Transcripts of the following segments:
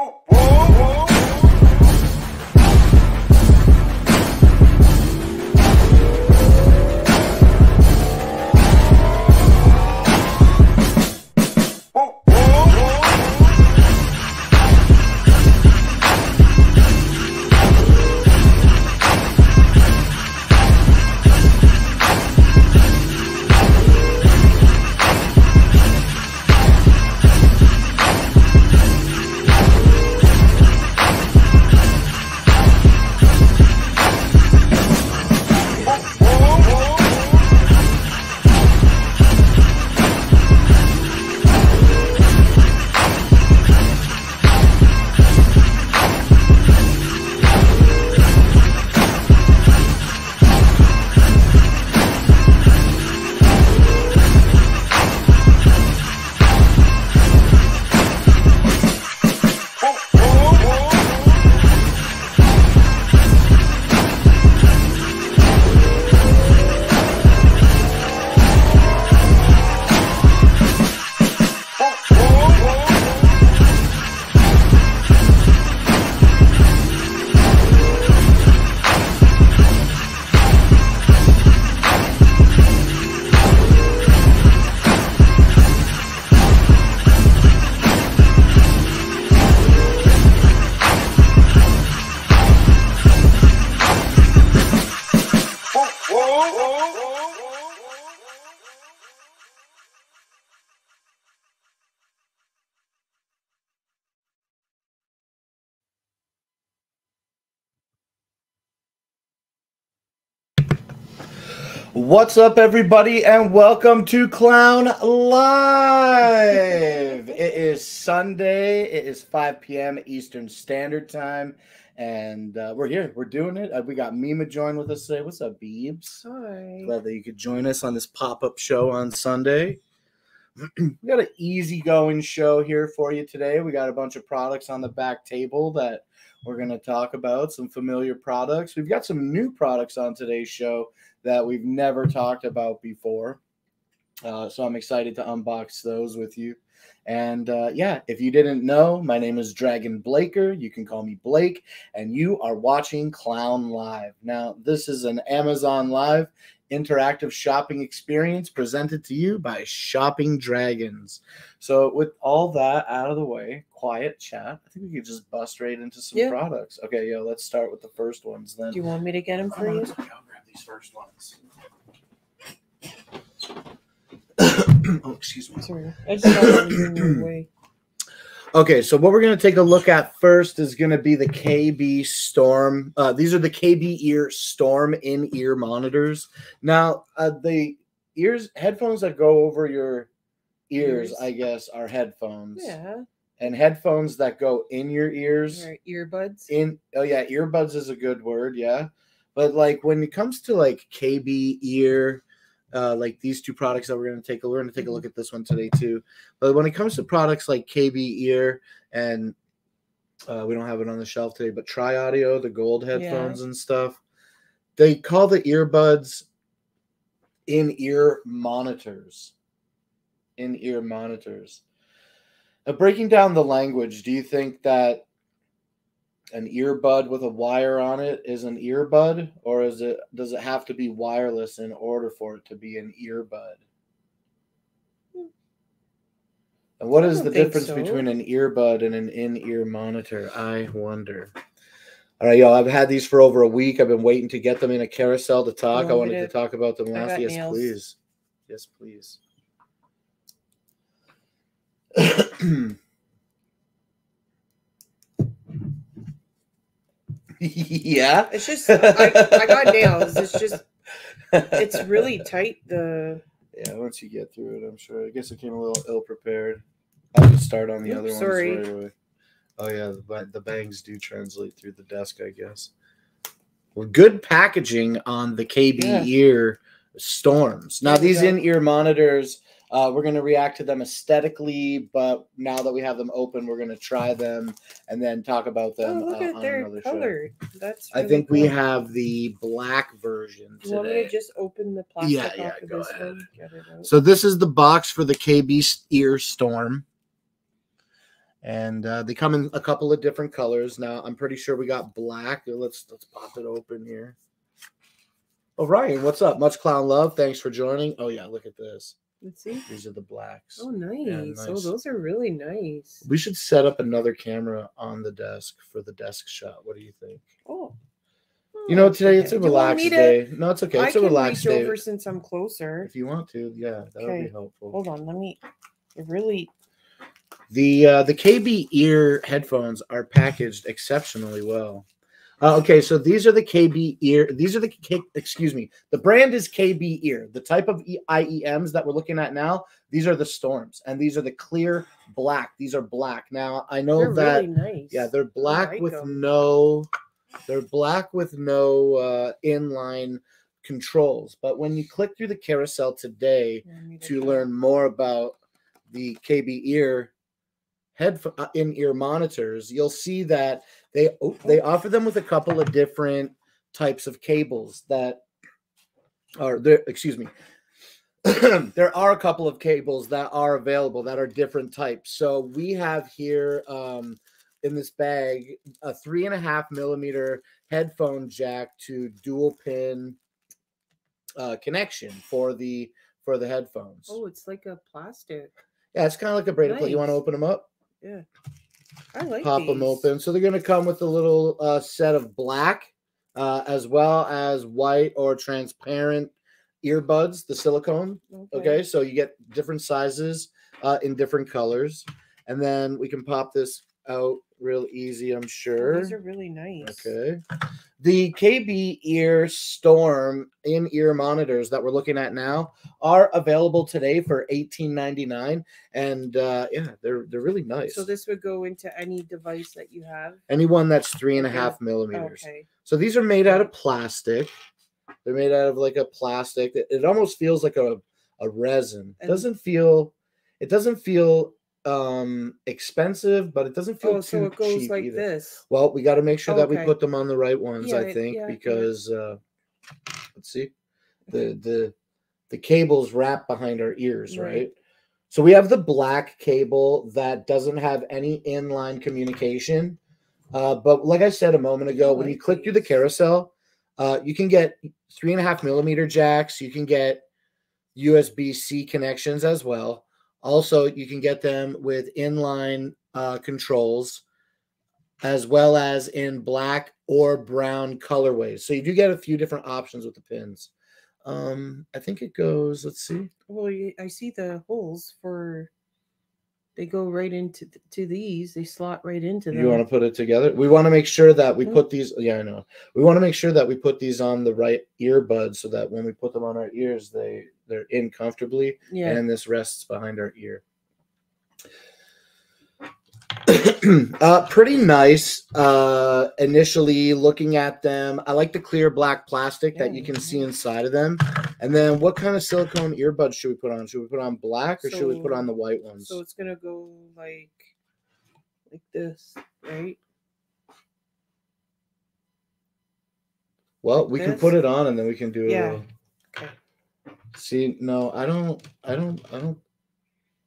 Ooh, ooh. What's up, everybody, and welcome to Clown Live. it is Sunday. It is 5 p.m. Eastern Standard Time, and uh, we're here. We're doing it. Uh, we got Mima join with us today. What's up, Beebs? Hi. Glad that you could join us on this pop-up show on Sunday. we got an easygoing show here for you today. We got a bunch of products on the back table that we're going to talk about. Some familiar products. We've got some new products on today's show that we've never talked about before. Uh, so I'm excited to unbox those with you. And uh, yeah, if you didn't know, my name is Dragon Blaker. You can call me Blake, and you are watching Clown Live. Now, this is an Amazon Live interactive shopping experience presented to you by Shopping Dragons. So, with all that out of the way, quiet chat, I think we could just bust right into some Yeah. products. Okay, yo, let's start with the first ones then. Do you want me to get them for you? It's okay. These first ones. oh, excuse me. Sorry. I just got them in way. Okay, so what we're going to take a look at first is going to be the KB Storm. Uh, these are the KB Ear Storm in ear monitors. Now, uh, the ears headphones that go over your ears, Ears. I guess, are headphones. Yeah. And headphones that go in your ears. Or earbuds. in oh yeah earbuds is a good word yeah but like when it comes to like kb ear uh like these two products that we're going to take a we're going to take a look at this one today too. But when it comes to products like kb ear and uh, we don't have it on the shelf today but tri audio the gold headphones and stuff they call the earbuds in ear monitors. In ear monitors. Now, breaking down the language do you think that an earbud with a wire on it is an earbud or is it does it have to be wireless in order for it to be an earbud? And what is the difference so. between an earbud and an in-ear monitor? I wonder. All right y'all i've had these for over a week. I've been waiting to get them in a carousel to talk. I wanted to to- talk about them last yes nails. please. Yes please yeah It's just I, I got nails. It's just it's really tight. The yeah once you get through it i'm sure i guess i came a little ill prepared i'll just start on the Oops, other ones sorry. right away oh yeah the, the bangs do translate through the desk i guess well good packaging on the kb Yeah. ear storms now these go. in-ear monitors uh, we're going to react to them aesthetically but now that we have them open we're going to try them and then talk about them. oh look uh, at their another show. color. That's i really think we have the black version Do you want me to just open the plastic Yeah, yeah, go this ahead. one? Get it out. So this is the box for the KB Ear Storm. and uh, they come in a couple of different colors. Now I'm pretty sure we got black. Let's let's pop it open here. Oh Ryan, what's up? Much clown love. Thanks for joining. Oh yeah, look at this. Let's see. These are the blacks. Oh, nice. Oh, nice. those are really nice. We should set up another camera on the desk for the desk shot. What do you think? Oh. You know, Oh, today it's a okay. You want relaxed to- day. No, it's okay. I It's a can relaxed day. over since I'm closer. If you want to, yeah, that would be helpful. Hold on, let me. It really. The uh, the KB ear headphones are packaged exceptionally well. Uh, okay, so these are the KB ear. These are the K, excuse me. The brand is KB ear. The type of e- IEMs that we're looking at now, these are the storms, and these are the clear black. These are black. Now I know They're that really nice. yeah, they're black like with 'em. no, they're black with no uh, inline controls. But when you click through the carousel today, to learn more about the KB ear head uh, in ear monitors, you'll see that they they offer them with a couple of different types of cables that are there. Excuse me. there are a couple of cables that are available that are different types. So we have here um, in this bag a three and a half millimeter headphone jack to dual pin uh, connection for the for the headphones. Oh, it's like a plastic. Yeah, it's kind of like a braid plate. You want to open them up? Yeah. I like Pop them open. So they're going to come with a little uh, set of black, uh, as well as white or transparent earbuds, the silicone. Okay, so you get different sizes uh, in different colors, and then we can pop this out real easy. I'm sure. These are really nice. Okay. The KB Ear Storm in ear monitors that we're looking at now are available today for $18.99. And uh, yeah, they're they're really nice. So this would go into any device that you have. Anyone that's three and a half and a Okay. half millimeters. Okay. So these are made out of plastic. They're made out of like a plastic. It, it almost feels like a, a resin. It doesn't feel it doesn't feel um expensive, but it doesn't feel Oh, too so it goes cheap like either. this. Well, we got to make sure that we put them on the right ones, Yeah, I think, yeah, yeah. because uh let's see. The the the cables wrap behind our ears, right? Right. So we have the black cable that doesn't have any inline communication. Uh, but like I said a moment ago, when you click through the carousel, uh, you can get three and a half millimeter jacks. You can get USB C connections as well. Also, you can get them with inline uh, controls as well as in black or brown colorways. So you do get a few different options with the pins. Um, I think it goes, let's see. Well, I see the holes for. They go right into th- to these. They slot right into them. You want to put it together? We want to make sure that we Mhm. put these. Yeah, I know. We want to make sure that we put these on the right earbuds so that when we put them on our ears, they they're in comfortably, Yeah. and this rests behind our ear. uh, pretty nice. Uh, initially looking at them, I like the clear black plastic that you can yeah. see inside of them. And then, what kind of silicone earbuds should we put on? Should we put on black or should we put on the white ones? So it's gonna go like like this, right? Well, like we can put it on and then we can do Yeah. Okay. See, no, I don't, I don't, I don't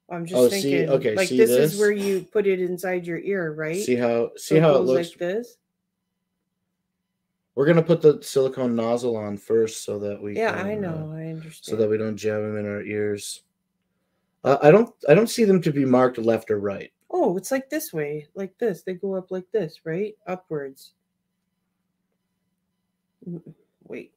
I'm oh, just Oh, see, okay, like see this, this? is where you put it inside your ear, right? see how, see So how it goes looks. like this. We're gonna put the silicone nozzle on first so that we, Yeah, can, I uh, know. I so that we don't jam them in our ears. Uh, I don't, I don't see them to be marked left or right. oh, it's like this way, like this. They go up like this, right? Upwards. Mm, Wait.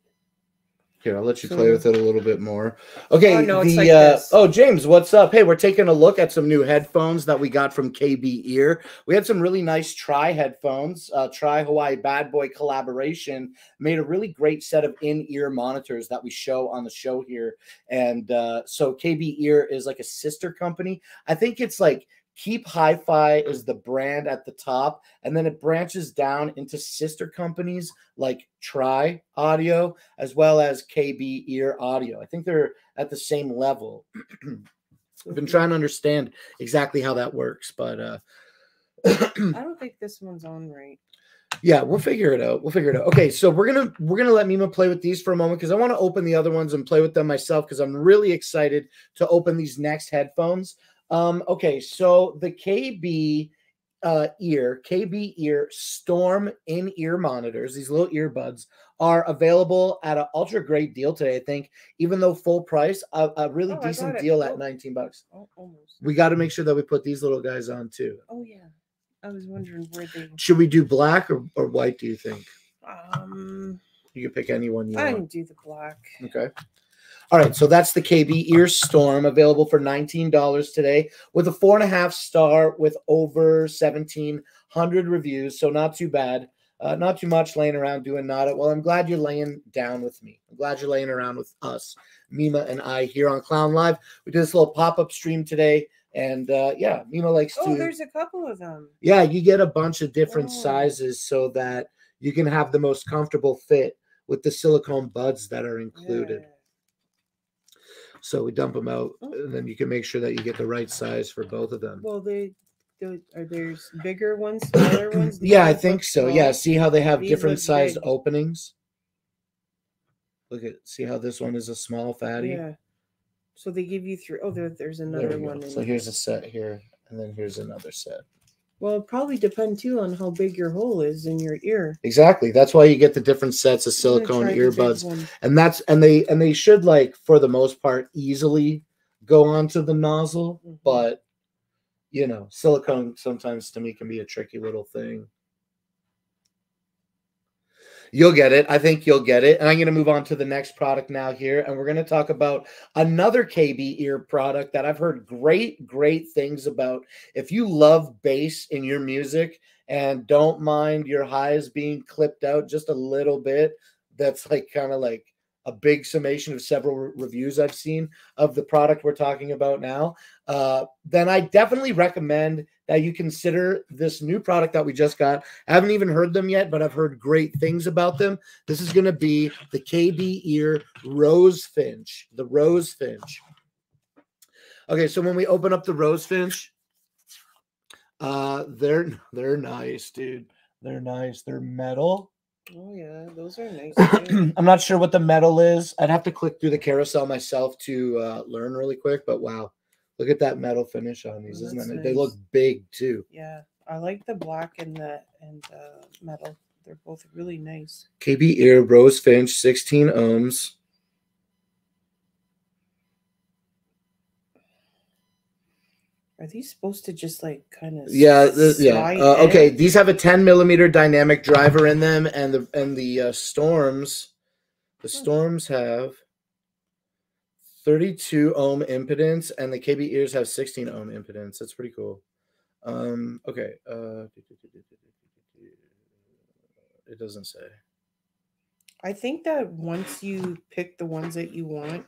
Here, I'll let you play with it a little bit more. Okay, Oh, no, it's the like uh, this. oh James, what's up? Hey, we're taking a look at some new headphones that we got from KB Ear. We had some really nice Tri headphones, uh, Tri Hawaii Bad Boy collaboration. Made a really great set of in-ear monitors that we show on the show here. And uh, so KB Ear is like a sister company. I think it's like Keephifi is the brand at the top, and then it branches down into sister companies like Tri Audio as well as KB Ear Audio. I think they're at the same level. I've been trying to understand exactly how that works, but uh I don't think this one's on right. yeah, we'll figure it out. We'll figure it out. Okay, so we're gonna we're gonna let Mima play with these for a moment because I want to open the other ones and play with them myself because I'm really excited to open these next headphones. Um, okay, so the KB uh, ear, KB ear storm in ear monitors, these little earbuds are available at an ultra great deal today. I think, even though full price, a, a really Oh, decent deal Oh. at 19 bucks. Oh, almost. We got to make sure that we put these little guys on too. Oh yeah. I was wondering where they. Should we do black or, or white? Do you think Um, you can pick any one you I want? can do the black. Okay. All right, so that's the KB Ear Storm available for $19 today with a four and a half star with over 1,700 reviews. So not too bad. Uh, not too much laying around doing nada. Well, I'm glad you're laying down with me. I'm glad you're laying around with us, Mima and I here on Clown Live. We did this little pop up stream today. And uh, yeah, Mima likes Oh, to. Oh, there's a couple of them. Yeah, you get a bunch of different Oh. sizes so that you can have the most comfortable fit with the silicone buds that are included. Yeah. So we dump them out, Oh. and then you can make sure that you get the right size for both of them. Well, they, are there's bigger ones, smaller ones. These yeah, I ones think look so. Yeah, small. see how they have These different look sized big. openings. Look at see how this one is a small fatty. Yeah. So they give you three. Oh, there, there's There another we go. one. in So it. here's a set here, and then here's another set. Well, it probably depend too on how big your hole is in your ear. Exactly. That's why you get the different sets of silicone try the big earbuds. and that's and they and they should like for the most part easily go onto the nozzle Mhm. but you know silicone sometimes to me can be a tricky little thing you'll get it. I think you'll get it. And i'm going to move on to the next product now here and we're going to talk about another kb ear product that i've heard great great things about. If you love bass in your music and don't mind your highs being clipped out just a little bit that's like kind of like a big summation of several re- reviews I've seen of the product we're talking about now, uh, then I definitely recommend that you consider this new product that we just got. I haven't even heard them yet, but I've heard great things about them. This is going to be the KB Ear Rose Finch, the Rose Finch. Okay, so when we open up the Rose Finch, uh, they're they're nice, dude. They're nice. They're metal. Oh yeah, those are nice. I'm not sure what the metal is. I'd have to click through the carousel myself to uh, learn really quick. But wow, look at that metal finish on these, Oh, isn't it? They look big too. yeah, I like the black and the and uh, metal. They're both really nice. KB Ear Rose Finch, 16 ohms. Are these supposed to just like kind of? Yeah, the, yeah. Uh, okay, these have a 10 millimeter dynamic driver in them, and the and the uh, storms, the storms have 32 ohm impedance, and the KB ears have 16 ohm impedance. That's pretty cool. Um, okay. Uh, it doesn't say. I think that once you pick the ones that you want,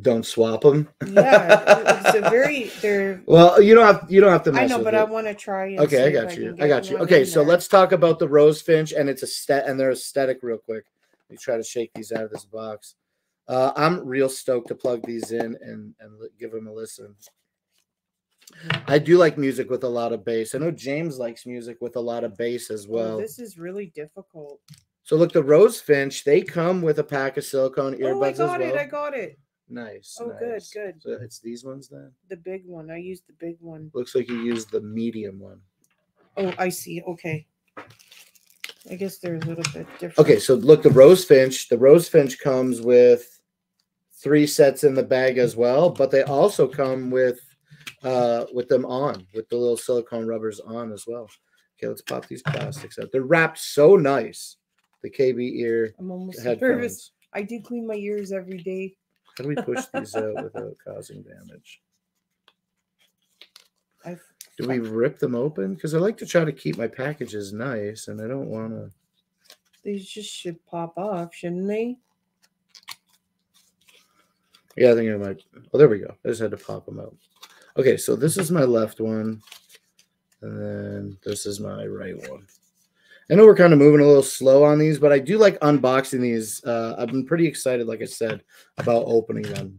Don't swap them. yeah, it's a very they're. well, you don't have you don't have to. I know, but it. I want to try. And Okay, I got you. I get got you. Okay, so there. let's talk about the rose finch and it's a stat and they're aesthetic real quick. Let me try to shake these out of this box. Uh, I'm real stoked to plug these in and and give them a listen. I do like music with a lot of bass. I know James likes music with a lot of bass as Oh, well. this is really difficult. So look, the rose finch they come with a pack of silicone earbuds Oh, I got well. it! I got it. Nice. Oh, good, good. So it's these ones then. The big one. I used the big one. Looks like you used the medium one. Oh, I see. Okay. I guess they're a little bit different. Okay, so look, the rose finch. The rose finch comes with three sets in the bag as well, but they also come with uh with them on, with the little silicone rubbers on as well. Okay, let's pop these plastics out. They're wrapped so nice. The KB ear I'm almost nervous. headphones. I do clean my ears every day. How do we push these out without causing damage? I've Do we rip them open? Because I like to try to keep my packages nice, and I don't want to. these just should pop off, shouldn't they? Yeah, I think I might. Oh, there we go. I just had to pop them out. Okay, so this is my left one, and then this is my right one. I know we're kind of moving a little slow on these, but I do like unboxing these. Uh, I've been pretty excited, like I said, about opening them.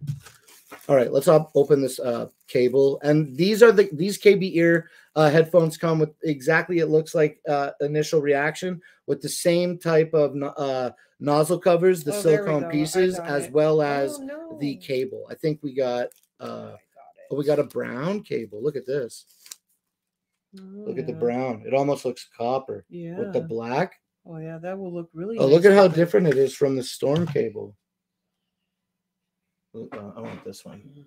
All right, let's op- open this uh, cable. And these are the these KB ear uh, headphones come with exactly it looks like uh, initial reaction with the same type of no- uh, nozzle covers, the Oh, silicone pieces, as it. well as oh, no. the cable. I think we got Oh, uh got oh, we got a brown cable. Look at this. Look at the Oh, brown. It almost looks copper Yeah. with the black. oh yeah, that will look really. Oh, look at how different it is from the storm cable. Look, uh, I want this one.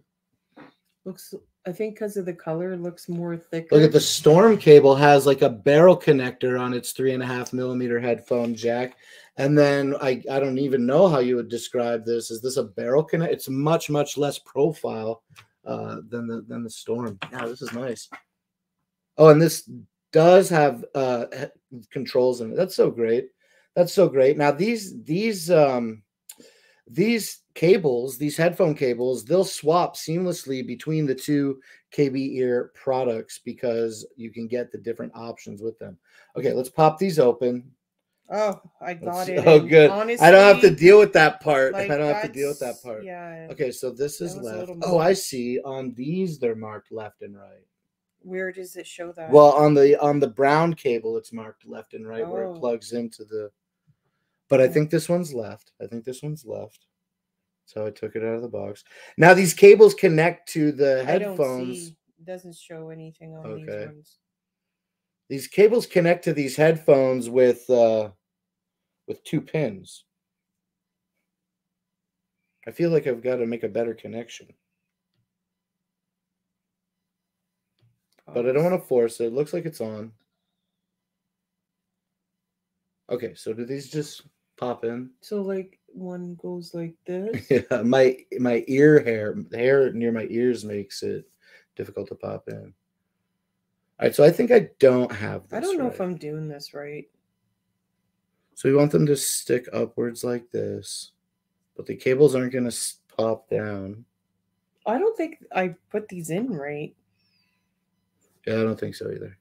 Looks. I think because of the color, it looks more thick. Look at the storm cable has like a barrel connector on its three and a half millimeter headphone jack. And then I, I don't even know how you would describe this. Is this a barrel connect? It's much, much less profile uh, than the than the storm. Yeah, this is nice. Oh, and this does have uh controls in it. That's so great. That's so great. Now these these um these cables, these headphone cables, they'll swap seamlessly between the two KB ear products because you can get the different options with them. Okay, let's pop these open. Oh, I Let's got it. Oh, good. Honestly, I don't have to deal with that part. like, I don't have to deal with that part. Yeah. Okay, so this is That was a left. Oh, I see. On these, they're marked left and right. Where does it show that? Well, on the on the brown cable, it's marked left and right where it Oh. plugs into the. But I think this one's left. I think this one's left. So I took it out of the box. Now these cables connect to the headphones. see. Doesn't show anything on these ones. These cables connect to these headphones with uh with two pins. I feel like I've got to make a better connection, but I don't want to force it. It looks like it's on. Okay, so do these just pop in? So like one goes like this. Yeah, my my ear hair, hair near my ears makes it difficult to pop in. All right, so I think I don't have this. I don't know if. I'm doing this right. So we want them to stick upwards like this, but the cables aren't going to pop down. I don't think I put these in right Yeah, I don't think so either.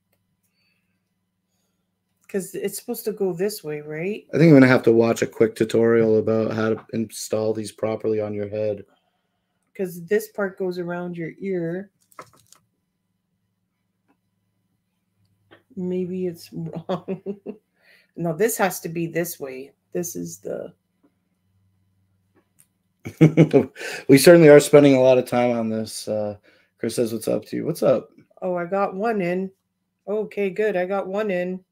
Because it's supposed to go this way, right? I think I'm going to have to watch a quick tutorial about how to install these properly on your head. Because this part goes around your ear. Maybe it's wrong. no, this has to be this way. This is the we certainly are spending a lot of time on this. Uh, Chris says, "What's up to you? What's up?" Oh, I got one in. Okay, good. I got one in.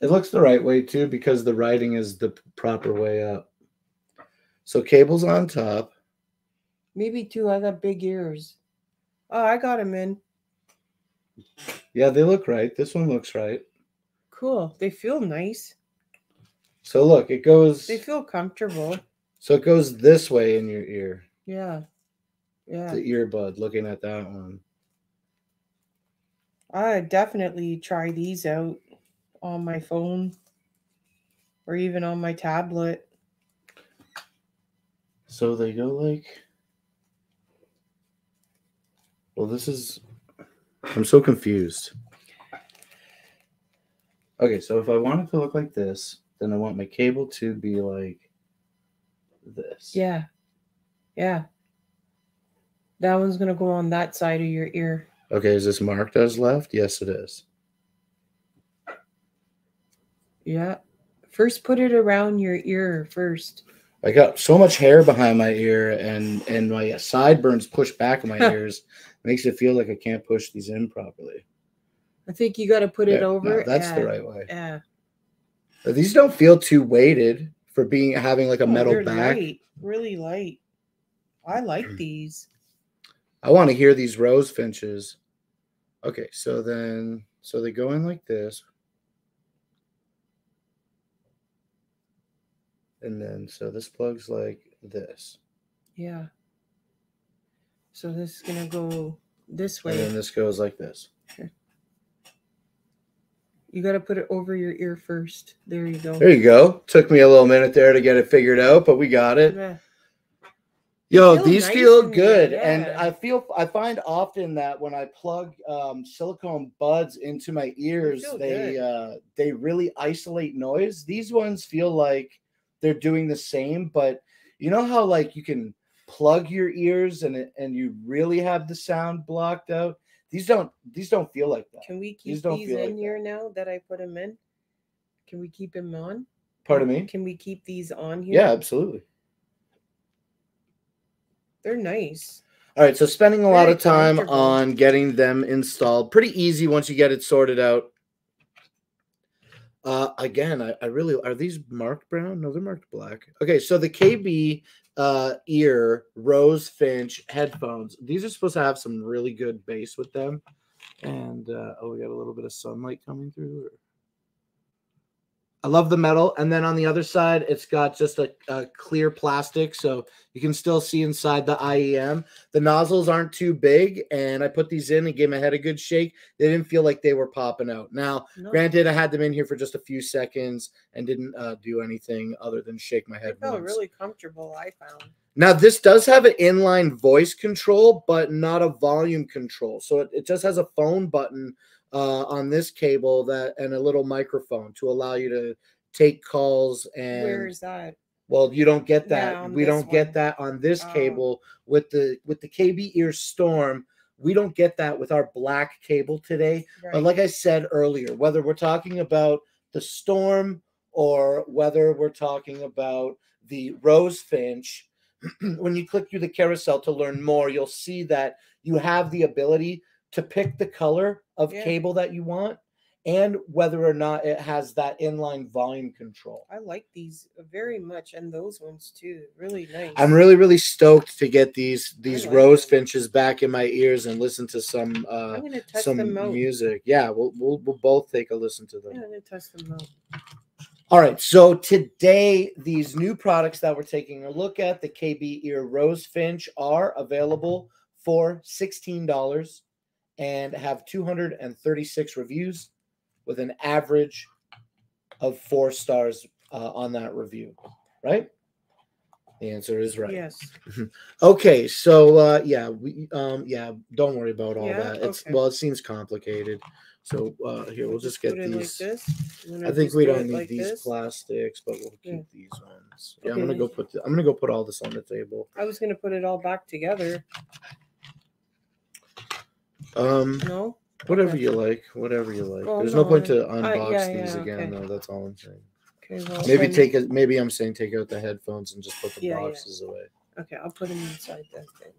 It looks the right way too because the writing is the proper way up. So cables on top. Maybe two. I got big ears. Oh, I got them in. Yeah, they look right. This one looks right. Cool. They feel nice. So look, it goes. They feel comfortable. So it goes this way in your ear. Yeah. Yeah. The earbud. Looking at that one. I definitely try these out on my phone or even on my tablet. So they go like. Well, this is. I'm so confused. Okay, so if I want it to look like this, then I want my cable to be like this. Yeah. Yeah. That one's going to go on that side of your ear. Okay, is this marked as left? Yes, it is. Yeah. First, put it around your ear first. I got so much hair behind my ear, and and my sideburns push back in my ears. Makes it feel like I can't push these in properly. I think you got to put it There, no, over. that's the right way. Yeah. These don't feel too weighted for being having like a Oh, metal back. light, really light. I like Mm. these. I want to hear these rose finches. Okay, so then so they go in like this. And then so this plugs like this. Yeah. So this is going to go this way. And then this goes like this. You got to put it over your ear first. There you go. There you go. Took me a little minute there to get it figured out, but we got it. Yeah. Yo, feel these nice feel good, there, and. I feel I find often that when I plug um, silicone buds into my ears, feel they uh, they really isolate noise. These ones feel like they're doing the same, but you know how like you can plug your ears and and you really have the sound blocked out. These don't these don't feel like that. Can we These keep don't these feel in like that. here now that I put them in? Can we keep them on? Pardon me. Can we keep these on here? Yeah, absolutely. They're nice. All right, so spending a lot of time on getting them installed. Pretty easy once you get it sorted out. Uh, again, I, I really are these marked brown? No, they're marked black. Okay, so the KB uh, ear Rose Finch headphones. These are supposed to have some really good bass with them. And uh, oh, we got a little bit of sunlight coming through. I love the metal. And then on the other side, it's got just a, a clear plastic, so you can still see inside the IEM. The nozzles aren't too big, and I put these in and gave my head a good shake. They didn't feel like they were popping out. Now, No, granted, I had them in here for just a few seconds and didn't uh, do anything other than shake my head. they felt once. really comfortable. I found. Now, this does have an inline voice control, but not a volume control. So it, it just has a phone button uh, on this cable that and a little microphone to allow you to take calls and Where is that? well, you don't get that. we don't get that on this Oh. cable with the with the KB Ear Storm. We don't get that with our black cable today. But like I said earlier, whether we're talking about the Storm or whether we're talking about the Rose Finch, when you click through the carousel to learn more, you'll see that you have the ability to pick the color of Yeah. cable that you want and whether or not it has that inline volume control. I like these very much, and those ones too. Really nice. I'm really, really stoked to get these these like rose them. finches back in my ears and listen to some uh I'm gonna test some music. Yeah, we'll, we'll we'll both take a listen to them. Yeah, I'm gonna test them out. All right, so today these new products that we're taking a look at, the KB Ear Rose Finch, are available for $16 and have 236 reviews with an average of four stars uh, on that review, right? The answer is right. Yes. Okay, so uh yeah, we um yeah, don't worry about all Yeah? that. It's Okay. well, it seems complicated. So uh here we'll just get it like these. gonna I think we do don't need like these this. plastics, but we'll keep Yeah. these ones. Yeah, I'm gonna go put the, I'm gonna go put all this on the table. I was gonna put it all back together. Um, No. whatever Okay. you like, whatever you like. Well, There's no point no, to I- unbox yeah, these yeah, again, okay. though. That's all I'm saying. Okay. Well, Maybe take it. Maybe I'm saying take out the headphones and just put the Yeah, boxes away. Okay, I'll put them inside that thing.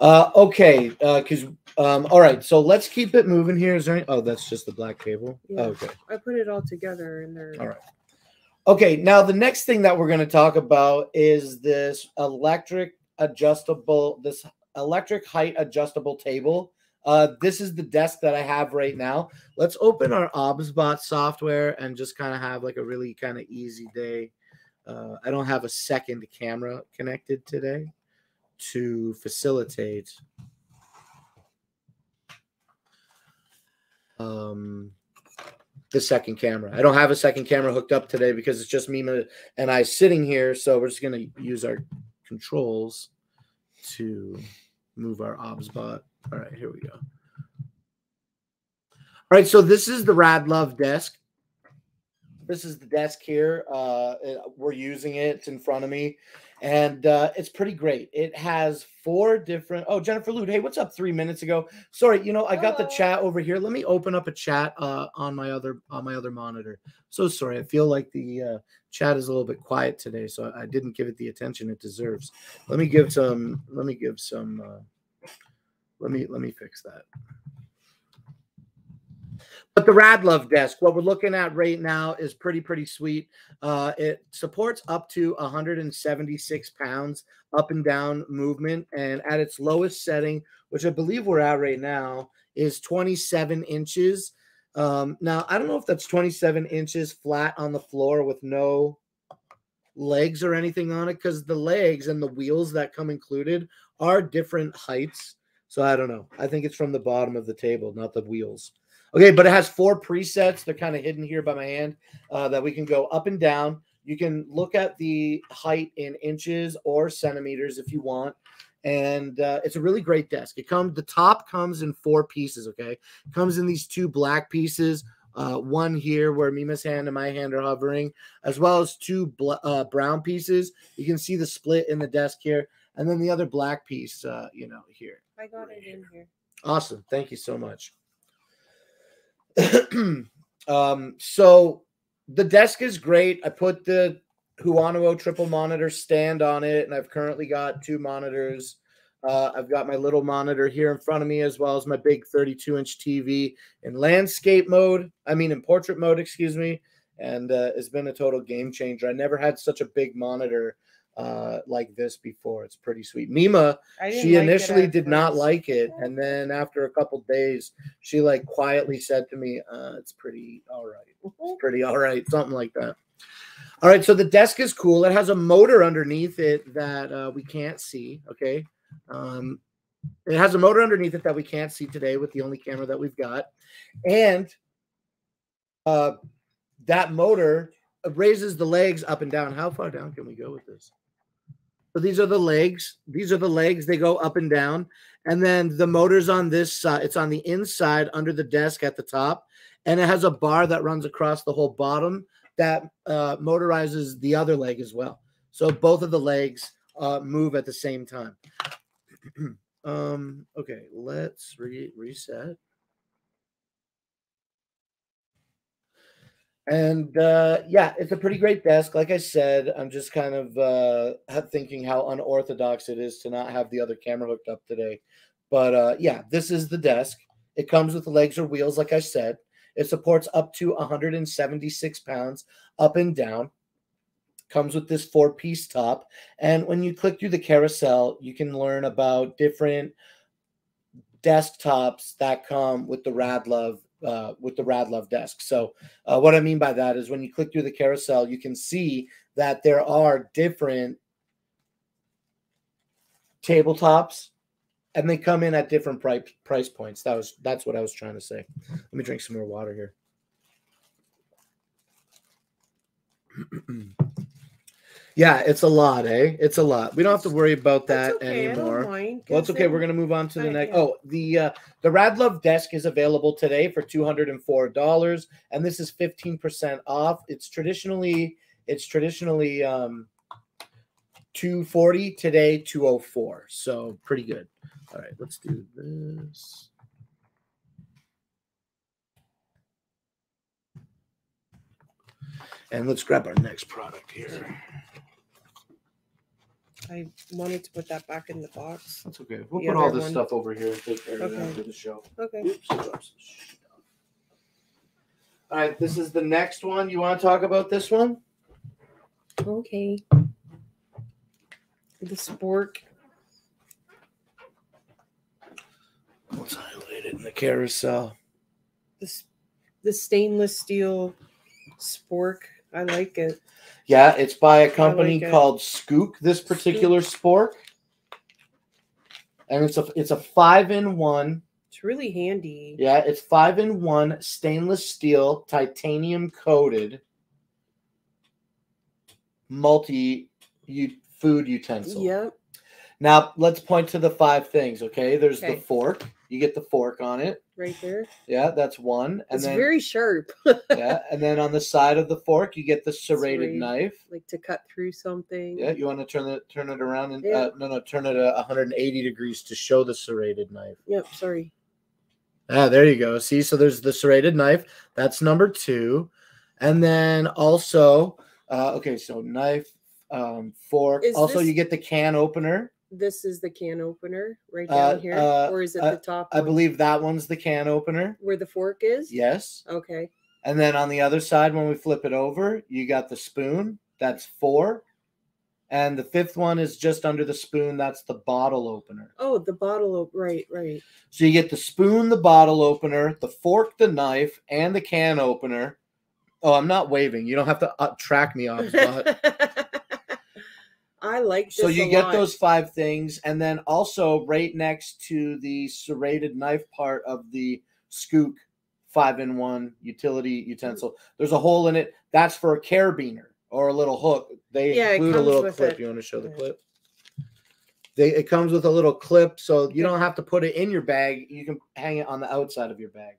Uh, okay, uh, because um, all right. So let's keep it moving here. Is there? Any, oh, that's just the black cable. Yeah. Okay. I put it all together in there. All right. Okay, now the next thing that we're going to talk about is this electric adjustable, this electric height adjustable table. Uh, this is the desk that I have right now. Let's open our ObsBot software and just kind of have like a really kind of easy day. Uh, I don't have a second camera connected today to facilitate um the second camera. I don't have a second camera hooked up today because it's just me and I sitting here. So we're just gonna use our controls to move our OBSBot. All right, here we go. All right, so this is the Radlove desk. This is the desk here. Uh, we're using it. It's in front of me, and uh, it's pretty great. It has four different. Oh, Jennifer Lude. Hey, what's up? Three minutes ago. Sorry, you know I got the chat over here. Let me open up a chat uh, on my other on my other monitor. So sorry. I feel like the uh, chat is a little bit quiet today, so I didn't give it the attention it deserves. Let me give some. Let me give some. Uh, let me let me fix that. But the Radlove desk, what we're looking at right now is pretty, pretty sweet. Uh, it supports up to 176 pounds up and down movement. And at its lowest setting, which I believe we're at right now, is 27 inches. Um, now, I don't know if that's 27 inches flat on the floor with no legs or anything on it because the legs and the wheels that come included are different heights. So I don't know. I think it's from the bottom of the table, not the wheels. Okay, but it has four presets. They're kind of hidden here by my hand uh, that we can go up and down. You can look at the height in inches or centimeters if you want. And uh, it's a really great desk. It comes the top comes in four pieces. Okay, it comes in these two black pieces. Uh, one here where Mima's hand and my hand are hovering, as well as two uh, brown pieces. You can see the split in the desk here, and then the other black piece, uh, you know, here. I got it in here. Awesome. Thank you so much. um, so the desk is great. I put the Huanuo triple monitor stand on it, and I've currently got two monitors Uh, I've got my little monitor here in front of me, as well as my big 32 inch TV in landscape mode. I mean, in portrait mode, excuse me. And uh, it's been a total game changer. I never had such a big monitor uh, like this before. It's pretty sweet. Mima, she like initially did not like it, and then after a couple days, she like quietly said to me, uh, "It's pretty all right. It's pretty all right, something like that." All right, so the desk is cool. It has a motor underneath it that uh, we can't see. Okay, um, it has a motor underneath it that we can't see today with the only camera that we've got, and uh, that motor raises the legs up and down. How far down can we go with this? So these are the legs. These are the legs. They go up and down. And then the motor's on this side. It's on the inside under the desk at the top. And it has a bar that runs across the whole bottom that uh, motorizes the other leg as well. So both of the legs uh, move at the same time. um, okay, let's re- reset. And uh, yeah, it's a pretty great desk. Like I said, I'm just kind of uh, thinking how unorthodox it is to not have the other camera hooked up today. But uh, yeah, this is the desk. It comes with legs or wheels, like I said. It supports up to 176 pounds up and down. Comes with this four piece top. And when you click through the carousel, you can learn about different desktops that come with the Radlove uh, with the Radlove desk. So uh, what I mean by that is when you click through the carousel, you can see that there are different tabletops, and they come in at different price price points. That was that's what I was trying to say. Let me drink some more water here. yeah, it's a lot, eh? It's a lot. We don't have to worry about that okay, anymore. Well, it's okay. We're gonna move on to the next. Oh, the uh, the Radlove desk is available today for two hundred and four dollars, and this is fifteen percent off. It's traditionally it's traditionally um two forty today, two oh four. So pretty good. All right, let's do this. And let's grab our next product here. I wanted to put that back in the box. That's okay. We'll The put all other this one. stuff over here and take care of it Okay. after the show. Okay. Oops, I dropped some shit. All right, this is the next one. You want to talk about this one? Okay. The spork. Let's highlight it in the carousel. This the stainless steel spork. I like it. Yeah, it's by a company like called Skook. This particular spork, and it's a it's a five in one. It's really handy. Yeah, it's five in one stainless steel, titanium coated, multi food utensil. Yep. Now let's point to the five things. Okay, there's the fork. You get the fork on it. Right there. Yeah, that's one. And it's then very sharp. yeah, and then on the side of the fork, you get the serrated Serrated. knife. like to cut through something. Yeah, you want to turn it turn it around and Yeah. uh, no no turn it uh, 180 degrees to show the serrated knife. Yep. Sorry. Ah, there you go. See, so there's the serrated knife. That's number two, and then also, uh, okay, so knife, um, fork. Is also, this- you get the can opener. This is the can opener right Uh, down here, uh, or is it uh, the top? I one? believe that one's the can opener. where the fork is. Yes. Okay. And then on the other side, when we flip it over, you got the spoon. That's four. And the fifth one is just under the spoon. That's the bottle opener. Oh, the bottle. Op- right. Right. So you get the spoon, the bottle opener, the fork, the knife, and the can opener. Oh, I'm not waving. You don't have to uh, track me off. I like this. so you a get lot. those five things, and then also right next to the serrated knife part of the skook five in one utility utensil, there's a hole in it. That's for a carabiner or a little hook. They Yeah, it include a little clip. it. You want to show the clip? They, it comes with a little clip, so you don't have to put it in your bag. You can hang it on the outside of your bag.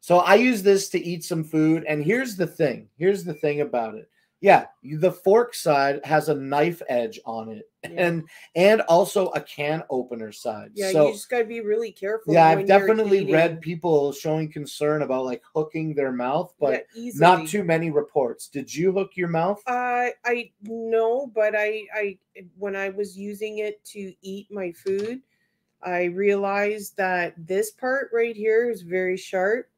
So I use this to eat some food. And here's the thing. Here's the thing about it. Yeah, the fork side has a knife edge on it, Yeah. and and also a can opener side. Yeah, so you just gotta be really careful. yeah, I've definitely read people showing concern about like hooking their mouth, but Yeah, not too many reports. Did you hook your mouth? I I no, but I I when I was using it to eat my food, I realized that this part right here is very sharp,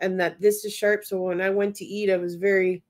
and that this is sharp. So when I went to eat, I was very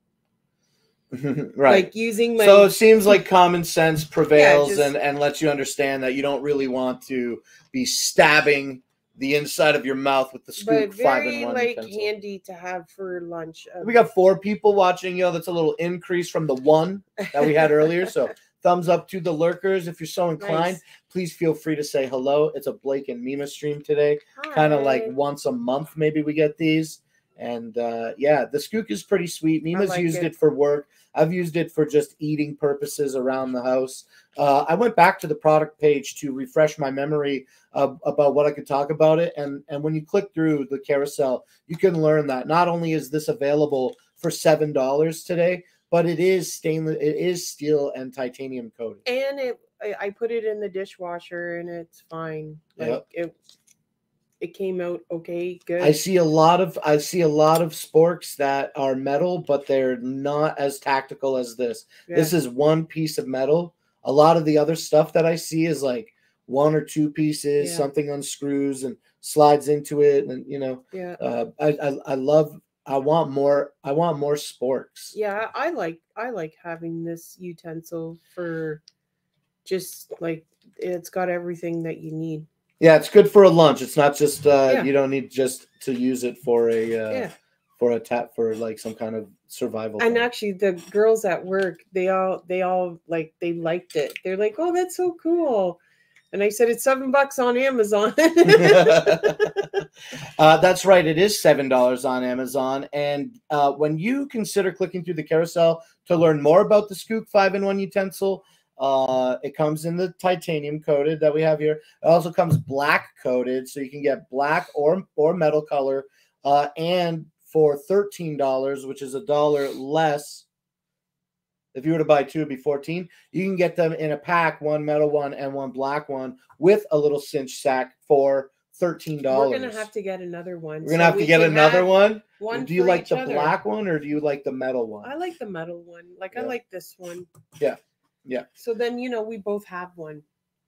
right. like using my. so it seems like common sense prevails just- and, and lets you understand that you don't really want to be stabbing the inside of your mouth with the but scoop five very one like utensil. handy to have for lunch. um, We got four people watching. Yo, that's a little increase from the one that we had earlier. So thumbs up to the lurkers. If you're so inclined, Nice. please feel free to say hello. It's a Blake and Mima stream today. Kind of like once a month, maybe we get these. And uh, yeah, the skook is pretty sweet. Mima's like used it. it. for work. I've used it for just eating purposes around the house. Uh, I went back to the product page to refresh my memory of, about what I could talk about it. And and when you click through the carousel, you can learn that not only is this available for seven dollars today, but it is stainless, it is steel and titanium coated. and it I, I put it in the dishwasher and it's fine. Like Yep. it it came out okay, good. I see a lot of I see a lot of sporks that are metal, but they're not as tactical as this. This is one piece of metal. A lot of the other stuff that I see is like one or two pieces, Yeah. something unscrews and slides into it, and you know, yeah. uh, I, I I love. I want more. I want more sporks. Yeah, I like I like having this utensil for just like it's got everything that you need. Yeah, it's good for a lunch. It's not just uh, Yeah. you don't need just to use it for a uh, Yeah. for a tap for like some kind of survival. And thing. actually the girls at work, they all they all like they liked it. They're like, "Oh, that's so cool." And I said it's 7 bucks on Amazon. uh, that's right. It is seven dollars on Amazon, and uh, when you consider clicking through the carousel to learn more about the Skook five-in-one utensil, uh, it comes in the titanium coated that we have here. It also comes black coated, so you can get black or or metal color, uh, and for thirteen dollars, which is a dollar less. If you were to buy two, it'd be 14. You can get them in a pack, one metal one and one black one, with a little cinch sack for $13. We're going to have to get another one. We're gonna so have to get another one. One do you like the other. black one or do you like the metal one? I like the metal one. Like I like this one. Yeah. Yeah. So then you know we both have one.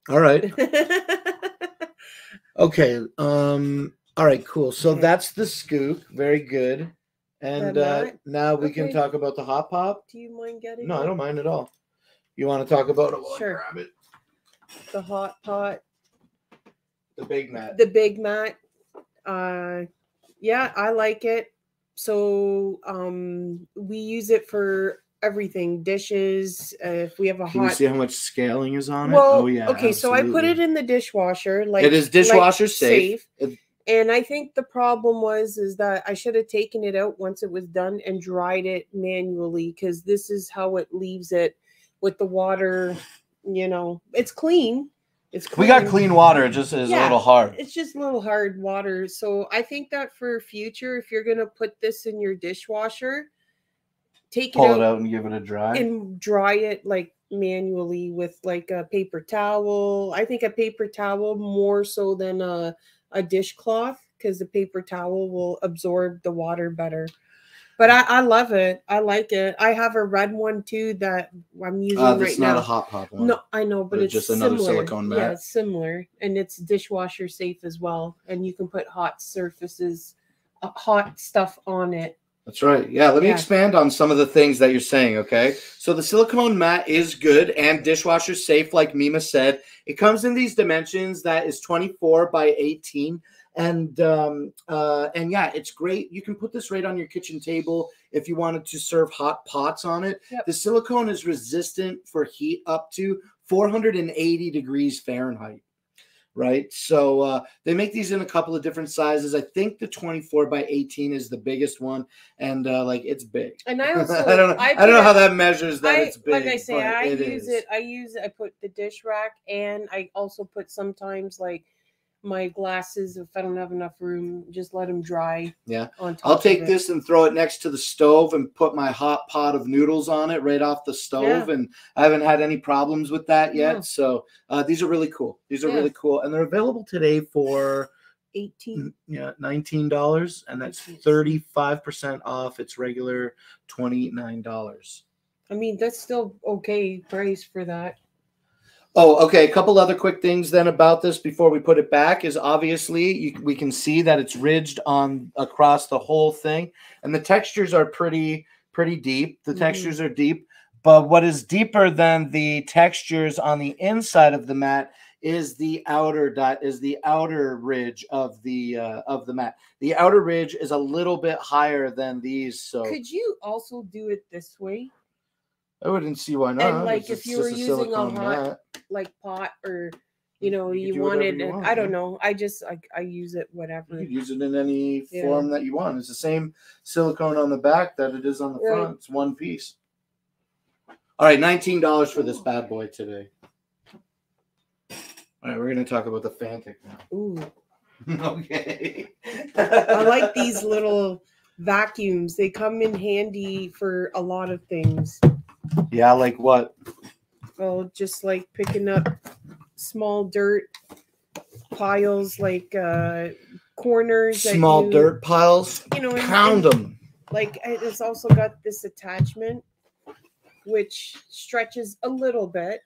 All right. Okay. Um. All right. Cool. So Okay. that's the scoop. Very good. And uh, now we can talk about the hot pop. Do you mind getting No, I don't mind at all. You want to talk about it? while Sure. Grab it. the hot pot, The big mat. the big mat. Uh yeah, I like it. So um we use it for everything, dishes, uh, if we have a Can you hot see how much scaling is on it? Well, oh yeah. okay, so I put it in the dishwasher like It is like dishwasher safe. It- And I think the problem was is that I should have taken it out once it was done and dried it manually because this is how it leaves it with the water. You know, it's clean. It's We got clean water. It just is a little hard. It's just a little hard water. So I think that for future, if you're gonna put this in your dishwasher, take Pull it it out out and give it a dry. and dry it like manually with like a paper towel. I think a paper towel more so than a, a dishcloth because the paper towel will absorb the water better. But I, I love it. I like it. I have a red one too that I'm using Uh, right now. not a hot pop one. No, I know, but Or it's just another similar. silicone Yeah, it's similar, and it's dishwasher safe as well. And you can put hot surfaces, uh, hot stuff on it. That's right. Yeah, let me Yeah. expand on some of the things that you're saying, okay? So the silicone mat is good and dishwasher safe, like Mima said. It comes in these dimensions that is 24 by 18. And um, uh, and yeah, it's great. You can put this right on your kitchen table if you wanted to serve hot pots on it. Yep. The silicone is resistant for heat up to 480 degrees Fahrenheit. Right. So uh, they make these in a couple of different sizes. I think the 24 by 18 is the biggest one and uh, like it's big. And I also, I don't know. I, I don't know how that measures that I, it's big. like I say, I it use is. it. I use. I put the dish rack, and I also put sometimes like my glasses if I don't have enough room. Just let them dry. Yeah. On top I'll take this and throw it next to the stove and put my hot pot of noodles on it right off the stove. And I haven't had any problems with that yet. So uh, these are really cool. These are Yeah. really cool. And they're available today for 18. mm, yeah, $19. And that's 35% off its regular $29. I mean, that's still okay price for that. Oh, okay. A couple other quick things then about this before we put it back is obviously you, we can see that it's ridged on across the whole thing, and the textures are pretty pretty deep. The Mhm. textures are deep, but what is deeper than the textures on the inside of the mat is the outer dot is the outer ridge of the uh, of the mat. The outer ridge is a little bit higher than these, so Could you also do it this way, I wouldn't see why not. And like, if you were using a silicone hot like pot, or you know, You you, wanted you want, I don't know. I just I, I use it whatever. You use it in any Yeah. form that you want. It's the same silicone on the back that it is on the front. It's one piece. All right, nineteen dollars for this bad boy today. All right, we're gonna talk about the Fanttik Ooh, now. okay. I like these little vacuums. They come in handy for a lot of things. Yeah, like what? Well, just like picking up small dirt piles, like uh corners. Small you- dirt piles. You know, Pound and, them. like it- it's also got this attachment which stretches a little bit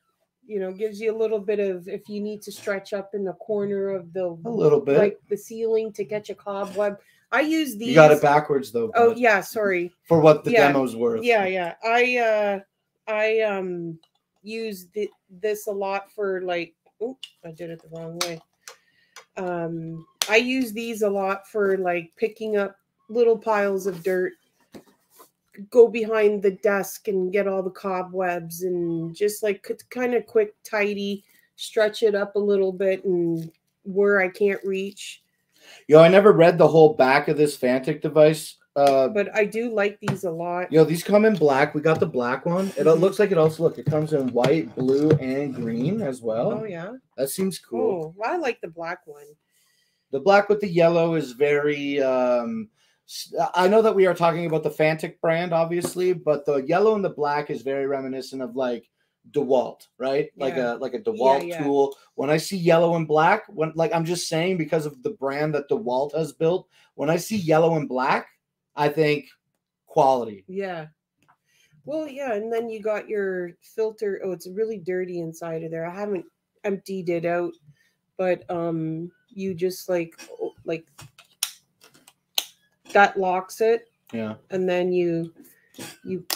you know gives you a little bit of if you need to stretch up in the corner of the A little bit. like the ceiling to catch a cobweb i use these you got it backwards though. oh yeah sorry For what the yeah. demo's worth. yeah yeah i uh i um use this a lot for like oh i did it the wrong way um i use these a lot for like picking up little piles of dirt go behind the desk and get all the cobwebs and just like kind of quick tidy stretch it up a little bit and where i can't reach Yo, I never read the whole back of this Fanttik device. Uh but i do like these a lot Yo, these come in black. We got the black one. It Mhm. looks like it also look. It comes in white, blue, and green as well. oh yeah That seems cool. oh well, i like the black one The black with the yellow is very. um I know that we are talking about the Fanttik brand, obviously, but the yellow and the black is very reminiscent of like DeWalt, right? Yeah. Like a like a DeWalt yeah. tool. When I see yellow and black, when like I'm just saying because of the brand that DeWalt has built. When I see yellow and black, I think quality. Yeah. Well, yeah, and then you got your filter. Oh, it's really dirty inside of there. I haven't emptied it out, but um you just like like that locks it Yeah. and then you you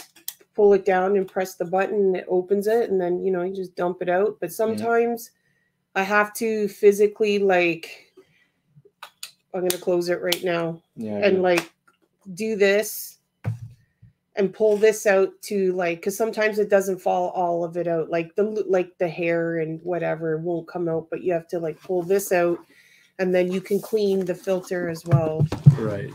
pull it down and press the button and it opens it and then you know you just dump it out but sometimes i have to physically like i'm going to close it right now Yeah. and like do this and pull this out to like because sometimes it doesn't fall all of it out like the like the hair and whatever won't come out but you have to like pull this out and then you can clean the filter as well Right.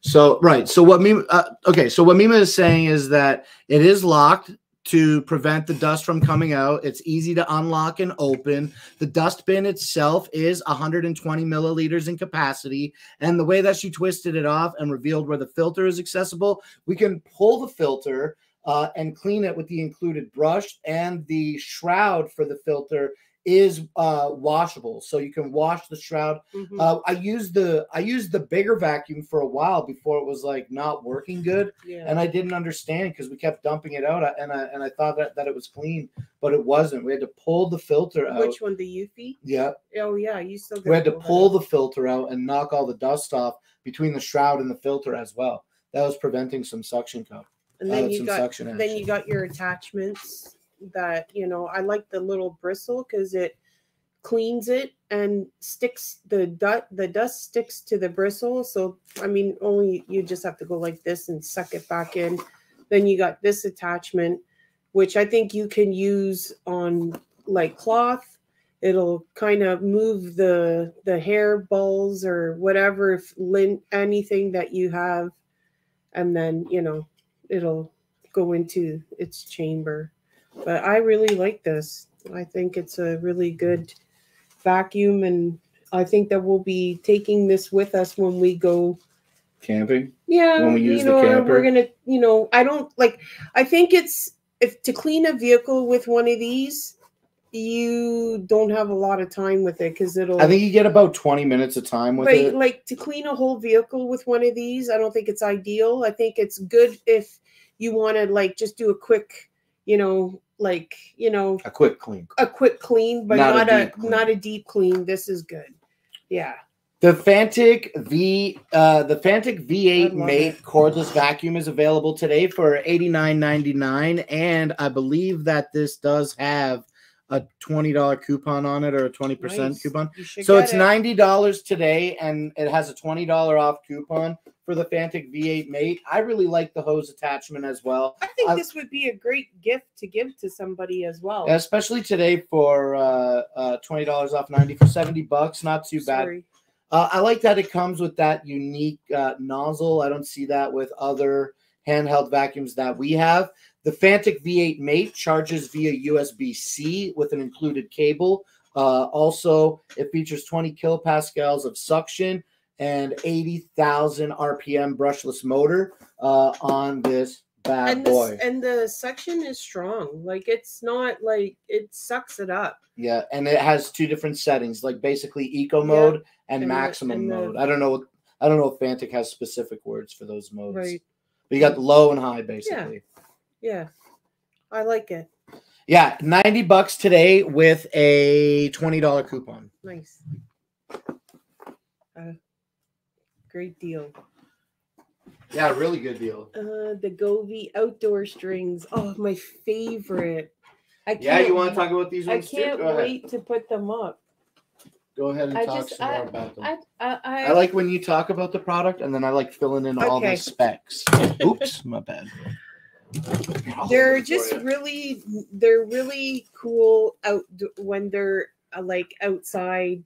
So right. So what Mima? Uh, okay. So what Mima is saying is that it is locked to prevent the dust from coming out. It's easy to unlock and open. The dust bin itself is 120 milliliters in capacity, and the way that she twisted it off and revealed where the filter is accessible, we can pull the filter. Uh, and clean it with the included brush and the shroud for the filter is uh, washable so you can wash the shroud Mhm. uh, I used the I used the bigger vacuum for a while before it was like not working good, yeah and I didn't understand because we kept dumping it out, and I and I thought that, that it was clean, but it wasn't. We had to pull the filter out. which one the Eufy? yeah, Oh yeah, you still. we had to pull the filter out and knock all the dust off between the shroud and the filter as well. That was preventing some suction cup. and uh, then you got then you got your attachments that you know I like the little bristle because it cleans it and sticks the dust the dust sticks to the bristle. So I mean only you just have to go like this and suck it back in. Then you got this attachment which I think you can use on like cloth. It'll kind of move the the hair balls or whatever if lint anything that you have. And then you know it'll go into its chamber but i really like this i think it's a really good vacuum and I think that we'll be taking this with us when we go. Camping. Yeah, When we use you the know, or camper? we're gonna, you know, I don't like. I think it's if to clean a vehicle with one of these, you don't have a lot of time with it because it'll. I think you get about 20 minutes of time with But it. like to clean a whole vehicle with one of these, I don't think it's ideal. I think it's good if you want to like just do a quick, you know, like you know, A quick clean. a quick clean, but Not a not, a, deep clean. not a deep clean. This is good. Yeah. The Fanttik V, uh, the Fanttik V8 Mate it. cordless vacuum is available today for $89.99, and I believe that this does have a $20 coupon on it or a 20% Nice. coupon. So it's it. $90 today, and it has a $20 off coupon for the Fanttik V8 Mate. I really like the hose attachment as well. I think I- this would be a great gift to give to somebody as well. Especially today for uh, uh, $20 off 90 for 70 bucks. Not too bad. Sorry. Uh, I like that it comes with that unique uh, nozzle. I don't see that with other handheld vacuums that we have. The Fanttik V8 Mate charges via USB C with an included cable. Uh, also, it features 20 kilopascals of suction and 80,000 RPM brushless motor uh, on this bad And boy. this, and the suction is strong. Like it's not like it sucks it up. Yeah, and it has two different settings, like basically eco Yeah, mode and, and the- maximum and the- mode. I don't know. what- I don't know if Fanttik has specific words for those modes. Right. But you got low and high, basically. Yeah. I like it. Yeah, ninety bucks today with a twenty dollar coupon. Nice. Uh, great deal. Yeah, really good deal. Uh, the Govee outdoor strings. Oh, my favorite. I can't, Yeah, you want to talk about these I ones too? can't Go ahead. wait to put them up. Go ahead and I talk just- some I- more about them. I I I, I like when you talk about the product, and then I like filling in all the specs. Oops, my bad. They're hold it for just you. really they're really cool out when they're uh, like outside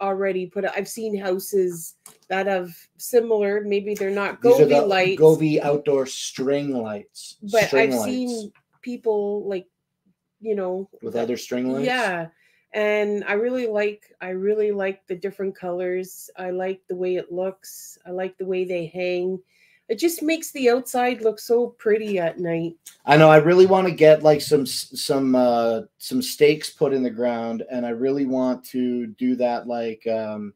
already put i've seen houses that have similar maybe they're not Govee the lights Govee outdoor string lights. but string i've lights seen people like you know with that- other string lights. yeah and i really like i really like the different colors i like the way it looks i like the way they hang it just makes the outside look so pretty at night I know. I really want to get like some some uh some stakes put in the ground, and I really want to do that like um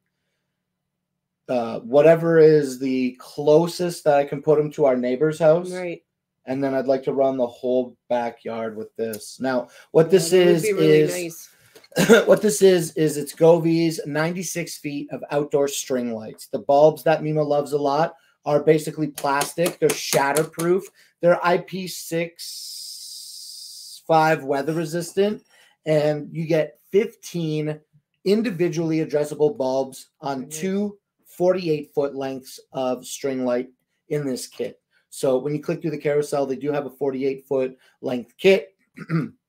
uh whatever is the closest that I can put them to our neighbor's house, right and then I'd like to run the whole backyard with this. Now, what Yeah, this is really is nice. what this is is it's Govee's 96 feet of outdoor string lights. The bulbs that Mima loves a lot are basically plastic. They're shatterproof. They're IP6 5 weather resistant, and you get 15 individually addressable bulbs on two 48 foot lengths of string light in this kit. So when you click through the carousel, they do have a 48 foot length kit.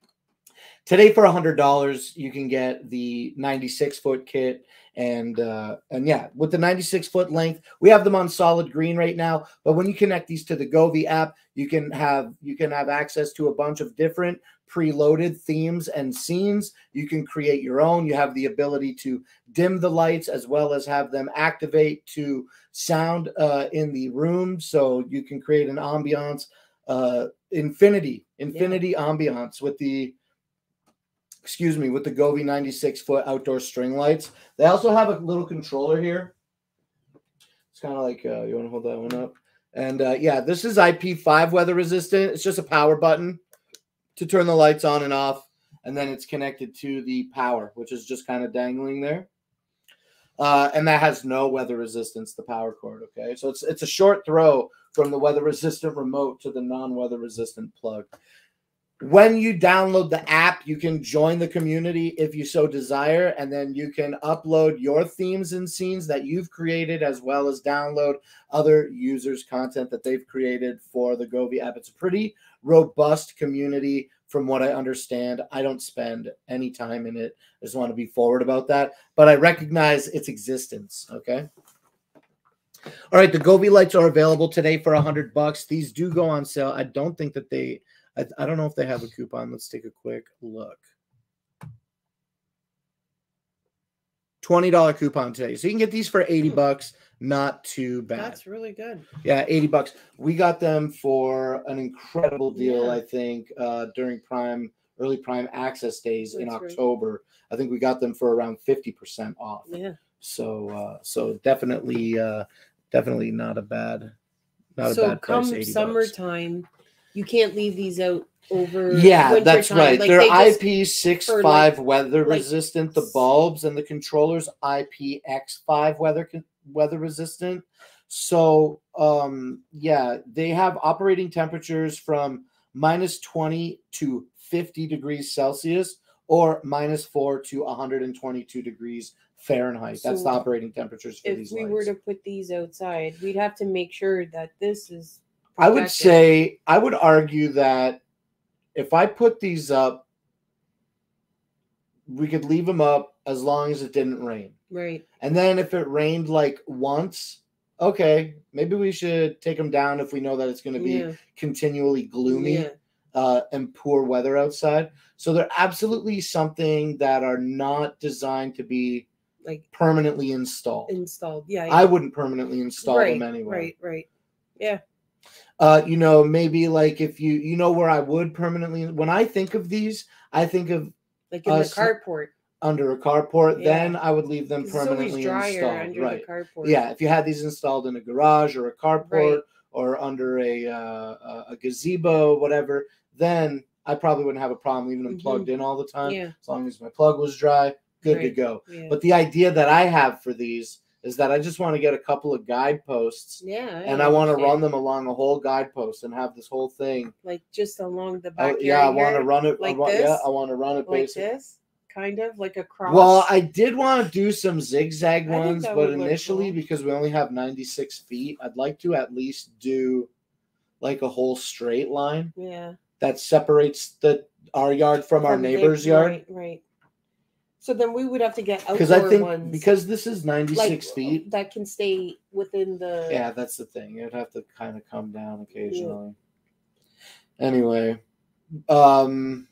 Today for a $100, you can get the 96 foot kit and uh and yeah, with the 96 foot length, we have them on solid green right now, but when you connect these to the Govee app, you can have you can have access to a bunch of different preloaded themes and scenes. You can create your own. You have the ability to dim the lights as well as have them activate to sound uh, in the room. So you can create an ambiance, uh, infinity, infinity ambiance with the, excuse me, with the Govee 96 foot outdoor string lights. They also have a little controller here. It's kind of like, uh, you want to hold that one up? And uh, yeah, this is IP5 weather resistant. It's just a power button to turn the lights on and off. And then it's connected to the power, which is just kind of dangling there. Uh, and that has no weather resistance, the power cord. Okay. So it's it's a short throw from the weather resistant remote to the non-weather resistant plug. When you download the app, you can join the community if you so desire, and then you can upload your themes and scenes that you've created, as well as download other users' content that they've created for the Govee app. It's a pretty robust community, from what I understand. I don't spend any time in it. I just want to be forward about that, but I recognize its existence. Okay. All right, the Govee lights are available today for a hundred bucks. These do go on sale. I don't think that they. I, I don't know if they have a coupon. Let's take a quick look. $20 coupon today. So you can get these for 80 bucks. Not too bad. That's really good. Yeah, 80 bucks. We got them for an incredible deal, Yeah. I think, uh, during Prime, early Prime access days in That's right. October. I think we got them for around 50% off. Yeah. So uh so definitely uh definitely not a bad not a so bad price. come 80 bucks. You can't leave these out over. Yeah, that's time. right. Like, They're they IP65 for, like- weather like resistant. The bulbs and the controllers IPX5 weather weather resistant. So um yeah, they have operating temperatures from minus 20 to 50 degrees Celsius or minus 4 to 122 degrees Fahrenheit. That's the operating temperatures for these. if these we lights. were to put these outside, we'd have to make sure that this is. I would protected. say I would argue that if I put these up, we could leave them up as long as it didn't rain. right. And then if it rained like once, okay, maybe we should take them down if we know that it's going to be Yeah. continually gloomy Yeah. uh, and poor weather outside. So they're absolutely something that are not designed to be Like permanently installed. installed. Yeah. I wouldn't permanently install right, them anyway. Right. Right. Uh you know maybe like if you you know where i would permanently when i think of these i think of Like in Us- the carport. under a carport Yeah. then i would leave them permanently installed right yeah if you had these installed in a garage or a carport Right. or under a uh, a- a gazebo whatever then i probably wouldn't have a problem leaving them Mhm. plugged in all the time Yeah. as long as my plug was dry good to go Yeah. but the idea that i have for these is that i just want to get a couple of guideposts yeah. and I want to run them along a whole guidepost and have this whole thing like just along the Oh, back. yeah, I want to run it. I like want, yeah. I want to run it like basically. this, kind of like a cross. Well, I did want to do some zigzag ones, but initially, cool. because we only have 96 feet, I'd like to at least do like a whole straight line yeah. that separates the our yard from, our From neighbor's yard. Right, right. So then we would have to get outdoor Because I think ones because this is 96 like feet. that can stay within the. Yeah, that's the thing. It'd have to kind of come down occasionally. Anyway, um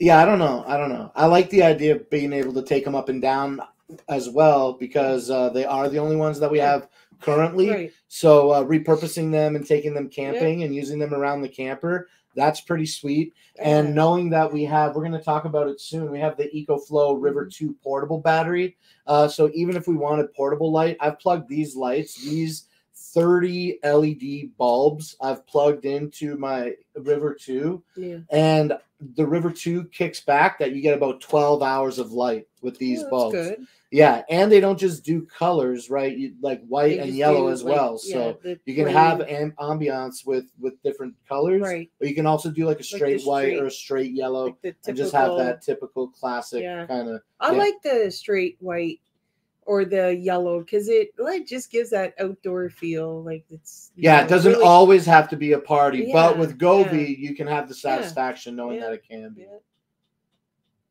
yeah, I don't know. I don't know. I like the idea of being able to take them up and down as well because uh, they are the only ones that we Yeah. have currently. Right. So uh, repurposing them and taking them camping and using them around the camper, that's pretty sweet. And knowing that we have, we're going to talk about it soon. We have the EcoFlow River Mm-hmm. 2 portable battery. Uh, so even if we wanted portable light, I've plugged these lights, these 30 LED bulbs, I've plugged into my River 2, yeah. and the River 2 kicks back that you get about 12 hours of light with these Oh, that's bulbs. Good. Yeah, and they don't just do colors, right? You, like white and yellow as like, well. so you can have am- ambiance with with different colors, right, or you can also do like a straight white straight- or a straight yellow, like typical. and just have that typical classic Yeah. kind of. I yeah. like the straight white or the yellow because it like just gives that outdoor feel. Like it's Yeah, know, it doesn't really- always have to be a party, but with yeah. you can have the satisfaction knowing that it can be.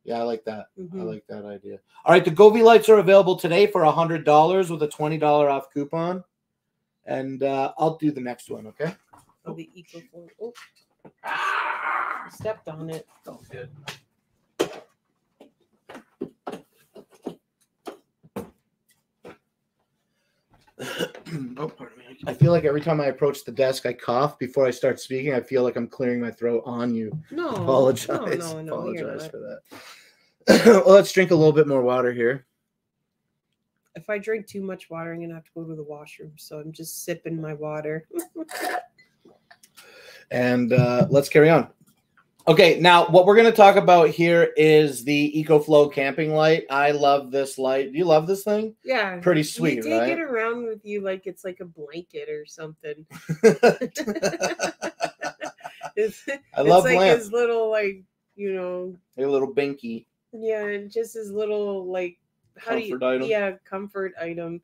Yeah. Yeah, I like that. I mhm. like that idea. All right, the Govee lights are available today for a hundred dollars with a twenty dollar off coupon, and uh, I'll do the next one. Okay. Oh, the eco Oh, stepped on it. Oh, good. oh, pardon me. I feel like every time I approach the desk, I cough before I start speaking. I feel like I'm clearing my throat on you. No, Apologize. No, no, no. Apologize for that. well, let's drink a little bit more water here. If I drink too much water, I'm gonna have to go to the washroom. So I'm just sipping my water. and uh, let's carry on. Okay, now what we're going to talk about here is the EcoFlow camping light. I love this light. Do you love this thing? yeah, Pretty you sweet, take right? it around with you like it's like a blanket or something. it's, I love it's like lamp. his little like you know A little binky. yeah, and just his little like how do you Comfort item. yeah comfort item.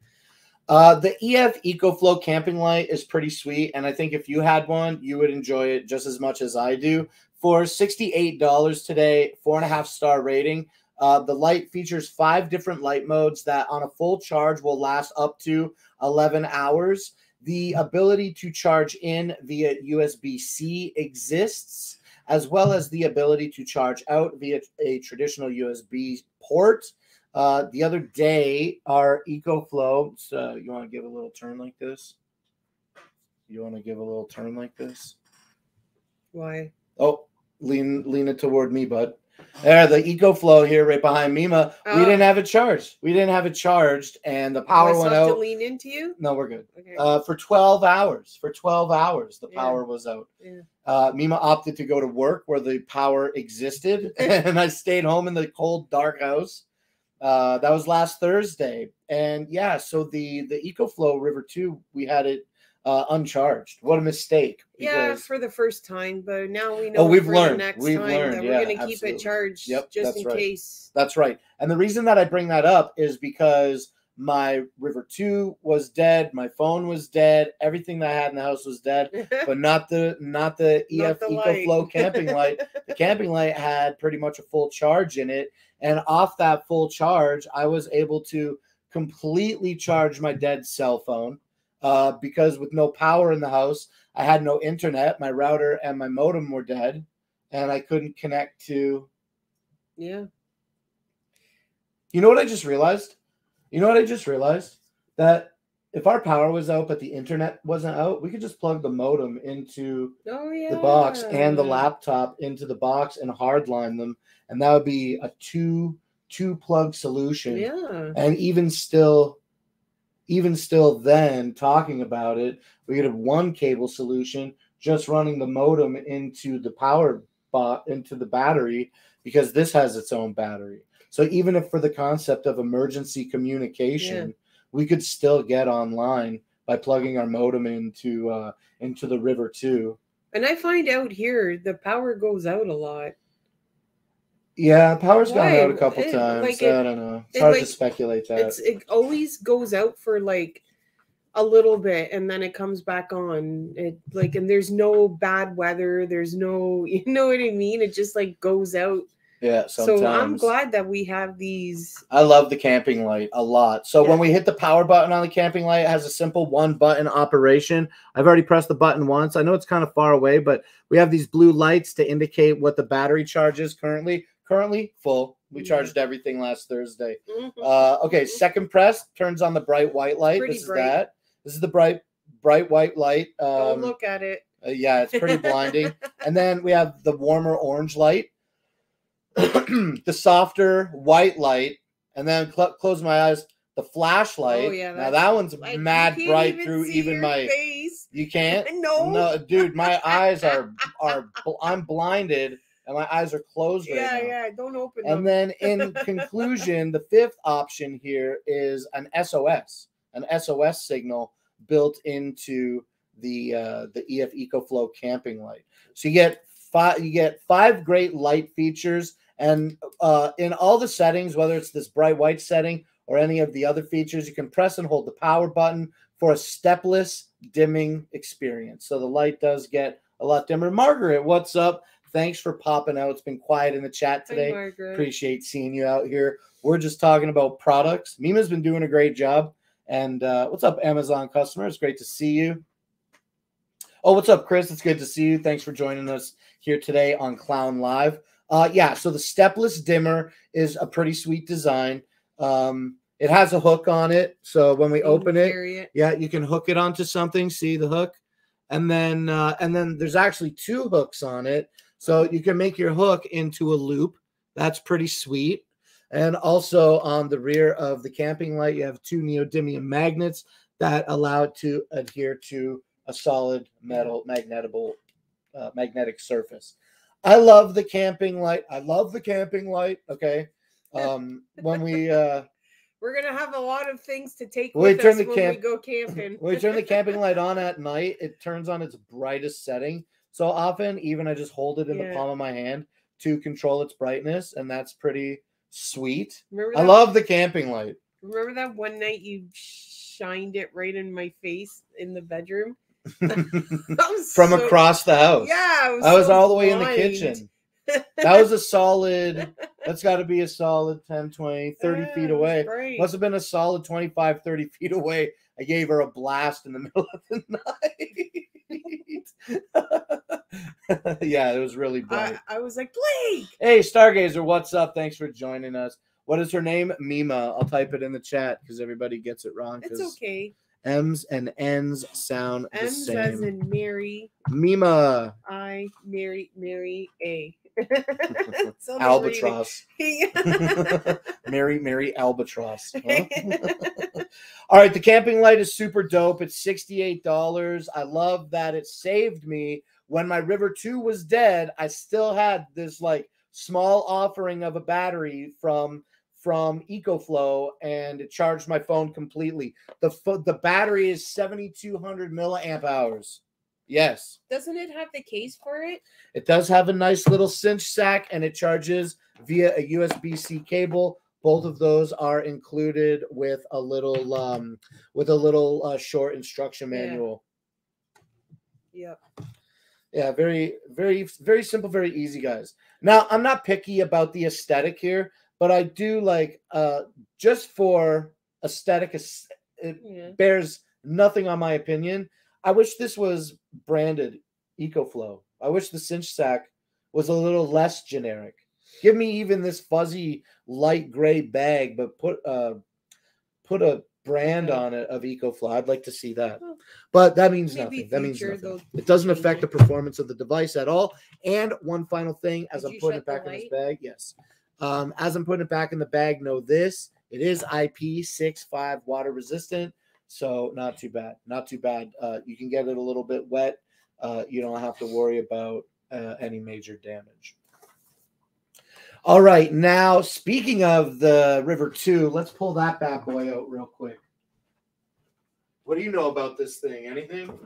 Uh, the EF EcoFlow camping light is pretty sweet, and I think if you had one, you would enjoy it just as much as I do. For sixty-eight dollars today, four and a half star rating. Uh, the light features five different light modes that, on a full charge, will last up to eleven hours. The ability to charge in via USB C exists, as well as the ability to charge out via a traditional USB port. Uh, the other day, our EcoFlow. So you want to give a little turn like this? You want to give a little turn like this? Why? Oh, lean lean it toward me, bud. There, the EcoFlow here, right behind Mima. We Oh. didn't have it charged. We didn't have it charged, and the power went out. to lean into you. No, we're good. Okay. Uh, for 12 hours. For 12 hours, the Yeah. power was out. yeah. Uh, Mima opted to go to work where the power existed, and I stayed home in the cold, dark house. Uh, that was last Thursday, and yeah, so the the EcoFlow River Two, we had it uh, uncharged. What a mistake! Yeah, for the first time, but now we know. Oh, we've for learned. The next We've time learned. that Yeah, we're going to keep it charged Yep, just in right. case. That's right. And the reason that I bring that up is because my River 2 was dead, my phone was dead, everything that I had in the house was dead, but not the not the Not EF the light. EcoFlow camping light. The camping light had pretty much a full charge in it, and off that full charge, I was able to completely charge my dead cell phone. Uh, because with no power in the house, I had no internet. My router and my modem were dead, and I couldn't connect to yeah. You know what I just realized? You know what I just realized? That if our power was out but the internet wasn't out, we could just plug the modem into Oh yeah. the box and the laptop into the box and hardline them, and that would be a two two plug solution. Yeah. And even still, even still, then talking about it, we could have one cable solution just running the modem into the power bot into the battery because this has its own battery. So even if for the concept of emergency communication, we could still get online by plugging our modem into uh, into the River 2. And I find out here the power goes out a lot. Yeah, power's gone out a couple It- times. like I don't know. It's it, hard like, to speculate that. It's it always goes out for like a little bit and then it comes back on. It like and there's no bad weather. There's no you know what I mean? It just like goes out. yeah, sometimes. So I'm glad that we have these. I love the camping light a lot. So Yeah. when we hit the power button on the camping light, it has a simple one button operation. I've already pressed the button once. I know it's kind of far away, but we have these blue lights to indicate what the battery charge is currently. Currently full. We Yeah. charged everything last Thursday. Mhm. Uh, okay, second press turns on the bright white light. Pretty this is that. This is the bright bright white light. oh, Um, look at it. uh, yeah, it's pretty blinding. and then we have the warmer orange light, the softer white light, and then cl- close my eyes. The flashlight. Oh, yeah, now that one's Like, mad bright even through even my. face. You can't. No. No, dude, my eyes are are. I'm blinded, and my eyes are closed right Yeah, now. yeah. Don't open them. And then in conclusion, the fifth option here is an SOS, an SOS signal built into the uh, the EF EcoFlow camping light. So you get five you get five great light features, and uh, in all the settings, whether it's this bright white setting or any of the other features, you can press and hold the power button for a stepless dimming experience. So the light does get a lot dimmer. Margaret, what's up? Thanks for popping out. It's been quiet in the chat today. Margaret. Appreciate seeing you out here. We're just talking about products. Mima's been doing a great job. And uh, what's up, Amazon customer? It's great to see you. Oh, what's up, Chris? It's good to see you. Thanks for joining us here today on Clown Live. Uh, yeah, so the stepless dimmer is a pretty sweet design. Um, it has a hook on it, so when we open it, it. yeah, you can hook it onto something. See the hook, and then uh, and then there's actually two hooks on it, so you can make your hook into a loop. That's pretty sweet. And also on the rear of the camping light, you have two neodymium magnets that allow it to adhere to a solid metal magnetable uh, magnetic surface. I love the camping light. I love the camping light. Okay. Um, when we uh, We're gonna have a lot of things to take We with turn us the when camp- we go camping. when we turn the camping light on at night, it turns on its brightest setting. So often, even I just hold it in the palm of my hand to control its brightness, and that's pretty sweet. I love the camping light. Remember that one night you shined it right in my face in the bedroom From so- across the house. Yeah, I was, I was so all the way in the kitchen. That was a solid, that's got to be a solid 10, 20, 30 Yeah, feet away. great. Must have been a solid 25, 30 feet away. I gave her a blast in the middle of the night. yeah, it was really bright. I, I was like, Blake. Hey, Stargazer, what's up? Thanks for joining us. What is her name? Mima. I'll type it in the chat because everybody gets it wrong. It's okay. M's and N's sound the same. M's as in Mary. Mima. I Mary Mary A. So Albatross. Mary, Mary Albatross. huh? All right, the camping light is super dope. It's $68. I love that it saved me when my River 2 was dead. I still had this like small offering of a battery from from EcoFlow and it charged my phone completely. The the battery is 7200 milliamp hours. Yes. Doesn't it have the case for it? It does have a nice little cinch sack and it charges via a USB C cable. Both of those are included with a little um with a little uh, short instruction Yeah. manual. Yep. Yeah, very very very simple, very easy guys. Now, I'm not picky about the aesthetic here, but I do like uh just for aesthetic it Yeah. bears nothing on my opinion. I wish this was branded EcoFlow. I wish the cinch sack was a little less generic. Give me even this fuzzy light gray bag, but put uh put a brand on it of EcoFlow. I'd like to see that. But that means maybe nothing. That means nothing. It doesn't affect the performance of the device at all. And one final thing, as Did I'm putting it back in this bag, yes. Um, as I'm putting it back in the bag, know this: it is IP65 water resistant, so not too bad. Not too bad. Uh, you can get it a little bit wet. Uh, you don't have to worry about uh, any major damage. All right, now speaking of the River Two, let's pull that bad boy out real quick. What do you know about this thing? Anything?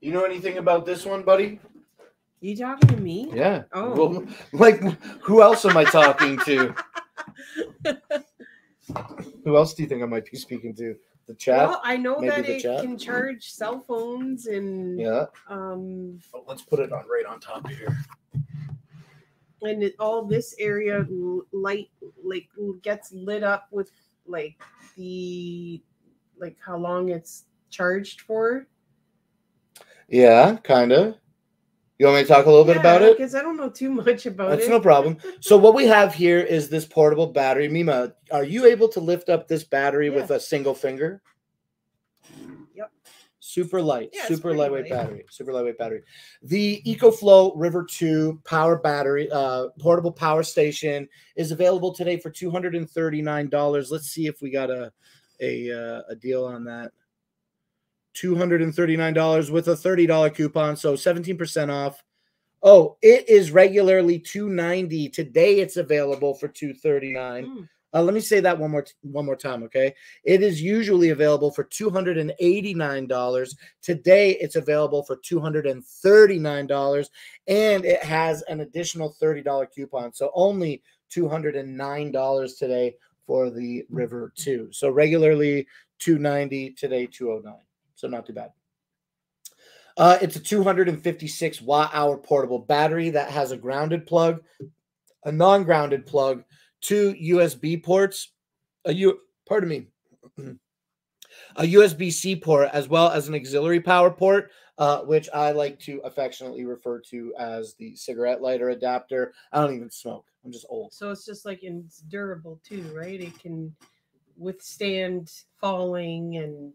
You know anything about this one, buddy? You talking to me? Yeah. Oh. Well, like, who else am I talking to? who else do you think I might be speaking to? The chat? Well, I know Maybe that the it chat? can charge cell phones and yeah. um Oh, let's put it on right on top of here. and it, all this area light like gets lit up with like the like how long it's charged for. Yeah, kind of. You want me to talk a little bit about it? because I don't know too much about That's it. That's no problem. So what we have here is this portable battery. Mima, are you able to lift up this battery with a single finger? Yep. Super light, Yeah, super lightweight light. battery, super lightweight battery. The EcoFlow River 2 power battery, uh, portable power station is available today for $239. Let's see if we got a a, uh, a deal on that. $239 with a $30 coupon, so 17% off. Oh, it is regularly 290. Today it's available for 239. Mm. Uh, let me say that one more one more time, okay? It is usually available for $289. Today it's available for $239 and it has an additional $30 coupon. So only $209 today for the River 2. So regularly 290, today 209. So not too bad. Uh, it's a 256 watt hour portable battery that has a grounded plug, a non-grounded plug, two USB ports, a U pardon me, a USB-C port, as well as an auxiliary power port, uh, which I like to affectionately refer to as the cigarette lighter adapter. I don't even smoke. I'm just old. So it's just like it's durable too, right? It can withstand falling and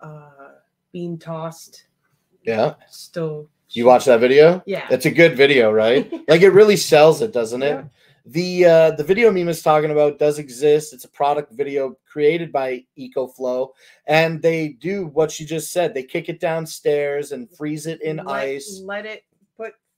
uh being tossed. Yeah. Still You watch that video? Yeah. It's a good video, right? like it really sells it, doesn't it? Yeah. The uh, the video Mima is talking about does exist. It's a product video created by EcoFlow, and they do what she just said. They kick it downstairs and freeze it in let, ice. Let it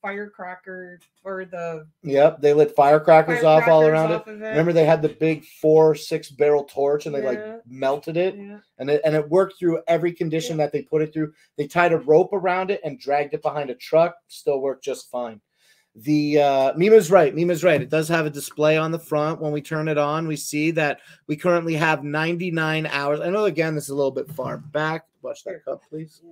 firecracker or the Yep, they lit firecrackers, off all around off it. it. Remember, they had the big four six barrel torch, and they like melted it, Yeah. and it and it worked through every condition that they put it through. They tied a rope around it and dragged it behind a truck. Still worked just fine. The uh, Mima's right. Mima's right. It does have a display on the front. When we turn it on, we see that we currently have 99 hours. I know again this is a little bit far back. Watch that cup, please.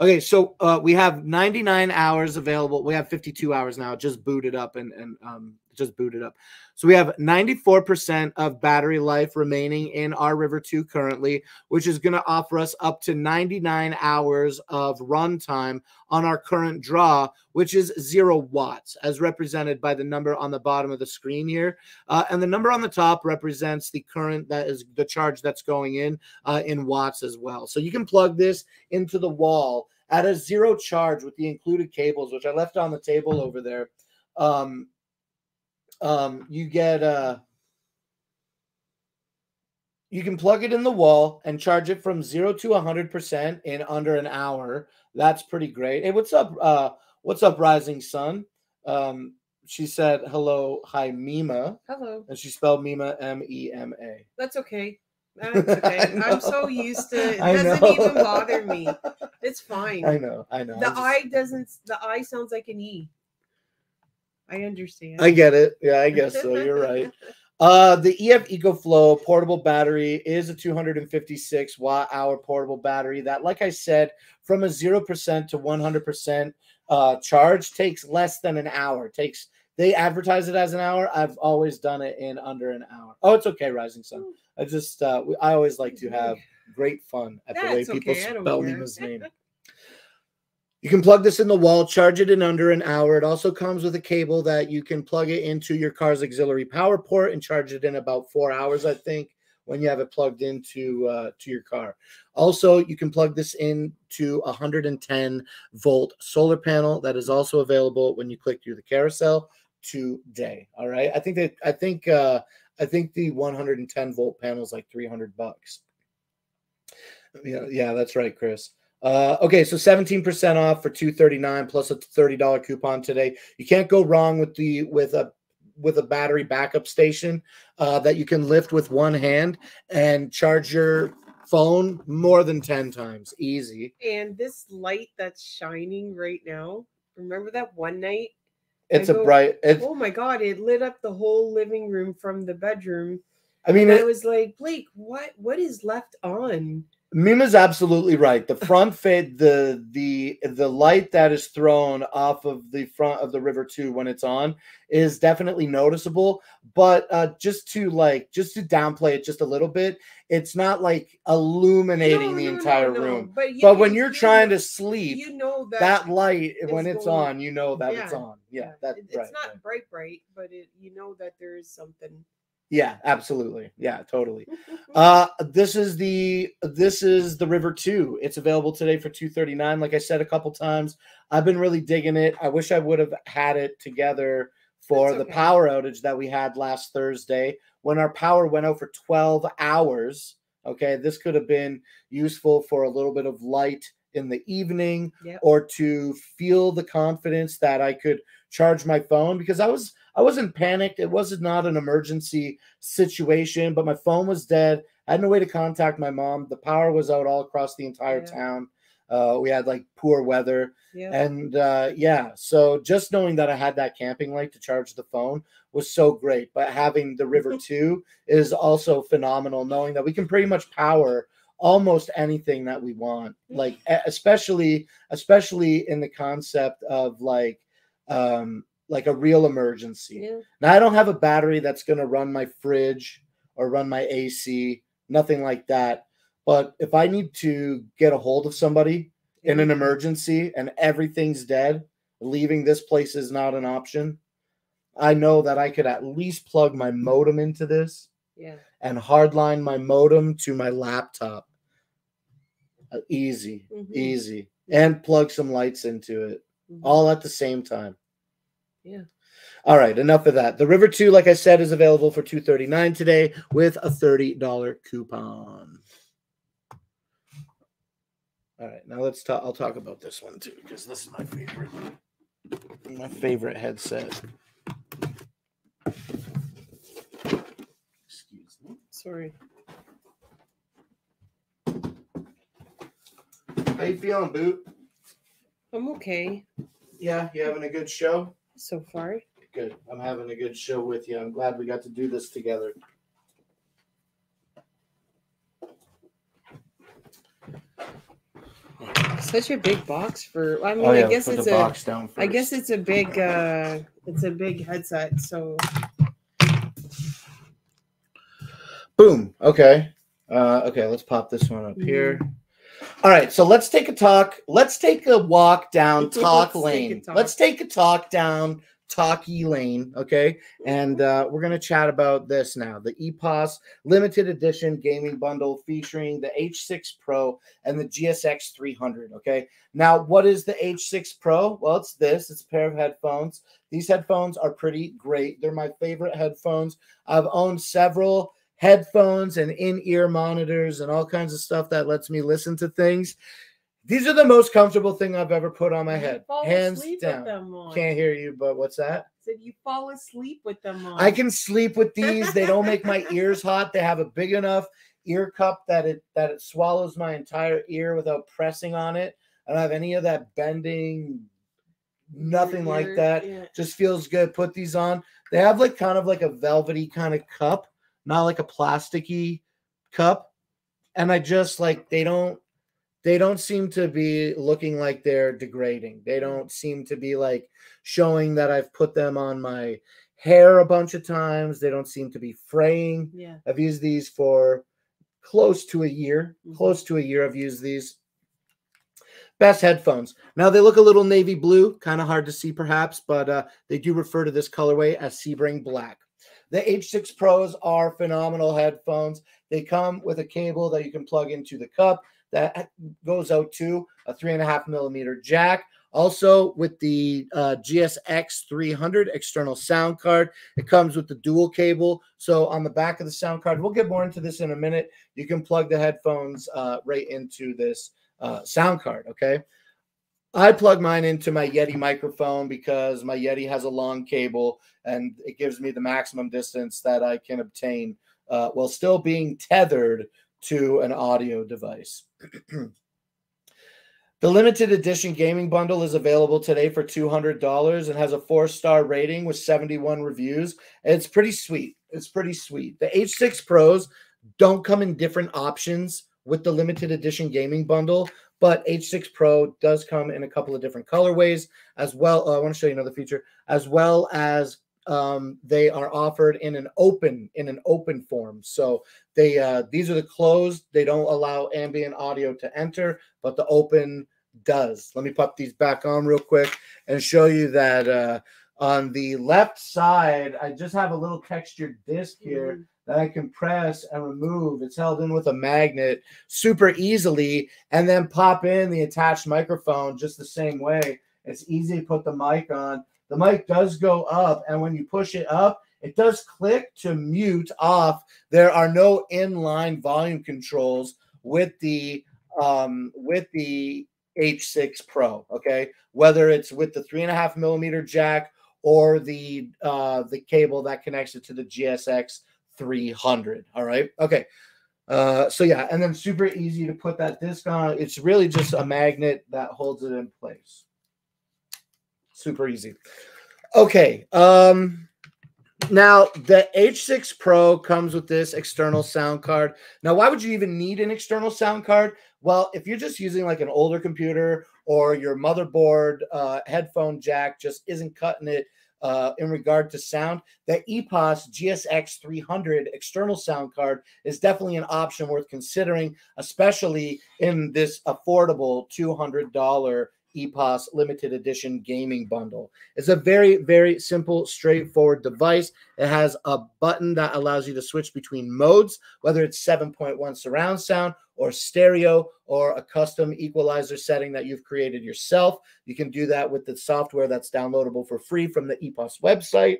Okay, so uh, we have 99 hours available. We have 52 hours now. Just booted up and and um, just booted up. So we have 94% of battery life remaining in our River 2 currently, which is going to offer us up to 99 hours of runtime on our current draw, which is zero watts, as represented by the number on the bottom of the screen here. Uh, and the number on the top represents the current that is the charge that's going in uh, in watts as well. So you can plug this into the wall at a zero charge with the included cables, which I left on the table over there. Um, um, you get uh, you can plug it in the wall and charge it from zero to a hundred percent in under an hour. That's pretty great. Hey, what's up? Uh, what's up, Rising Sun? Um, she said hello, hi, Mima, Hello. and she spelled Mima M E M A. That's okay. That's okay. I'm so used to it. Doesn't even bother me. It's fine. I know, I know. The I just- I doesn't the I sounds like an E. I understand. I get it. Yeah, I guess so. You're right. Uh, the EF EcoFlow portable battery is a 256 watt hour portable battery that, like I said, from a 0% to 100% uh, charge takes less than an hour. Takes they advertise it as an hour. I've always done it in under an hour. Oh, it's okay, Rising Sun. I just uh, I always like to have great fun at the way people okay, spell. Mima's name. You can plug this in the wall, charge it in under an hour. It also comes with a cable that you can plug it into your car's auxiliary power port and charge it in about four hours, I think, when you have it plugged into uh, to your car. Also, you can plug this into a 110 volt solar panel that is also available when you click through the carousel today. All right, I think that I think uh, I think the 110 volt panel is like 300 bucks. Yeah, yeah, that's right, Chris. Uh, okay, so 17% off for 239 plus a $30 coupon today. You can't go wrong with the with a with a battery backup station uh, that you can lift with one hand and charge your phone more than 10 times. Easy. And this light that's shining right now, remember that one night? It's I a go- bright it's Oh my god, it lit up the whole living room from the bedroom. I mean And I it, was like, Blake, what what is left on? Mima's absolutely right. The front fade, the the the light that is thrown off of the front of the River Two when it's on is definitely noticeable. But uh, just to like just to downplay it just a little bit, it's not like illuminating No, the no, entire no, room. But, you, But when you- you're you trying to sleep, you know that, that light when it's going- on, you know that it's on. Yeah, that it- it's right. not right. bright bright, but it you know that there is something. Yeah, absolutely. Yeah, totally. Uh this is the this is the River 2. It's available today for 239 like I said a couple times. I've been really digging it. I wish I would have had it together for That's the power outage that we had last Thursday when our power went out for 12 hours. Okay, this could have been useful for a little bit of light in the evening Yep. or to feel the confidence that I could charge my phone because I was I wasn't panicked. It was not an emergency situation, but my phone was dead. I had no way to contact my mom. The power was out all across the entire Yeah. town. Uh, we had like poor weather, yeah. and uh, yeah. So just knowing that I had that camping light to charge the phone was so great. But having the River Two is also phenomenal. Knowing that we can pretty much power almost anything that we want, like especially especially in the concept of like um like a real emergency. yeah. Now I don't have a battery that's going to run my fridge or run my AC, nothing like that. But if I need to get a hold of somebody in an emergency and everything's dead, leaving this place is not an option. I know that I could at least plug my modem into this Yeah. and hardline my modem to my laptop. Uh, easy, Mhm. easy. And plug some lights into it. Mm-hmm. all at the same time. Yeah. All right, enough of that. The River 2, like I said, is available for 239 today with a $30 coupon. All right, now let's talk I'll talk about this one too because this is my favorite. My favorite headset. Excuse me. Sorry. How you feeling, Boot? I'm okay Yeah, you having a good show? so far. Good. I'm having a good show with you. I'm glad we got to do this together. Such a big box for. I mean, oh yeah, I guess it's the a. box down I guess it's a big. uh It's a big headset. So Boom. Okay. Uh, okay, let's pop this one up Mm-hmm. here. All right, so let's take a talk. Let's take a walk down Let's talk a lane. talk. Let's take a talk down talky lane. Okay, and uh, we're gonna chat about this now. The EPOS limited edition gaming bundle featuring the H6 Pro and the GSX 300. Okay, now what is the H6 Pro? Well, it's this. It's a pair of headphones. These headphones are pretty great. They're my favorite headphones. I've owned several headphones and in-ear monitors and all kinds of stuff that lets me listen to things. These are the most comfortable thing I've ever put on my You head. Hands down. With them on. Can't hear you, but what's that? Said you fall asleep with them on. I can sleep with these. They don't make my ears hot. They have a big enough ear cup that it that it swallows my entire ear without pressing on it. I don't have any of that bending, nothing like that. yeah. just feels good. Put these on. They have like kind of like a velvety kind of cup, not like a plasticky cup. And I just like they don't they don't seem to be looking like they're degrading. They don't seem to be like showing that I've put them on my hair a bunch of times. They don't seem to be fraying. Yeah. I've used these for close to a year. Mhm. Close to a year I've used these. Best headphones. Now they look a little navy blue, kind of hard to see perhaps, but uh, they do refer to this colorway as Sebring Black. The H6 Pros are phenomenal headphones. They come with a cable that you can plug into the cup that goes out to a three and a half millimeter jack. Also, with the uh, GSX 300 external sound card, it comes with the dual cable. So, on the back of the sound card, we'll get more into this in a minute. You can plug the headphones uh, right into this uh, sound card. Okay. I plug mine into my Yeti microphone because my Yeti has a long cable and it gives me the maximum distance that I can obtain uh, while still being tethered to an audio device. the limited edition gaming bundle is available today for $200 and has a four star rating with 71 reviews. It's pretty sweet. It's pretty sweet. The H6 Pros don't come in different options with the limited edition gaming bundle, but H6 Pro does come in a couple of different colorways as well. Oh, I want to show you another feature, as well as um, they are offered in an open in an open form. So they uh, these are the closed. They don't allow ambient audio to enter, but the open does. Let me pop these back on real quick and show you that uh, on the left side, I just have a little textured disc here Mhm. That I can press and remove. It's held in with a magnet super easily, and then pop in the attached microphone just the same way. It's easy to put the mic on. The mic does go up, and when you push it up, it does click to mute off. There are no inline volume controls with the um, with the H6 Pro. Okay, whether it's with the three and a half millimeter jack or the uh, the cable that connects it to the GSX 300. All right. Okay. Uh, so yeah, and then super easy to put that disc on. It's really just a magnet that holds it in place. Super easy. Okay. Um, now the H6 Pro comes with this external sound card. Now, why would you even need an external sound card? Well, if you're just using like an older computer or your motherboard uh, headphone jack just isn't cutting it uh, in regard to sound, the EPOS GSX 300 external sound card is definitely an option worth considering, especially in this affordable $200 EPOS limited edition gaming bundle. It's a very, very simple, straightforward device. It has a button that allows you to switch between modes, whether it's 7.1 surround sound or stereo or a custom equalizer setting that you've created yourself. You can do that with the software that's downloadable for free from the EPOS website.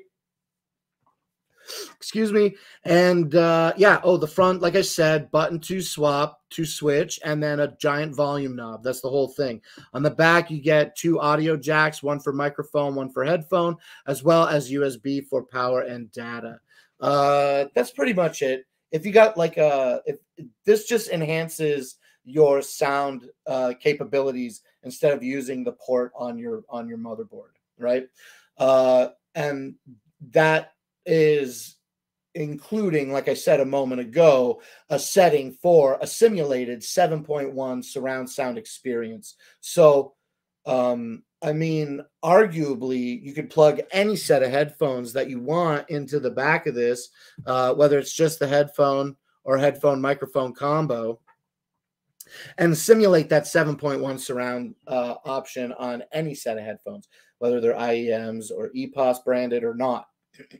Excuse me. And uh, yeah, oh, the front, like I said, button to swap, to switch, and then a giant volume knob. That's the whole thing. On the back, you get two audio jacks, one for microphone, one for headphone, as well as USB for power and data. Uh, that's pretty much it. If you got like a, if this just enhances your sound uh, capabilities instead of using the port on your on your motherboard, right? Uh, and that is including, like I said a moment ago, a setting for a simulated 7.1 surround sound experience. So, um, I mean, arguably, you could plug any set of headphones that you want into the back of this, uh, whether it's just the headphone or headphone microphone combo, and simulate that 7.1 surround uh, option on any set of headphones, whether they're IEMs or EPOS branded or not.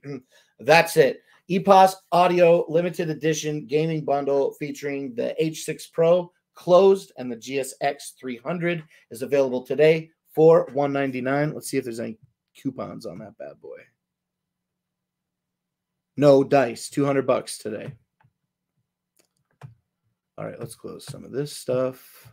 That's it. EPOS Audio Limited Edition Gaming Bundle featuring the H6 Pro closed and the GSX 300 is available today for 199 Let's see if there's any coupons on that bad boy. No dice, 200 bucks today. All right, let's close some of this stuff.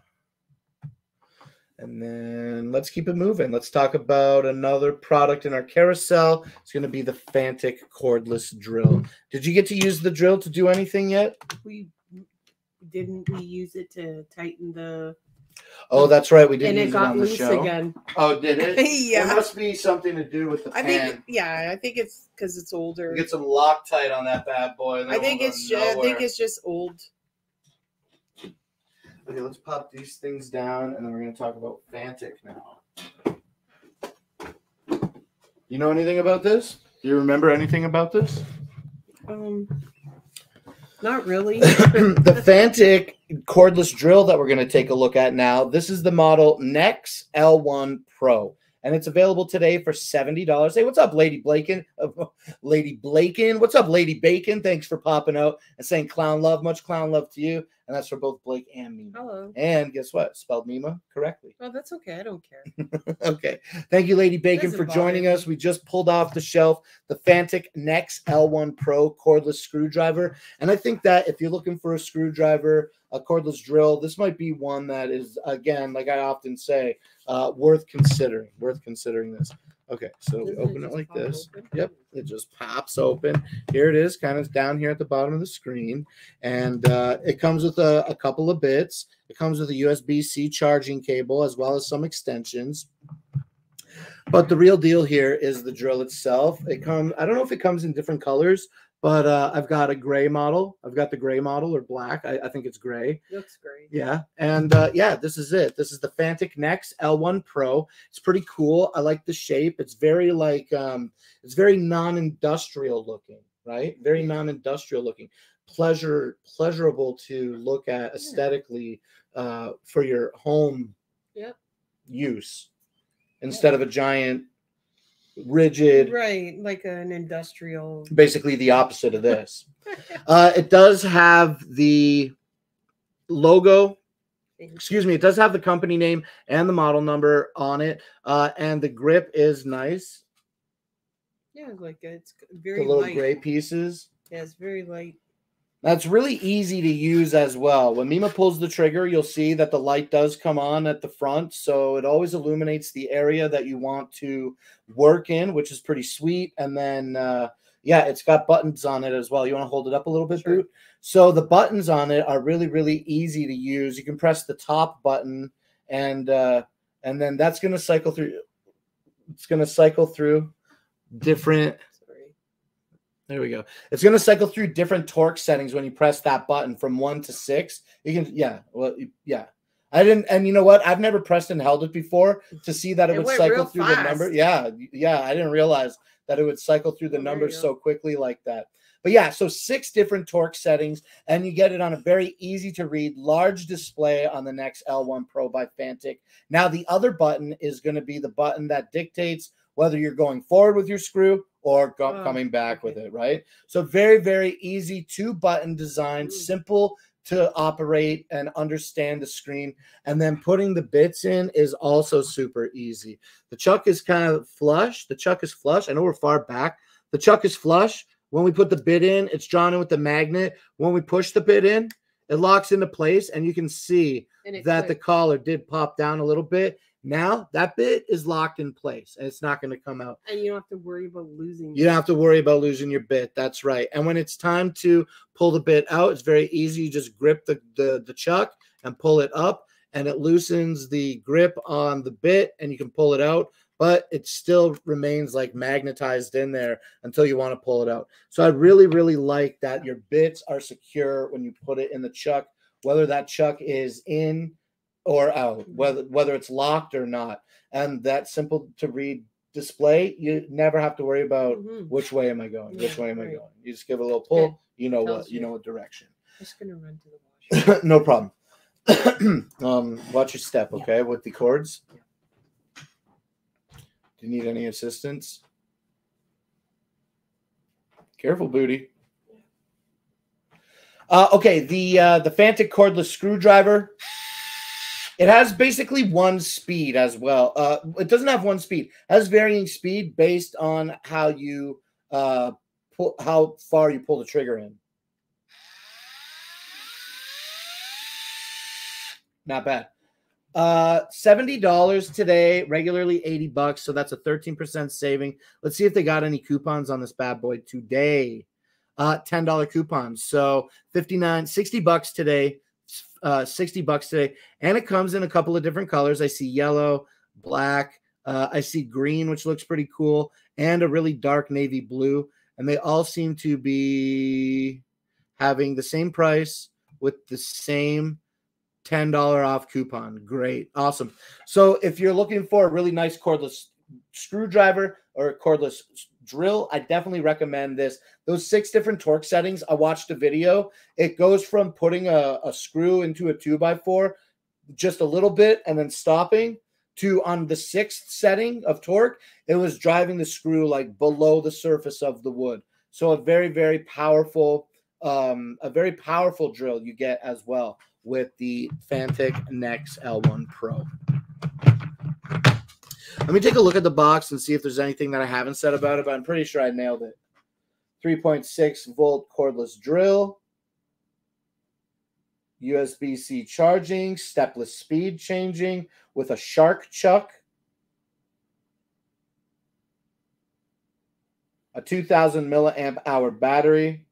And then let's keep it moving. Let's talk about another product in our carousel. It's going to be the Fanttik cordless drill. Did you get to use the drill to do anything yet? We didn't we use it to tighten the Oh, that's right. We didn't and it use it got on the loose show. again. Oh, did it? yeah. It must be something to do with the I pan. think yeah, I think it's because it's older. Get some Loctite on that bad boy. and I think it's just, I think it's just old. Okay, let's pop these things down, and then we're going to talk about Fanttik now. You know anything about this? Do you remember anything about this? Um, not really. the Fanttik cordless drill that we're going to take a look at now. This is the model Nex L1 Pro, and it's available today for seventy dollars. Hey, what's up, Lady Blaken? Uh, Lady Blaken, what's up, Lady Bacon? Thanks for popping out and saying clown love. Much clown love to you, and that's for both Blake and Mima. Hello. And guess what? Spelled Mima correctly. Oh, that's okay. I don't care. okay. Thank you, Lady Bacon, for joining me. us. We just pulled off the shelf the Fanttik Nex L1 Pro cordless screwdriver. And I think that if you're looking for a screwdriver, a cordless drill, this might be one that is, again, like I often say, uh, worth considering. Worth considering this. Okay, so we Doesn't it open it just like this. open? Yep, it just pops open. Here it is, kind of down here at the bottom of the screen. And uh, it comes with a, a couple of bits. It comes with a USB C charging cable as well as some extensions. But the real deal here is the drill itself. It comes, I don't know if it comes in different colors, but uh, I've got a gray model. I've got the gray model or black. I, I think it's gray. Looks great. Yeah. And uh, yeah, this is it. This is the Fanttik Nex L1 Pro. It's pretty cool. I like the shape. It's very like um it's very non-industrial looking, right? Very non-industrial looking. Pleasure pleasurable to look at aesthetically uh for your home Yep. use instead of a giant rigid Right, like an industrial. basically the opposite of this. Uh, it does have the logo. Excuse me. It does have the company name and the model number on it, uh, and the grip is nice. Yeah, like it's The very little light. gray pieces. Yeah, it's very light. That's really easy to use as well. When Mima pulls the trigger, you'll see that the light does come on at the front. So it always illuminates the area that you want to work in, which is pretty sweet. And then, uh, yeah, it's got buttons on it as well. You want to hold it up a little bit, Sure. So the buttons on it are really, really easy to use. You can press the top button and uh, and then that's going to cycle through. It's going to cycle through different. There we go. It's going to cycle through different torque settings when you press that button from one to six. You can, yeah, well, yeah. I didn't, and you know what? I've never pressed and held it before to see that it, It would cycle through the number. Yeah, yeah. I didn't realize that it would cycle through the Oh, numbers so quickly like that. But yeah, so six different torque settings, and you get it on a very easy to read, large display on the Nex L1 Pro by Fanttik. Now, the other button is going to be the button that dictates whether you're going forward with your screw or go- Oh, coming back with it, right? So, very, very easy two button design, Mm. simple to operate and understand the screen. And then putting the bits in is also super easy. The chuck is kind of flush. The chuck is flush. I know we're far back. The chuck is flush. When we put the bit in, it's drawn in with the magnet. When we push the bit in, it locks into place, and you can see that the collar did pop down a little bit. Now that bit is locked in place and it's not going to come out. and you don't have to worry about losing. You don't have to worry about losing your bit. That's right. And when it's time to pull the bit out, it's very easy. You just grip the, the, the chuck and pull it up, and it loosens the grip on the bit, and you can pull it out but it still remains like magnetized in there until you want to pull it out. So I really, really like that your bits are secure when you put it in the chuck, whether that chuck is in or out, whether whether it's locked or not. And that simple to read display, you never have to worry about Mhm. which way am I going, which way am I going. You just give a little pull, you know Tells what you you. know what direction. Just gonna run to the washroom. no problem. um, watch your step, Yeah. okay, with the cords. Yeah. Do you need any assistance? Careful, booty. Uh, okay, the uh, the Fanttik cordless screwdriver. It has basically one speed as well. Uh, it doesn't have one speed. It has varying speed based on how you uh, pull, how far you pull the trigger in. Not bad. Uh, seventy dollars today, regularly eighty bucks, so that's a thirteen percent saving. Let's see if they got any coupons on this bad boy today. Uh, ten dollar coupons, so 59, 60 bucks today. Uh, sixty bucks today, and it comes in a couple of different colors. I see yellow, black. Uh, I see green, which looks pretty cool, and a really dark navy blue. And they all seem to be having the same price with the same $10 off coupon. Great. Awesome. So if you're looking for a really nice cordless screwdriver or a cordless drill, I definitely recommend this. Those six different torque settings, I watched a video. It goes from putting a, a screw into a two by four just a little bit and then stopping to on the sixth setting of torque, it was driving the screw like below the surface of the wood. So a very, very powerful, um, a very powerful drill you get as well with the Fanttik Nex L1 Pro. Let me take a look at the box and see if there's anything that I haven't said about it, but I'm pretty sure I nailed it. 3.6 volt cordless drill, USB C charging, stepless speed changing with a shark chuck, a 2000 milliamp hour battery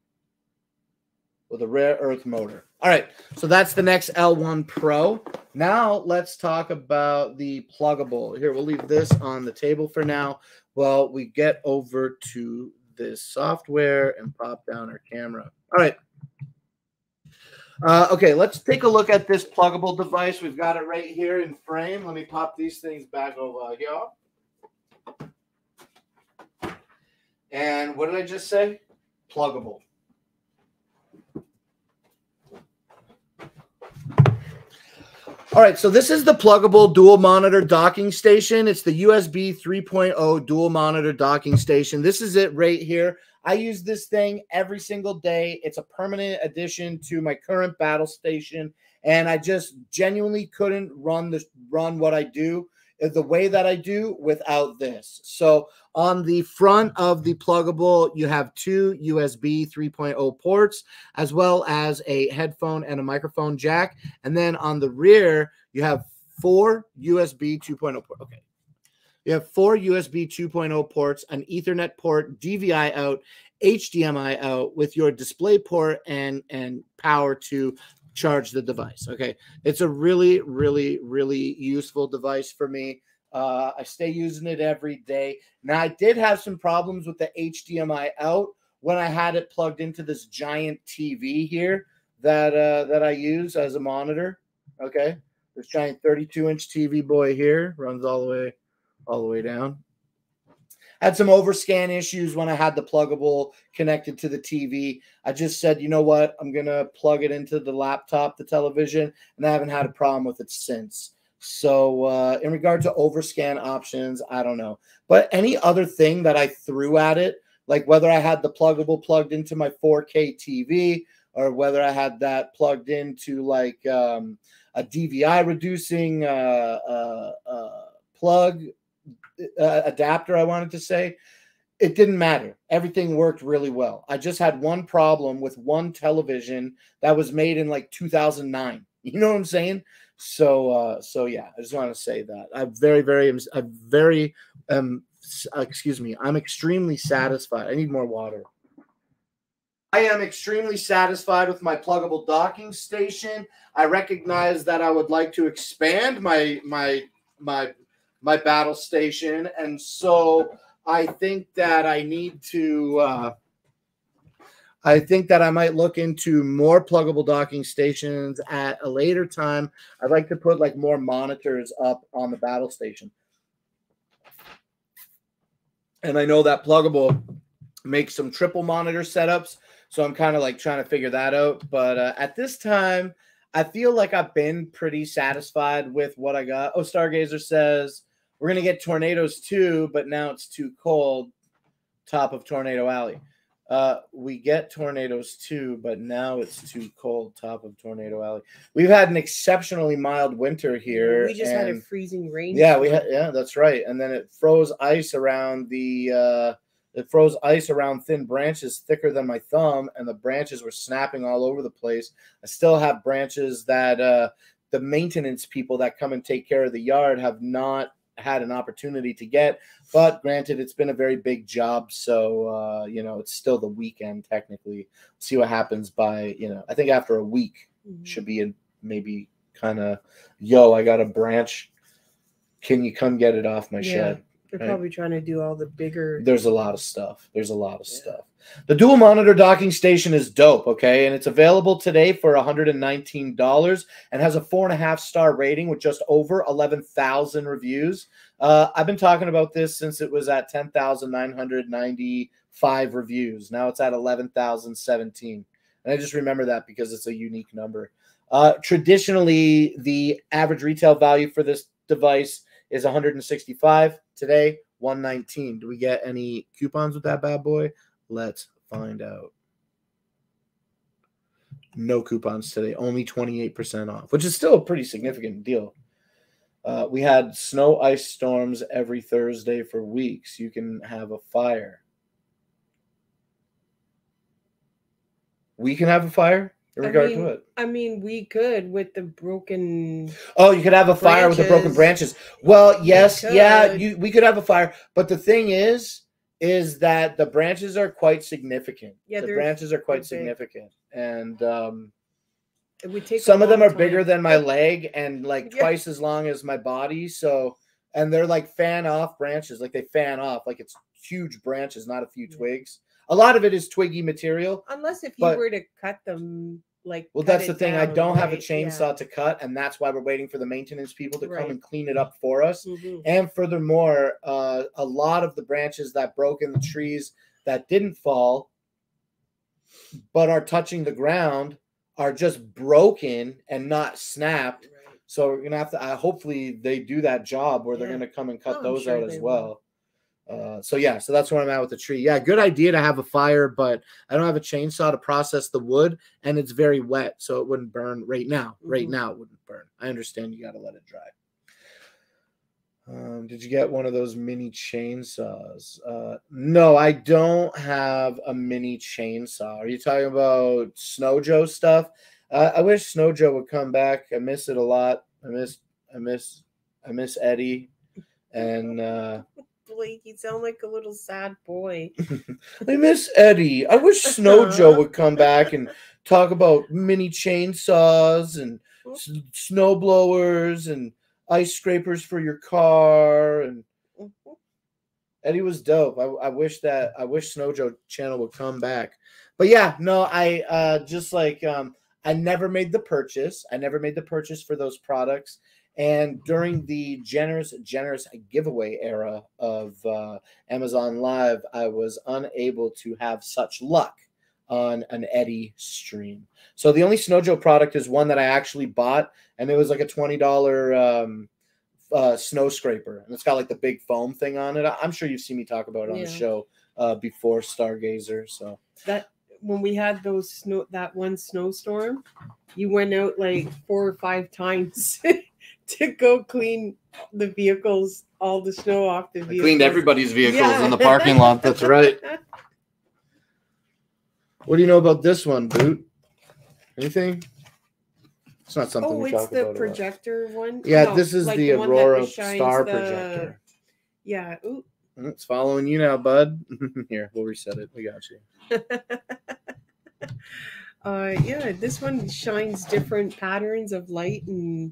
with a rare earth motor. All right, so that's the Nex L1 Pro. Now let's talk about the Plugable. Here, we'll leave this on the table for now while we get over to this software and pop down our camera. All right. Uh, okay, let's take a look at this Plugable device. We've got it right here in frame. Let me pop these things back over here. And what did I just say? Plugable. All right, so this is the Plugable dual monitor docking station. It's the USB 3.0 dual monitor docking station. This is it right here. I use this thing every single day. It's a permanent addition to my current battle station, and I just genuinely couldn't run this run what I do Uh, the way that I do without this. So on the front of the Plugable, you have two USB 3.0 ports, as well as a headphone and a microphone jack. And then on the rear, you have four USB 2.0 ports. Okay. You have four USB 2.0 ports, an Ethernet port, DVI out, HDMI out with your display port and and power to charge the device. Okay. It's a really, really, really useful device for me. Uh, I stay using it every day. Now, I did have some problems with the HDMI out when I had it plugged into this giant TV here that uh, that I use as a monitor. Okay, this giant 32 inch TV boy here runs all the way all the way down. Had some overscan issues when I had the Plugable connected to the TV. I just said, you know what, I'm gonna plug it into the laptop, the television, and I haven't had a problem with it since. So, uh, in regard to overscan options, I don't know. But any other thing that I threw at it, like whether I had the Plugable plugged into my 4K TV or whether I had that plugged into like um, a DVI reducing uh, uh, uh, plug uh, adapter, I wanted to say, it didn't matter. Everything worked really well. I just had one problem with one television that was made in like 2009. You know what I'm saying? So, uh, so yeah, I just want to say that I'm very, very, I'm very, um, uh, excuse me, I'm extremely satisfied. I need more water. I am extremely satisfied with my Plugable docking station. I recognize that I would like to expand my my my my battle station, and so I think that I need to. Uh, I think that I might look into more Plugable docking stations at a later time. I'd like to put like more monitors up on the battle station. And I know that Plugable makes some triple monitor setups. So I'm kind of like trying to figure that out. But uh, at this time, I feel like I've been pretty satisfied with what I got. Oh, Stargazer says we're going to get tornadoes too, but now it's too cold. Top of Tornado Alley. Uh, we get tornadoes too, but now it's too cold. Top of Tornado Alley. We've had an exceptionally mild winter here. We just had a freezing rain. yeah, we had yeah, that's right. And then it froze ice around the uh it froze ice around thin branches thicker than my thumb, and the branches were snapping all over the place. I still have branches that uh the maintenance people that come and take care of the yard have not had an opportunity to get. But granted, it's been a very big job, so uh, you know, it's still the weekend technically. See what happens by, you know, I think after a week Mhm. should be in maybe kind of yo i got a branch can you come get it off my Yeah. shed They're right. probably trying to do all the bigger. there's a lot of stuff there's a lot of Yeah. stuff the dual monitor docking station is dope okay and it's available today for $119 and has a four and a half star rating with just over 11000 reviews uh, i've been talking about this since it was at 10995 reviews now it's at 11017 and i just remember that because it's a unique number uh, traditionally, the average retail value for this device is 165. Today, 119. Do we get any coupons with that bad boy? Let's find out. No coupons today. Only 28% off, which is still a pretty significant deal. Uh, we had snow ice storms every Thursday for weeks. You can have a fire. We can have a fire in I regard mean, to it. I mean, we could with the broken. Oh, you could have a fire with the broken Branches. Well, yes, yeah, you we could have a fire, but the thing is, is that the branches are quite significant. Yeah, the branches are quite big. significant, and um, It would take. some of them are bigger than my leg and like Yeah. twice as long as my body. So, and they're like fan off branches, like they fan off, like it's huge branches, not a few Yeah. twigs. A lot of it is twiggy material. Unless if you but- were to cut them, like. Well, that's the thing. I don't have a chainsaw Yeah. to cut, and that's why we're waiting for the maintenance people to come and clean it up for us. Mhm. And furthermore, uh, a lot of the branches that broke in the trees that didn't fall, but are touching the ground, are just broken and not snapped. Right. So we're gonna have to. Uh, hopefully, they do that job where they're gonna come and cut Oh, those sure out as well. will. Uh, so yeah, so that's where I'm at with the tree. Yeah, good idea to have a fire, but I don't have a chainsaw to process the wood, and it's very wet, so it wouldn't burn right now. Right Mhm. now, it wouldn't burn. I understand you got to let it dry. Um, did you get one of those mini chainsaws? Uh, no, I don't have a mini chainsaw. Are you talking about Snow Joe stuff? Uh, I wish Snow Joe would come back. I miss it a lot. I miss, I miss, I miss Eddie, and uh, Blake, you sound like a little sad boy. I miss Eddie. I wish Snow Joe would come back and talk about mini chainsaws and s- snow blowers and ice scrapers for your car. And Eddie was dope. I, I wish that I wish Snow Joe channel would come back. But yeah, no, I uh just like um I never made the purchase. I never made the purchase for those products. And during the generous, generous giveaway era of uh, Amazon Live, I was unable to have such luck on an Eddie stream. So the only Snow Joe product is one that I actually bought, and it was like a twenty dollar um, uh, snow scraper, and it's got like the big foam thing on it. I'm sure you've seen me talk about it on the show uh, before Stargazer. So that when we had those snow that one snowstorm, you went out like four or five times to go clean the vehicles, all the snow off the vehicles. Clean everybody's vehicles in the parking lot. That's right. What do you know about this one, Boot? Anything? It's not something oh, we it's talk the about. projector one. Yeah, No, this is like the one that Aurora Star the- projector. Yeah. Ooh. Mm, It's following you now, bud. Here, we'll reset it. We got you. Uh, yeah, this one shines different patterns of light and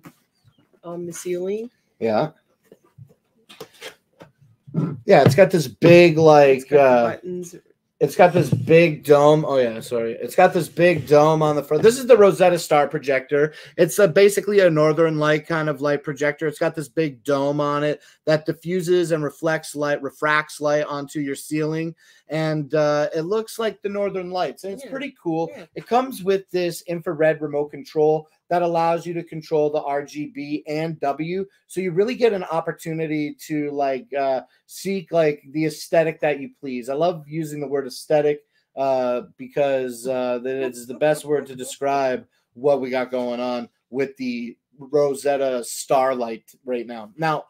on the ceiling. Yeah. Yeah, it's got this big like uh buttons. it's got this big dome. Oh yeah, sorry. It's got this big dome on the front. This is the Rosetta Star projector. It's a, basically a northern light kind of light projector. It's got this big dome on it that diffuses and reflects light, refracts light onto your ceiling, and uh, it looks like the northern lights. And it's Yeah. pretty cool. Yeah. It comes with this infrared remote control that allows you to control the RGB and W. So you really get an opportunity to like uh, seek like the aesthetic that you please. I love using the word aesthetic uh, because uh, that is the best word to describe what we got going on with the Rosetta Starlight right now. Now,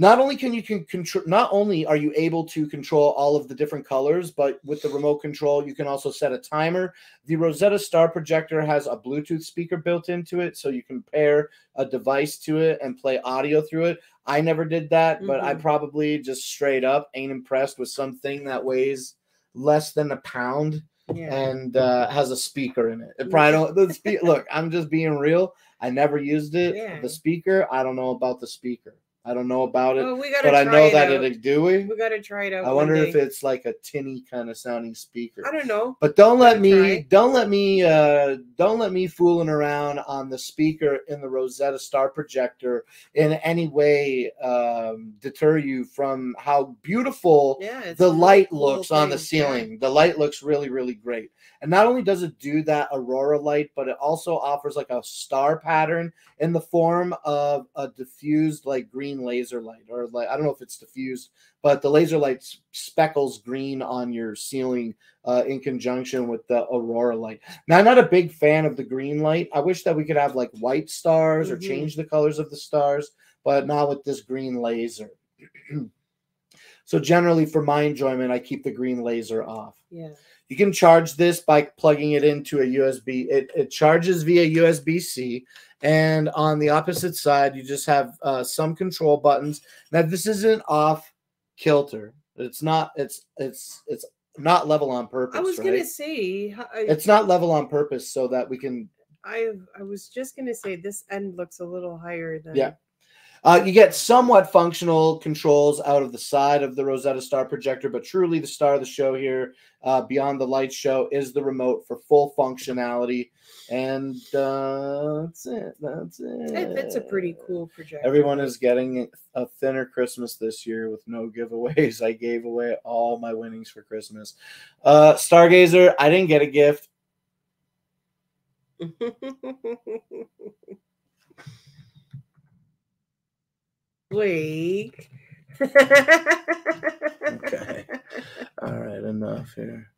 not only can you can control not only are you able to control all of the different colors but with the remote control you can also set a timer the rosetta star projector has a bluetooth speaker built into it so you can pair a device to it and play audio through it i never did that but i Mhm. probably just straight up ain't impressed with something that weighs less than a pound Yeah. and uh, has a speaker in it. It probably don't. Spe- look, I'm just being real. I never used it. Yeah. The speaker, I don't know about the speaker. I don't know about it, Oh, we but I know that out. it do. We gotta try it out. I wonder if it's like a tinny kind of sounding speaker. I don't know. But don't let me try. don't let me uh don't let me fooling around on the speaker in the Rosetta Star projector in any way um deter you from how beautiful Yeah, the light looks on the thing. Yeah. ceiling. The light looks really, really great. And not only does it do that aurora light, but it also offers like a star pattern in the form of a diffused like green laser light, or like I don't know if it's diffused, but the laser light speckles green on your ceiling uh, in conjunction with the aurora light. Now, I'm not a big fan of the green light. I wish that we could have like white stars or Mhm. change the colors of the stars, but not with this green laser. so generally, for my enjoyment, I keep the green laser off. Yeah. You can charge this by plugging it into a USB. It, it charges via USB C. And on the opposite side, you just have uh, some control buttons. Now, this isn't off kilter. It's not. It's it's it's not level on purpose. I was right? gonna say. I, It's not level on purpose so that we can. I I was just gonna say this end looks a little higher than. Yeah. Uh, you get somewhat functional controls out of the side of the Rosetta Star projector, but truly the star of the show here, uh, beyond the light show, is the remote for full functionality. And uh, that's it. That's it. That's a pretty cool projector. Everyone is getting a thinner Christmas this year with no giveaways. I gave away all my winnings for Christmas. Uh, Stargazer, I didn't get a gift. Blake. Okay. All right, enough here.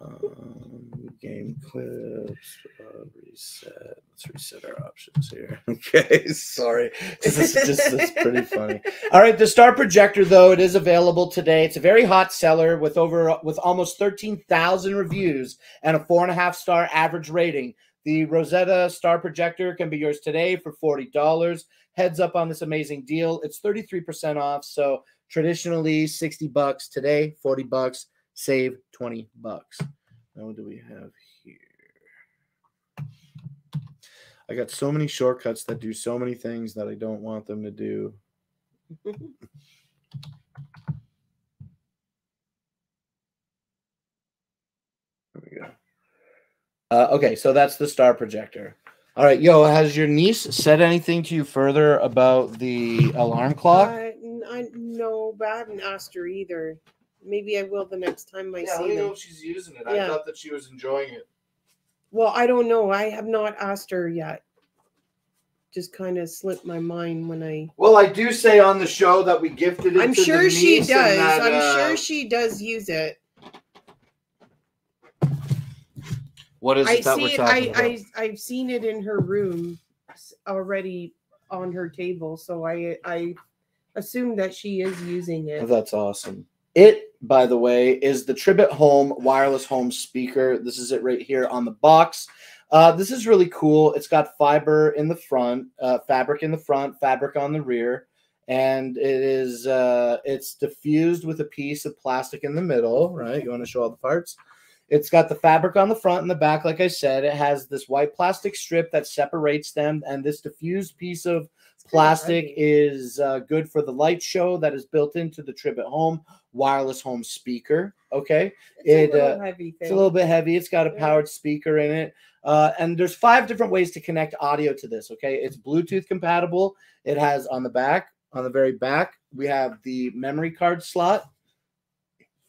Um, game clips, uh, reset. Let's reset our options here. Okay, sorry. This is just this is pretty funny. All right, the Star Projector though it is available today. It's a very hot seller with over with almost thirteen thousand reviews and a four and a half star average rating. The Rosetta Star Projector can be yours today for forty dollars. Heads up on this amazing deal. It's thirty three percent off. So traditionally 60 bucks today 40 bucks save 20 bucks now what do we have here i got so many shortcuts that do so many things that i don't want them to do there we go uh, okay so that's the star projector all right yo has your niece said anything to you further about the alarm clock Uh, n- I no, but I haven't asked her either. Maybe I will the next time I yeah, let see me know them. if she's using it. Yeah. I thought that she was enjoying it. Well, I don't know. I have not asked her yet. Just kind of slipped my mind when I. Well, I do say on the show that we gifted it. I'm to the sure she does. that, I'm uh, sure she does use it. What is I it that we're see it. talking I, about? I I've seen it in her room already on her table, so I I assume that she is using Oh, it. that's awesome. It, by the way, is the Tribit Home wireless home speaker. This is it right here on the box. Uh, this is really cool. It's got fiber in the front, uh, fabric in the front, fabric on the rear, and it is uh, it's diffused with a piece of plastic in the middle. Right? You want to show all the parts? It's got the fabric on the front and the back. Like I said, it has this white plastic strip that separates them, and this diffused piece of Plastic is uh, good for the light show that is built into the Tribit Home wireless home speaker. Okay, It's a little uh, heavy thing. it's a little bit heavy. It's got a powered speaker in it. Uh, and there's five different ways to connect audio to this. Okay, it's Bluetooth compatible. It has on the back, on the very back, we have the memory card slot.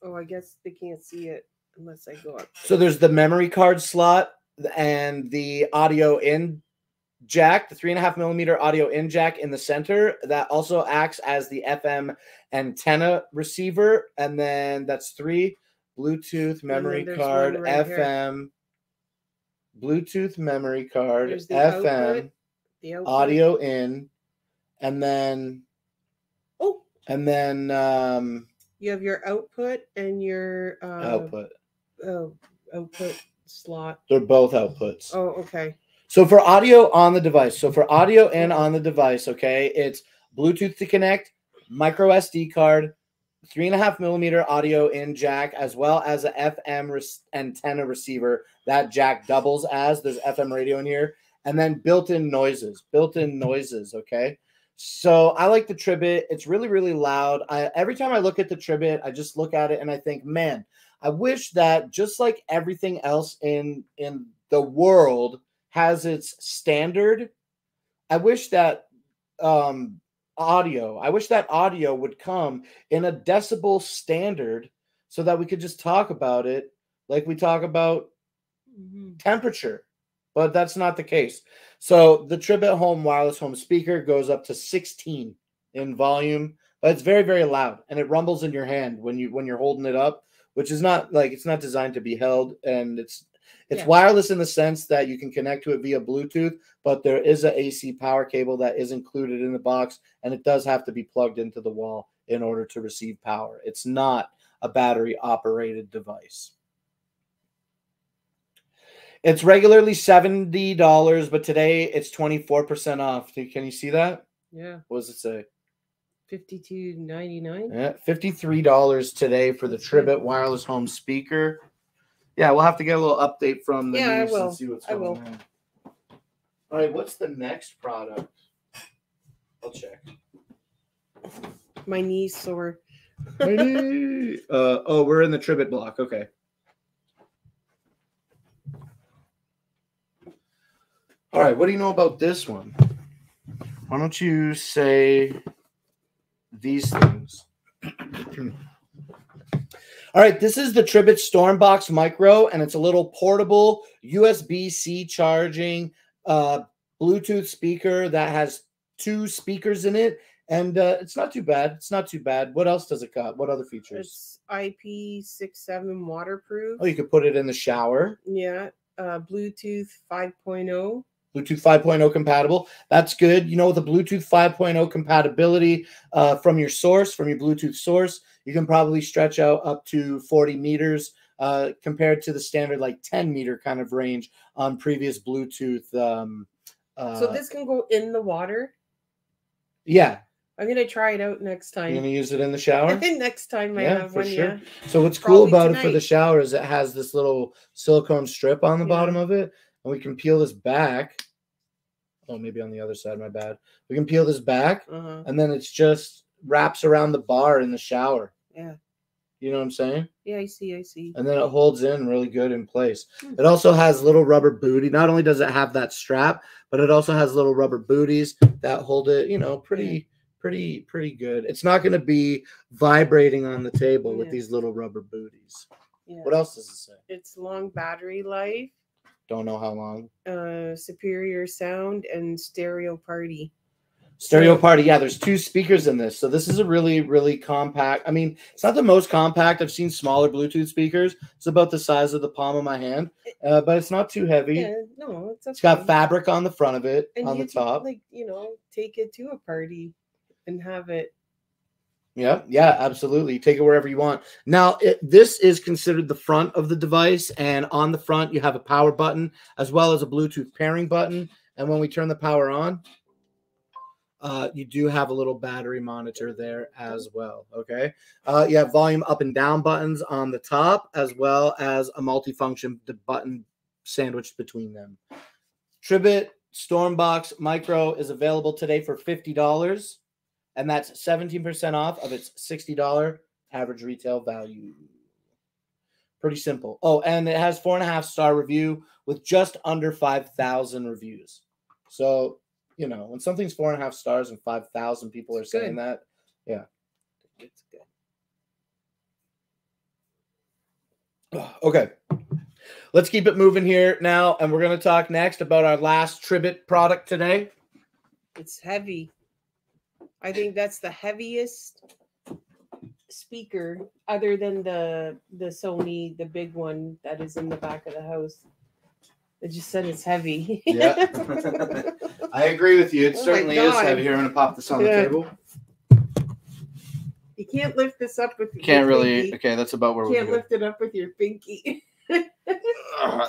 Oh, I guess they can't see it unless I go up. So there's the memory card slot and the audio in jack, the three and a half millimeter audio in jack in the center. That also acts as the FM antenna receiver. And then that's three Bluetooth memory card, right here. FM, Bluetooth memory card, the FM, output, The output. audio in, and then Oh, and then um you have your output and your uh, output. Oh, output slot. They're both outputs. Oh, okay. So for audio on the device, so for audio and on the device, okay, it's Bluetooth to connect, micro SD card, three and a half millimeter audio in jack, as well as a FM antenna receiver that jack doubles as. There's FM radio in here, and then built-in noises, built-in noises. Okay, so I like the Tribit. It's really really loud. I, every time I look at the Tribit, I just look at it and I think, man, I wish that just like everything else in in the world has its standard. I wish that um audio, I wish that audio would come in a decibel standard so that we could just talk about it like we talk about Mhm. temperature. But that's not the case. So the Tribit Home wireless home speaker goes up to 16 in volume, but it's very very loud and it rumbles in your hand when you when you're holding it up, which is not like it's not designed to be held and it's it's Yeah. wireless in the sense that you can connect to it via Bluetooth, but there is a AC power cable that is included in the box and it does have to be plugged into the wall in order to receive power. It's not a battery operated device. It's regularly $70, but today it's 24% off. Can you see that? Yeah, What does it say? Fifty-two ninety-nine. Yeah, $53 today for the. Tribit wireless home speaker. Yeah, we'll have to get a little update from the Yeah, I news will. and see what's I going will. on. All right, what's the next product? I'll check. My knees sore. uh, oh, we're in the Tribit block. Okay. All right, what do you know about this one? Why don't you say these things? All right, this is the Tribit Stormbox Micro, and it's a little portable USB C charging uh, Bluetooth speaker that has two speakers in it, and uh, it's not too bad. It's not too bad. What else does it got? What other features? It's IP67 waterproof. Oh, you could put it in the shower. Yeah. Uh, Bluetooth oh. 5.0. Bluetooth 5.0 compatible. That's good. You know, with the Bluetooth 5.0 compatibility uh, from your source, from your Bluetooth source, you can probably stretch out up to 40 meters uh, compared to the standard like 10 meter kind of range on previous Bluetooth. Um, uh, So this can go in the water. yeah, I'm gonna try it out next time. you're gonna use it in the shower. next time I Yeah, have for one, sure. yeah. So what's cool Probably about it for the tonight. shower is it has this little silicone strip on the Yeah. bottom of it, and we can peel this back. Oh, maybe on the other side. My bad. We can peel this back, Uh-huh. and then it's just wraps around the bar in the shower. Yeah. You know what I'm saying? Yeah, I see, I see. And then it holds in really good in place. Hmm. It also has little rubber booty. Not only does it have that strap, but it also has little rubber booties that hold it, you know, pretty, pretty, pretty good. It's not going to be vibrating on the table with these little rubber booties. Yeah. What else does it say? It's long battery life, Don't know how long. uh, superior sound, and stereo party. Stereo party. Yeah, there's two speakers in this. So this is a really, really compact. I mean, it's not the most compact. I've seen smaller Bluetooth speakers. It's about the size of the palm of my hand, uh, but it's not too heavy. Yeah, no, it's It's got fabric on the front of it, And on the can, top. like you know, take it to a party and have it. Yeah, yeah, absolutely. Take it wherever you want. Now, it, this is considered the front of the device, and on the front you have a power button as well as a Bluetooth pairing button. And when we turn the power on, uh, you do have a little battery monitor there as well. Okay, uh, you have volume up and down buttons on the top, as well as a multifunction button sandwiched between them. Tribit Stormbox Micro is available today for $50, and that's 17% off of its $60 average retail value. Pretty simple. Oh, and it has four and a half star review with just under 5,000 reviews. So, you know, when something's four and a half stars and 5,000 people are It's saying good. that, yeah. It's good. Okay. Let's keep it moving here now, and we're going to talk next about our last Tribit product today. It's heavy. I think that's the heaviest speaker other than the the Sony, the big one that is in the back of the house. It just said it's heavy. Yeah. I agree with you. It Oh certainly is heavy. Here, I'm to pop this on Yeah. the table. you can't lift this up with your Can't really. pinky. Okay, that's about where we're Can't lift it up with your pinky.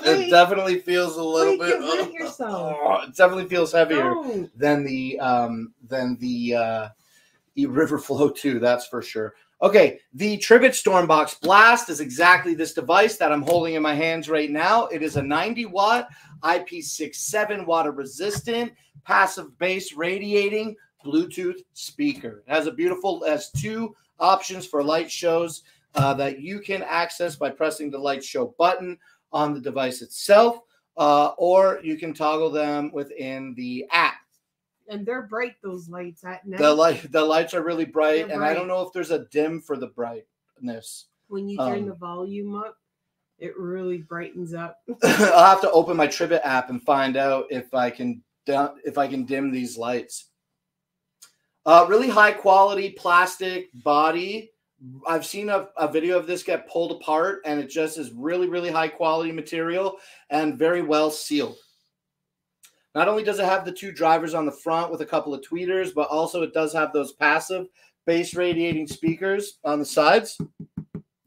It definitely feels a little Wait, bit. yourself. Oh, it definitely feels heavier Don't. than the um than the uh River Flow 2, that's for sure. Okay, the Tribbit Stormbox Blast is exactly this device that I'm holding in my hands right now. It is a 90 watt IP67 water resistant passive bass radiating Bluetooth speaker. It has a beautiful has two options for light shows uh, that you can access by pressing the light show button on the device itself, uh, or you can toggle them within the app. And they're bright those lights at night. The light the lights are really bright, They're and I don't know if there's a dim for the brightness. when you turn um, the volume up, it really brightens up. I'll have to open my Tribit app and find out if I can dim- if I can dim these lights. Uh, really high quality plastic body. I've seen a, a video of this get pulled apart, and it just is really, really high quality material and very well sealed. Not only does it have the two drivers on the front with a couple of tweeters, but also it does have those passive bass radiating speakers on the sides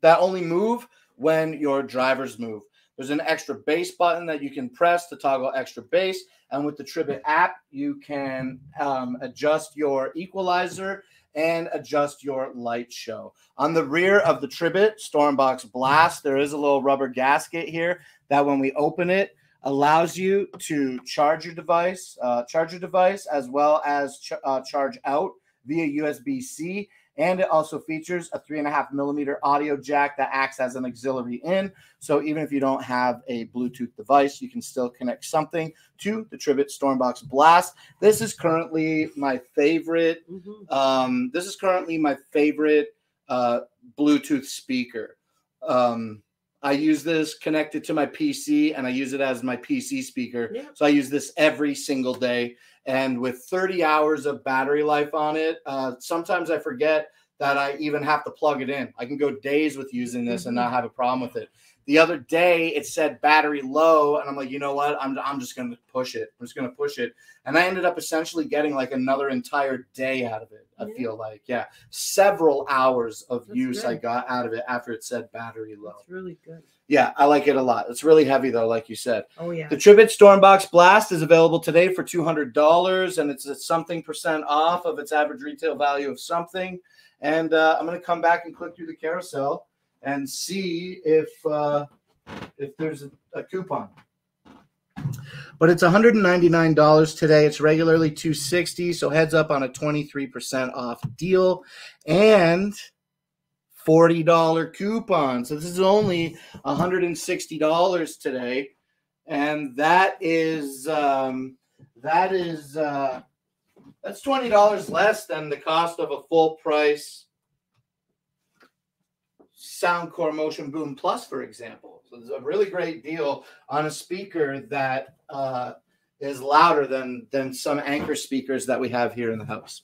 that only move when your drivers move. There's an extra bass button that you can press to toggle extra bass. And with the Tribit app, you can um, adjust your equalizer and adjust your light show. On the rear of the Tribit Stormbox Blast, there is a little rubber gasket here that when we open it, allows you to charge your device, uh, charge your device as well as ch- uh, charge out via USB C. And it also features a three and a half millimeter audio jack that acts as an auxiliary in. So even if you don't have a Bluetooth device, you can still connect something to the Tribit Stormbox Blast. This is currently my favorite. Mhm. Um, this is currently my favorite uh, Bluetooth speaker. Um, I use this connected to my PC, and I use it as my PC speaker. Yeah. So I use this every single day. And with 30 hours of battery life on it, uh, sometimes I forget that I even have to plug it in. I can go days with using this and not have a problem with it. The other day it said battery low, and I'm like, you know what? I'm, I'm just going to push it. I'm just going to push it. And I ended up essentially getting like another entire day out of it. I Yeah. feel like, yeah, several hours of That's use I got out of it after it said battery low. That's really good. Yeah, I like it a lot. It's really heavy though, like you said. Oh yeah. The Tribit Stormbox Blast is available today for two hundred dollars, and it's at something percent off of its average retail value of something. And uh, I'm going to come back and click through the carousel and see if uh, if there's a, a coupon. But it's $199 today. It's regularly 260 so heads up on a 23% off deal and $40 coupon. So this is only $160 today and that is um, that is uh, that's twenty dollars less than the cost of a full price Soundcore Motion Boom Plus, for example. So a really great deal on a speaker that uh, is louder than than some Anker speakers that we have here in the house.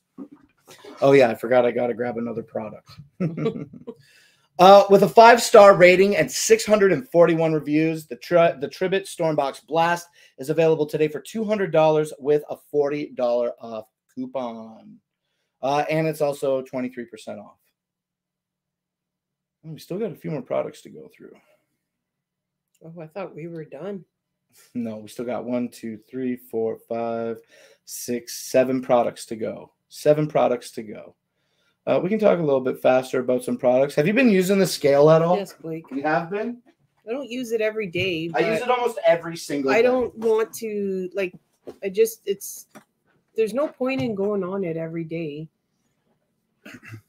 Oh yeah, I forgot I got to grab another product. Uh, with a five star rating and 641 reviews, the, tri- the Tribit Stormbox Blast is available today for $200 with a $40 off coupon. Uh, and it's also 23% off. And we still got a few more products to go through. Oh, I thought we were done. No, we still got one, two, three, four, five, six, seven products to go. Seven products to go. Uh, we can talk a little bit faster about some products. Have you been using the scale at all? Yes, Blake. You have been? I don't use it every day. I use it almost every single I day. don't want to like I just it's there's no point in going on it every day.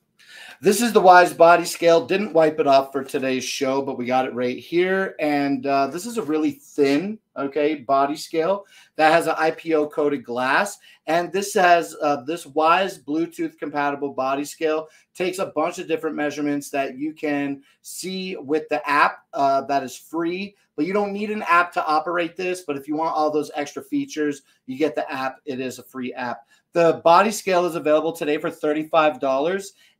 This is the Wyze Body Scale. Didn't wipe it off for today's show, but we got it right here. And uh, this is a really thin, okay, body scale that has an ITO coated glass. And this has uh, this Wyze Bluetooth compatible body scale takes a bunch of different measurements that you can see with the app uh, that is free. But you don't need an app to operate this. But if you want all those extra features, you get the app. It is a free app. The body scale is available today for $35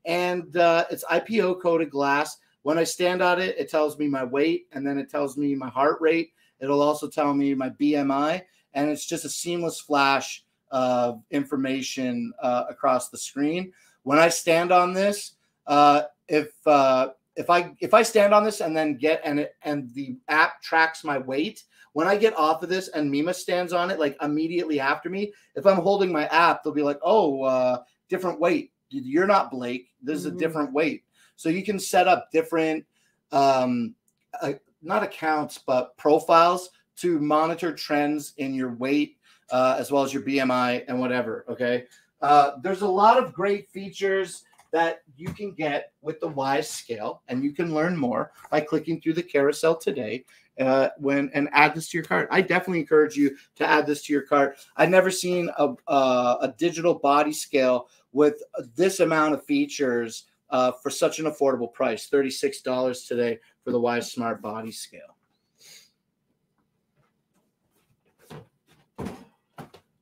and uh, it's ITO coated glass. When I stand on it, it tells me my weight and then it tells me my heart rate. It'll also tell me my BMI, and it's just a seamless flash of information uh, across the screen. When I stand on this, uh, if uh, if I if I stand on this and then get and it, and the app tracks my weight, when I get off of this and Mima stands on it like immediately after me, if I'm holding my app, they'll be like, "Oh, uh, different weight." You're not Blake. This is mm-hmm. a different weight. So you can set up different, um, uh, not accounts, but profiles to monitor trends in your weight uh, as well as your BMI and whatever. Okay. Uh, there's a lot of great features that you can get with the Wyze scale, and you can learn more by clicking through the carousel today. Uh, when and add this to your cart. I definitely encourage you to add this to your cart. I've never seen a, uh, a digital body scale with this amount of features uh, for such an affordable price $36 today for the Wyze Smart Body Scale.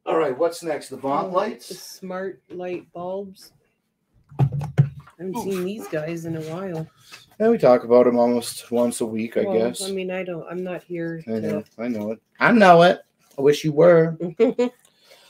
All right, what's next? The Vont lights? The smart light bulbs. I haven't seen these guys in a while. Yeah, we talk about them almost once a week, I guess. I mean, I don't. I'm not here. I know. I know it. I know it. I wish you were.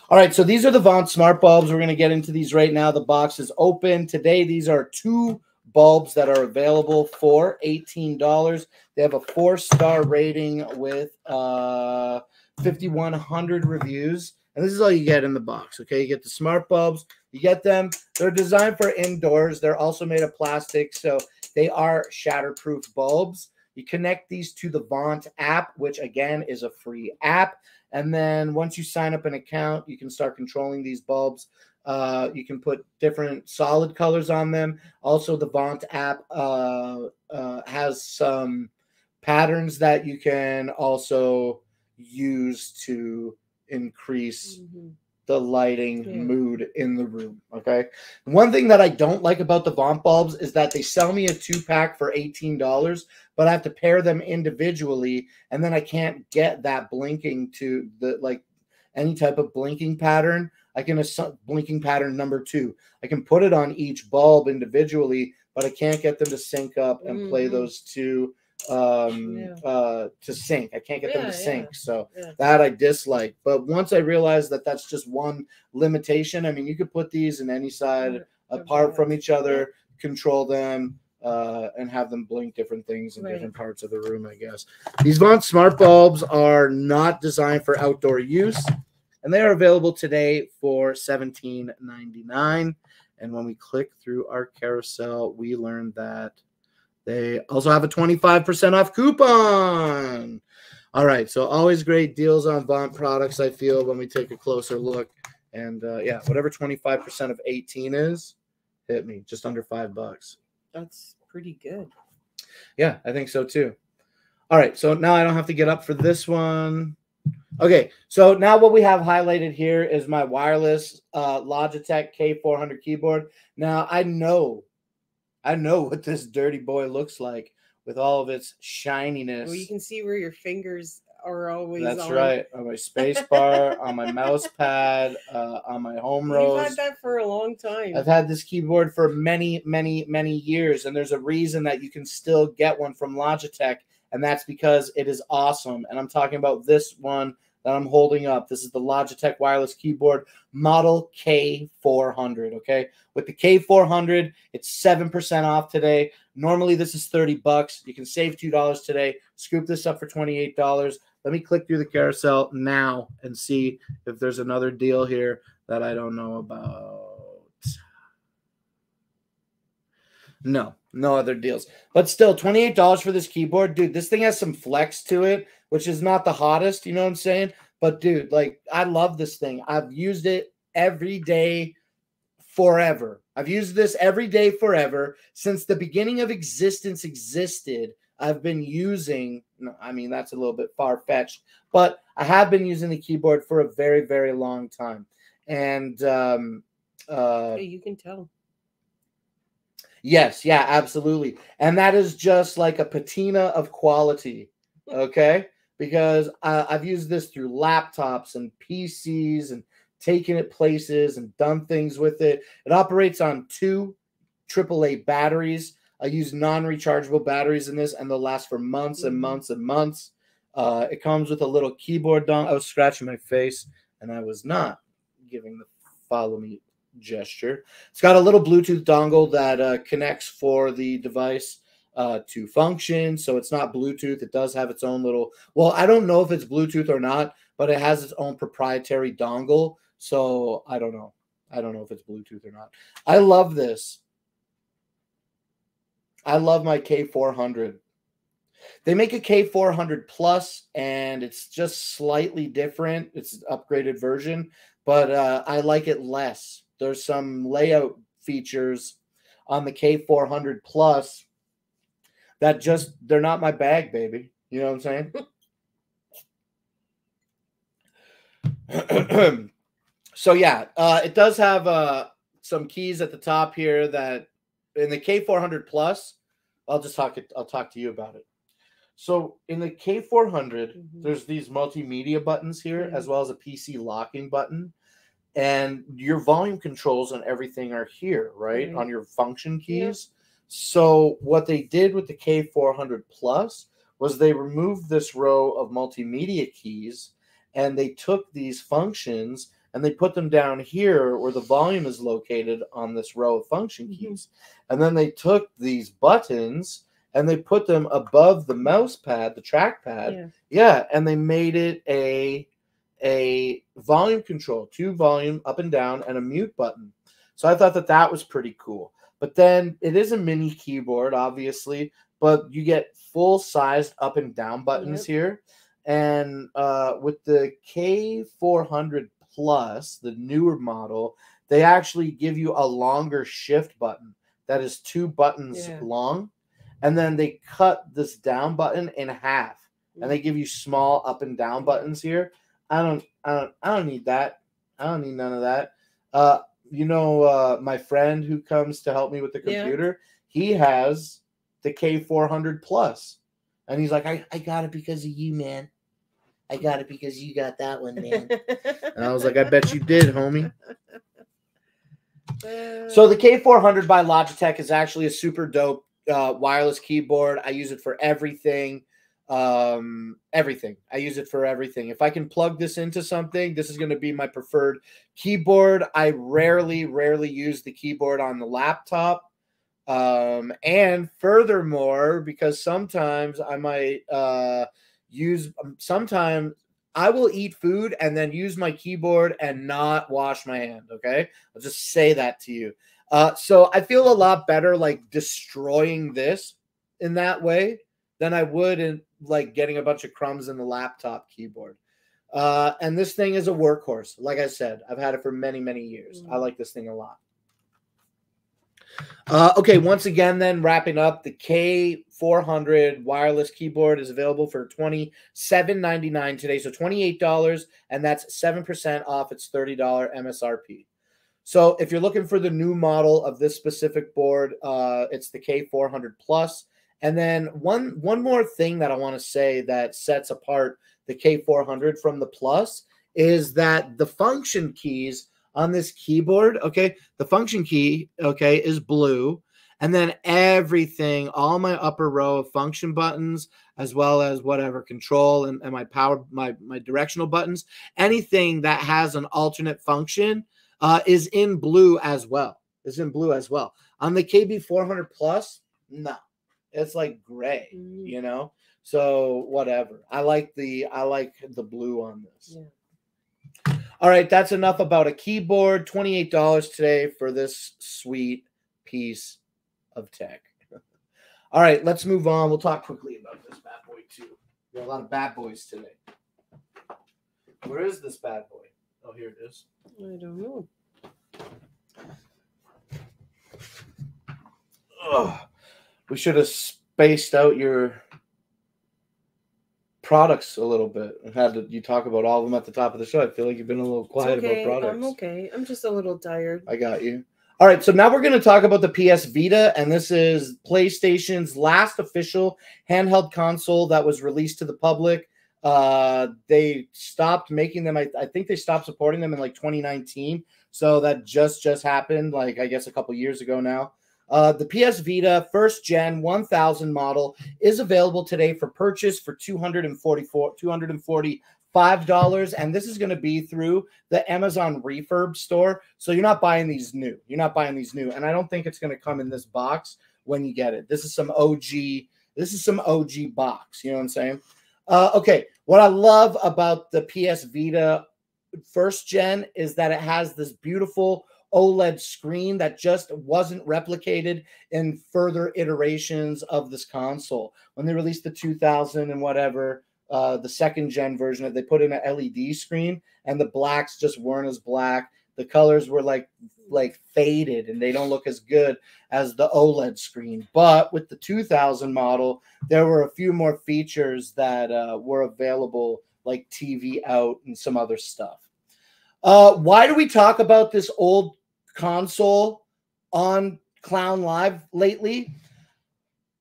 All right, so these are the Vont smart bulbs. We're going to get into these right now. The box is open. Today, these are two bulbs that are available for $18. They have a four-star rating with uh, 5,100 reviews. And this is all you get in the box, okay? You get the smart bulbs. You get them. They're designed for indoors. They're also made of plastic, so they are shatterproof bulbs. You connect these to the Vont app, which, again, is a free app. And then once you sign up an account, you can start controlling these bulbs. Uh, you can put different solid colors on them. Also, the Vont app uh, uh, has some patterns that you can also use to increase mm-hmm the lighting yeah. mood in the room. Okay. One thing that I don't like about the Vont bulbs is that they sell me a two pack for $18, but I have to pair them individually. And then I can't get that blinking to the like any type of blinking pattern. I can assign blinking pattern number two. I can put it on each bulb individually, but I can't get them to sync up and mm-hmm. play those two um yeah. uh to sync i can't get yeah, them to sync yeah. so that i dislike but once i realized that that's just one limitation i mean you could put these in any side apart from each other control them uh, and have them blink different things in right. different parts of the room, I guess. These Vont smart bulbs are not designed for outdoor use, and they are available today for $17.99. And when we click through our carousel, we learned that they also have a 25% off coupon. All right. So always great deals on Vont products, I feel, when we take a closer look. And uh, yeah, whatever 25% of 18 is, hit me just under five bucks. That's pretty good. Yeah, I think so too. All right. So now I don't have to get up for this one. Okay, so now what we have highlighted here is my wireless uh, Logitech K400 keyboard. Now I know I know what this dirty boy looks like with all of its shininess. Well, you can see where your fingers are always. That's on. right. On my space bar, on my mouse pad, uh, on my home row. You've had that for a long time. I've had this keyboard for many, many, many years, and there's a reason that you can still get one from Logitech, and that's because it is awesome. And I'm talking about this one that I'm holding up. This is the Logitech wireless keyboard model K400. Okay. With the K400, it's 7% off today. Normally, this is 30 bucks. You can save $2 today. Scoop this up for $28. Let me click through the carousel now and see if there's another deal here that I don't know about. No, no other deals. But still, $28 for this keyboard. Dude, this thing has some flex to it which is not the hottest. You know what I'm saying? But dude, like I love this thing. I've used it every day forever. I've used this every day forever since the beginning of existence existed. I've been using, I mean, that's a little bit far fetched, but I have been using the keyboard for a very, very long time. And um, uh, Hey, you can tell. Yes, yeah, absolutely. And that is just like a patina of quality. Okay. because uh, I've used this through laptops and PCs and taken it places and done things with it. It operates on two AAA batteries. I use non rechargeable batteries in this, and they'll last for months and Mhm. months and months. Uh, it comes with a little keyboard dongle. I was scratching my face, and I was not giving the follow me gesture. It's got a little Bluetooth dongle that uh, connects for the device uh, to function. So it's not Bluetooth. It does have its own little. Well, I don't know if it's Bluetooth or not, but it has its own proprietary dongle. So I don't know. I don't know if it's Bluetooth or not. I love this. I love my K400. They make a K400 Plus, and it's just slightly different. It's an upgraded version, but uh, I like it less. There's some layout features on the K400 Plus that just they're not my bag, baby. You know what I'm saying? so yeah, uh, it does have uh, some keys at the top here that in the K400 Plus. I'll just talk it. I'll talk to you about it. So in the K400, Mhm. there's these multimedia buttons here, as well as a PC locking button, and your volume controls and everything are here, right, Right. on your function Yeah. keys. So what they did with the K400 Plus was they removed this row of multimedia keys and they took these functions and they put them down here where the volume is located on this row of function Mhm. keys. And then they took these buttons and they put them above the mouse pad, the trackpad. Yeah. Yeah, and they made it a a volume control, two volume up and down and a mute button. So I thought that that was pretty cool. But then it is a mini keyboard, obviously, but you get full sized up and down buttons Yep. here. And uh, with the K400 Plus, the newer model, they actually give you a longer shift button that is two buttons Yeah. long. And then they cut this down button in half and they give you small up and down buttons here. I don't, I don't, I don't need that. I don't need none of that. Uh, you know, uh, my friend who comes to help me with the Yeah. computer, he has the K400 Plus, and he's like, I, I got it because of you, man. I got it because you got that one, man. and I was like, I bet you did, homie. So the K400 by Logitech is actually a super dope uh, wireless keyboard. I use it for everything. Um, everything. I use it for everything. If I can plug this into something, this is going to be my preferred keyboard. I rarely, rarely use the keyboard on the laptop. Um, and furthermore, because sometimes I might uh, use, sometimes I will eat food and then use my keyboard and not wash my hand. Okay. I'll just say that to you. Uh, so I feel a lot better like destroying this in that way than I would in like getting a bunch of crumbs in the laptop keyboard. Uh, and this thing is a workhorse. Like I said, I've had it for many, many years. I Mm. like this thing a lot. Uh, okay, once again, then wrapping up, the K400 wireless keyboard is available for $27.99 today. So $28, and that's 7% off its $30 MSRP. So if you're looking for the new model of this specific board, uh, it's the K400 Plus. And then one one more thing that I want to say that sets apart the K400 from the Plus is that the function keys on this keyboard, okay, the function key, okay, is blue. And then everything, all my upper row of function buttons, as well as whatever control and, and my power, my, my directional buttons, anything that has an alternate function uh, is in blue as well. Is in blue as well. On the KB400 Plus, no, it's like gray, Mm. you know. So whatever. I like the I like the blue on this. Yeah. All right, that's enough about a keyboard. Twenty eight dollars today for this sweet piece of tech. All right, let's move on. We'll talk quickly about this bad boy too. We got a lot of bad boys today. Where is this bad boy? Oh, here it is. I don't know. Ugh. We should have spaced out your products a little bit and had to, you talk about all of them at the top of the show. I feel like you've been a little quiet okay. about products. I'm okay. I'm just a little tired. I got you. All right, so now we're going to talk about the PS Vita, and this is PlayStation's last official handheld console that was released to the public. Uh, they stopped making them. I, I think they stopped supporting them in like 2019. So that just just happened, like I guess a couple years ago now. Uh, the PS Vita first gen 1000 model is available today for purchase for 244 245 dollars, and this is going to be through the Amazon refurb store. So you're not buying these new. You're not buying these new. And I don't think it's going to come in this box when you get it. This is some OG. This is some OG box. You know what I'm saying? Uh, okay. What I love about the PS Vita first gen is that it has this beautiful OLED screen that just wasn't replicated in further iterations of this console. When they released the 2000 and whatever, uh, the second gen version, they put in an LED screen, and the blacks just weren't as black. The colors were like like faded, and they don't look as good as the OLED screen. But with the 2000 model, there were a few more features that uh, were available, like TV out and some other stuff. Uh, why do we talk about this old console on Clown Live lately?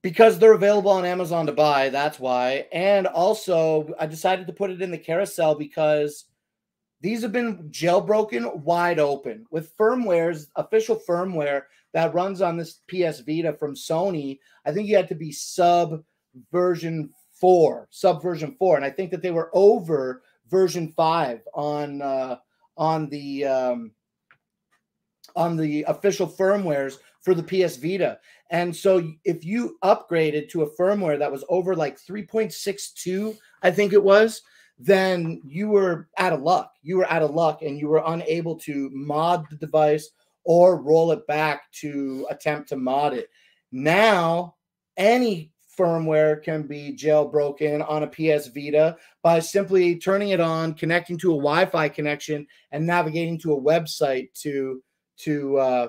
Because they're available on Amazon to buy. That's why. And also, I decided to put it in the carousel because these have been jailbroken wide open with firmwares, official firmware that runs on this PS Vita from Sony. I think you had to be sub version four, sub version four, and I think that they were over version five on uh, on the um, on the official firmwares for the PS Vita. And so if you upgraded to a firmware that was over like 3.62, I think it was, then you were out of luck. You were out of luck and you were unable to mod the device or roll it back to attempt to mod it. Now, any firmware can be jailbroken on a PS Vita by simply turning it on, connecting to a Wi-Fi connection, and navigating to a website to to uh,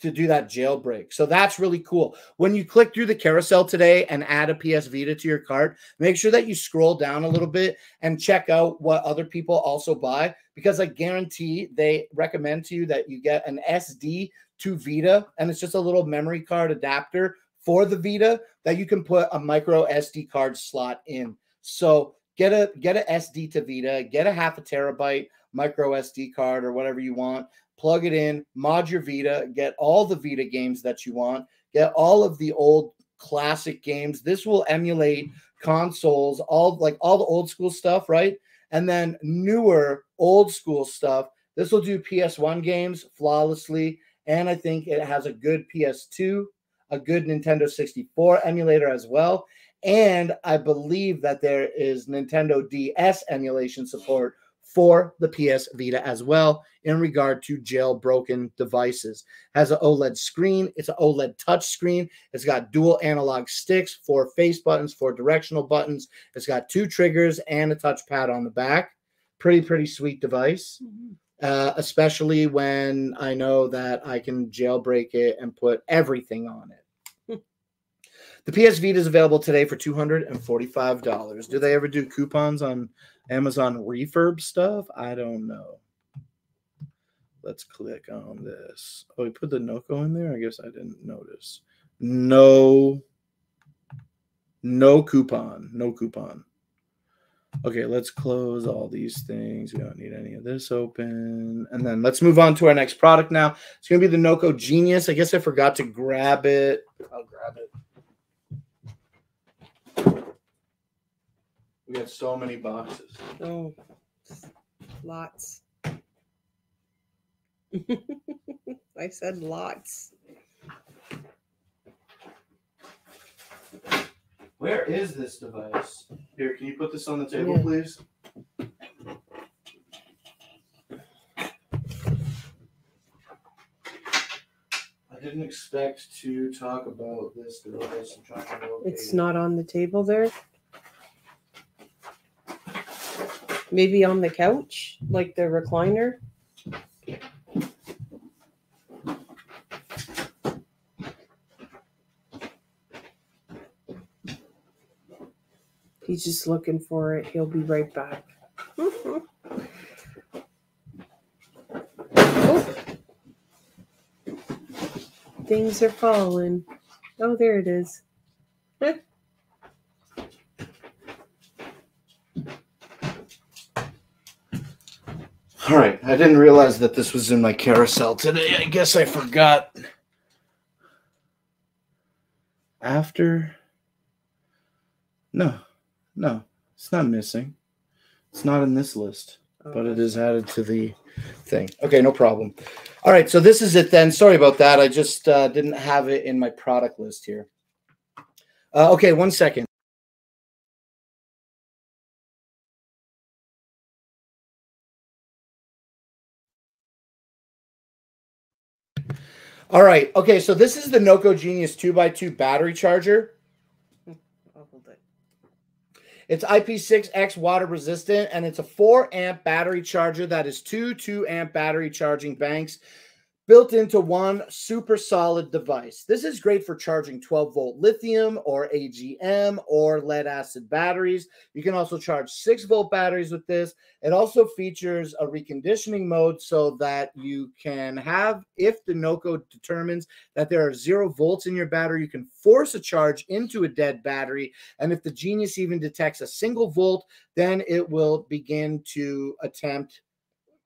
to do that jailbreak. So that's really cool. When you click through the carousel today and add a PS Vita to your cart, make sure that you scroll down a little bit and check out what other people also buy because I guarantee they recommend to you that you get an SD to Vita and it's just a little memory card adapter for the Vita that you can put a micro SD card slot in. So get a get a SD to Vita, get a half a terabyte micro SD card or whatever you want plug it in, mod your Vita, get all the Vita games that you want, get all of the old classic games. This will emulate consoles, all like all the old school stuff, right? And then newer old school stuff. This will do PS1 games flawlessly. And I think it has a good PS2, a good Nintendo 64 emulator as well. And I believe that there is Nintendo DS emulation support for the PS Vita as well in regard to jailbroken devices. Has an OLED screen. It's an OLED touch screen. It's got dual analog sticks, four face buttons, four directional buttons. It's got two triggers and a touchpad on the back. Pretty, pretty sweet device. Mm-hmm. Uh, especially when I know that I can jailbreak it and put everything on it. The PS Vita is available today for $245. Do they ever do coupons on Amazon refurb stuff? I don't know. Let's click on this. Oh, we put the Noco in there? I guess I didn't notice. No, no coupon. No coupon. Okay, let's close all these things. We don't need any of this open. And then let's move on to our next product now. It's going to be the Noco Genius. I guess I forgot to grab it. I'll grab it. We got so many boxes. Oh, lots. I said lots. Where is this device? Here, can you put this on the table, Yeah. please? I didn't expect to talk about this device. I'm trying to locate It's not on the table there. Maybe on the couch, like the recliner. He's just looking for it. He'll be right back. Things are falling. Oh, there it is. All right. I didn't realize that this was in my carousel today. I guess I forgot. After. No, no, it's not missing. It's not in this list, but it is added to the thing. Okay, no problem. All right, so this is it then. Sorry about that. I just uh, didn't have it in my product list here. Uh, okay, one second. All right. Okay. So this is the Noco Genius 2x2 battery charger. It's IP6X water resistant and it's a 4 amp battery charger that is two 2 amp battery charging banks built into one super solid device. This is great for charging 12 volt lithium or AGM or lead acid batteries. You can also charge 6 volt batteries with this. It also features a reconditioning mode so that you can have, if the NOCO determines that there are zero volts in your battery, you can force a charge into a dead battery. And if the Genius even detects a single volt, then it will begin to attempt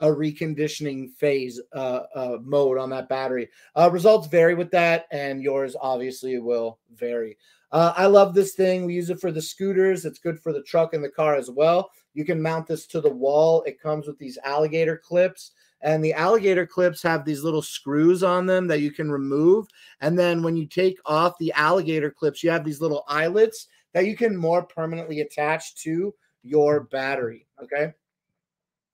a reconditioning phase uh, uh, mode on that battery. Uh, results vary with that, and yours obviously will vary. Uh, I love this thing. We use it for the scooters. It's good for the truck and the car as well. You can mount this to the wall. It comes with these alligator clips. And the alligator clips have these little screws on them that you can remove. And then when you take off the alligator clips, you have these little eyelets that you can more permanently attach to your battery. Okay.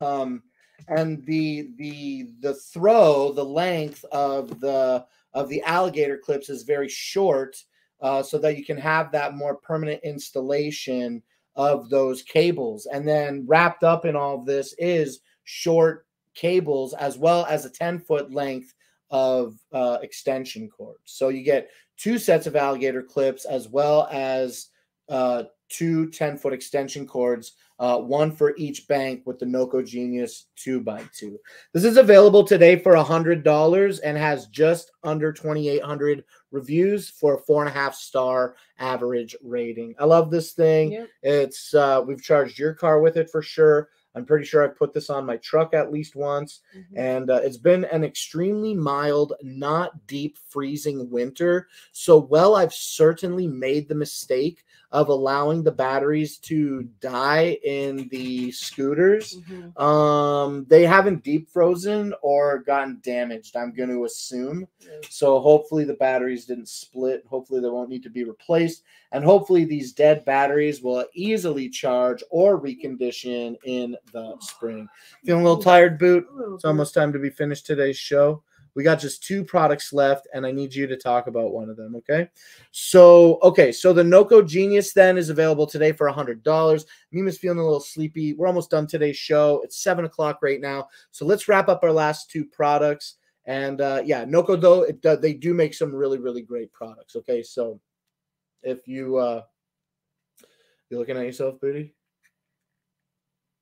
Um, and the the the throw the length of the of the alligator clips is very short uh, so that you can have that more permanent installation of those cables. And then wrapped up in all of this is short cables as well as a 10 foot length of uh, extension cords. So you get two sets of alligator clips as well as uh, two 10 foot extension cords uh, one for each bank with the Noco Genius 2x2. This is available today for $100 and has just under 2,800 reviews for a four and a half star average rating. I love this thing. Yep. It's, uh, we've charged your car with it for sure. I'm pretty sure I put this on my truck at least once. Mhm. And uh, it's been an extremely mild, not deep freezing winter. So, well, I've certainly made the mistake of allowing the batteries to die in the scooters. Mhm. Um, they haven't deep frozen or gotten damaged, I'm going to assume. So hopefully the batteries didn't split. Hopefully they won't need to be replaced. And hopefully these dead batteries will easily charge or recondition in the spring. Feeling a little tired, Boot? It's almost time to be finished today's show. We got just two products left, and I need you to talk about one of them. Okay. So, okay. So the Noco Genius then is available today for $100. Mima's feeling a little sleepy. We're almost done today's show. It's seven o'clock right now. So let's wrap up our last two products. And uh, yeah, Noco, though, it, they do make some really, really great products. Okay. So if you, uh, you looking at yourself, Booty?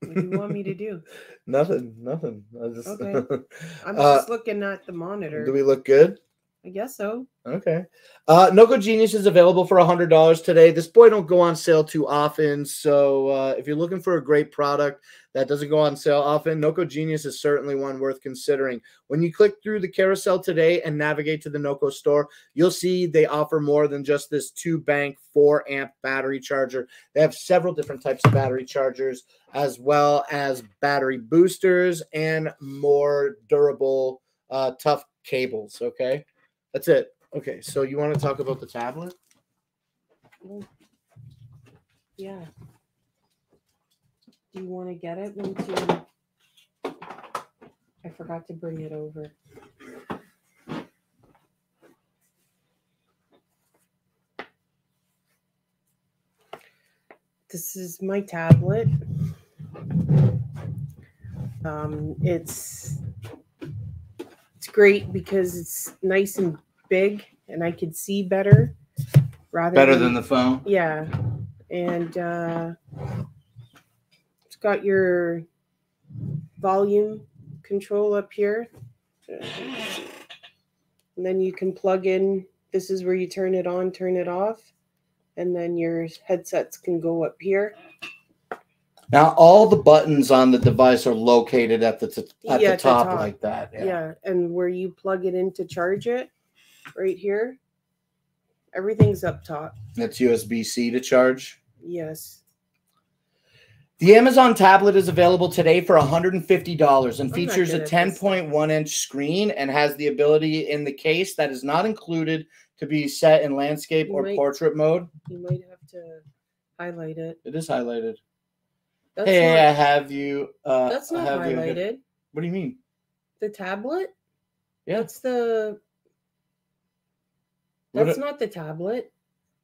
What do you want me to do? Nothing, nothing. I just, Okay. I'm Uh, just looking at the monitor. do we look good? I guess so. Okay. Uh Noco Genius is available for $100 today. This boy don't go on sale too often, so uh, if you're looking for a great product that doesn't go on sale often, Noco Genius is certainly one worth considering. When you click through the carousel today and navigate to the Noco store, you'll see they offer more than just this two bank 4 amp battery charger. They have several different types of battery chargers as well as battery boosters and more durable uh tough cables, okay? That's it. Okay, so you want to talk about the tablet? Yeah. Do you want to get it once you? I forgot to bring it over. This is my tablet. Um, it's it's great because it's nice and big, and I could see better. Rather Better than the phone. yeah, and uh, it's got your volume control up here, and then you can plug in. This is where you turn it on, turn it off, and then your headsets can go up here. Now all the buttons on the device are located at the at Yeah, the at the top, top. like that. Yeah. Yeah. and where you plug it in to charge it, right here. Everything's up top. That's USB C to charge. Yes. The Amazon tablet is available today for $150 and I'm features a good at this. 10.1 inch screen and has the ability in the case that is not included to be set in landscape You or might- portrait mode. You might have to highlight it. It is highlighted. That's hey, I have you. Uh, that's not have you- highlighted. What do you mean? The tablet? Yeah. That's the that's a- not the tablet.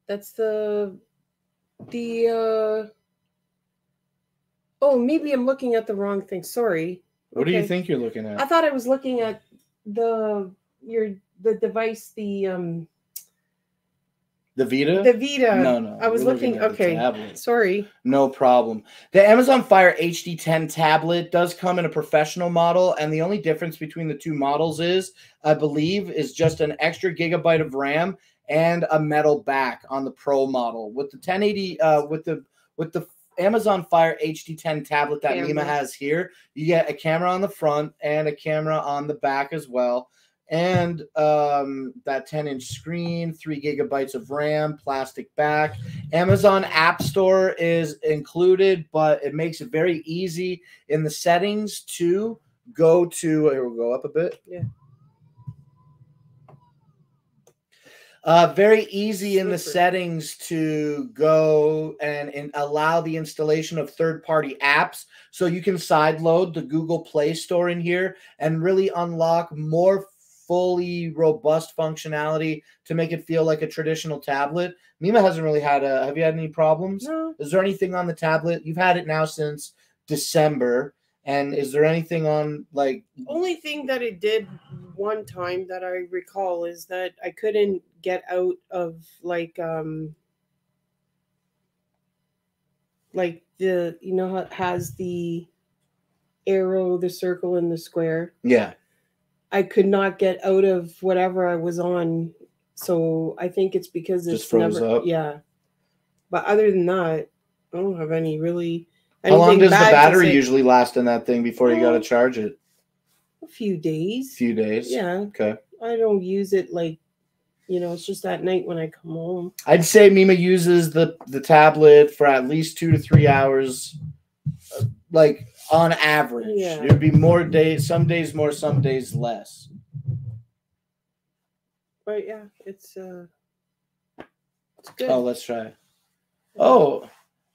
That's the the uh Oh, maybe I'm looking at the wrong thing. Sorry. What do you think you're looking at? I thought I was looking at the your the device, the um the Vita? the Vita. no, no. I was we're looking, okay. Sorry. No problem. The Amazon Fire HD10 tablet does come in a professional model, and the only difference between the two models is, I believe, is just an extra gigabyte of RAM and a metal back on the Pro model. With the 1080, uh, with the with the Amazon Fire HD10 tablet that Mima Camera. has here, you get a camera on the front and a camera on the back as well. And um, that 10 inch screen, three gigabytes of RAM, plastic back. Amazon App Store is included, but it makes it very easy in the settings to go to. Here we'll go up a bit. Yeah. Uh, very easy in the settings to go and, and allow the installation of third-party apps. So you can sideload the Google Play Store in here and really unlock more fully robust functionality to make it feel like a traditional tablet. Mima hasn't really had a. Have you had any problems? No. Is there anything on the tablet? You've had it now since December. And is there anything on like Only thing that it did one time that I recall is that I couldn't get out of like um like the you know how it has the arrow, the circle, and the square. yeah? I could not get out of whatever I was on. So I think it's because Just it's froze never up? yeah. But other than that, I don't have any really How long does the battery usually last in that thing before you got to Oh. charge it? a few days. A few days. Yeah. Okay. I don't use it like, you know, it's just at night when I come home. I'd say Mima uses the the tablet for at least two to three hours, uh, like on average. Yeah. There'd be more days, some days more, some days less. But yeah, it's uh it's good. Oh, let's try. Oh,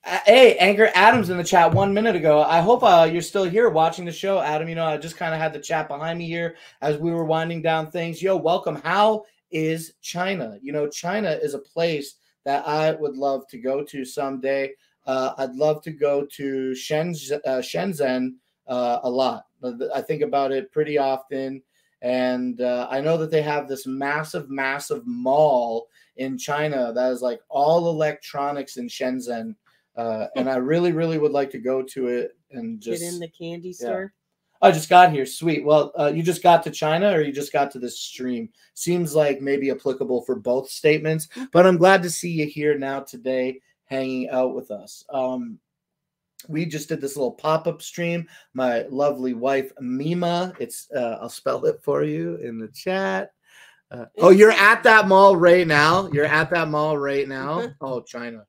uh, hey, Anker Adams in the chat one minute ago. I hope uh, you're still here watching the show, Adam. You know, I just kind of had the chat behind me here as we were winding down things. Yo, welcome. How is China? You know, China is a place that I would love to go to someday. Uh, I'd love to go to Shenzhen, uh, Shenzhen uh, a lot. I think about it pretty often. And uh, I know that they have this massive, massive mall in China that is like all electronics in Shenzhen. Uh, and I really, really would like to go to it and just. Get in the candy store. I just got here. Sweet. Well, uh, you just got to China or you just got to this stream? Seems like maybe applicable for both statements, but I'm glad to see you here now today hanging out with us. Um, we just did this little pop-up stream. My lovely wife Mima, it's uh, I'll spell it for you in the chat. Uh, oh, you're at that mall right now. You're at that mall right now. Oh, China.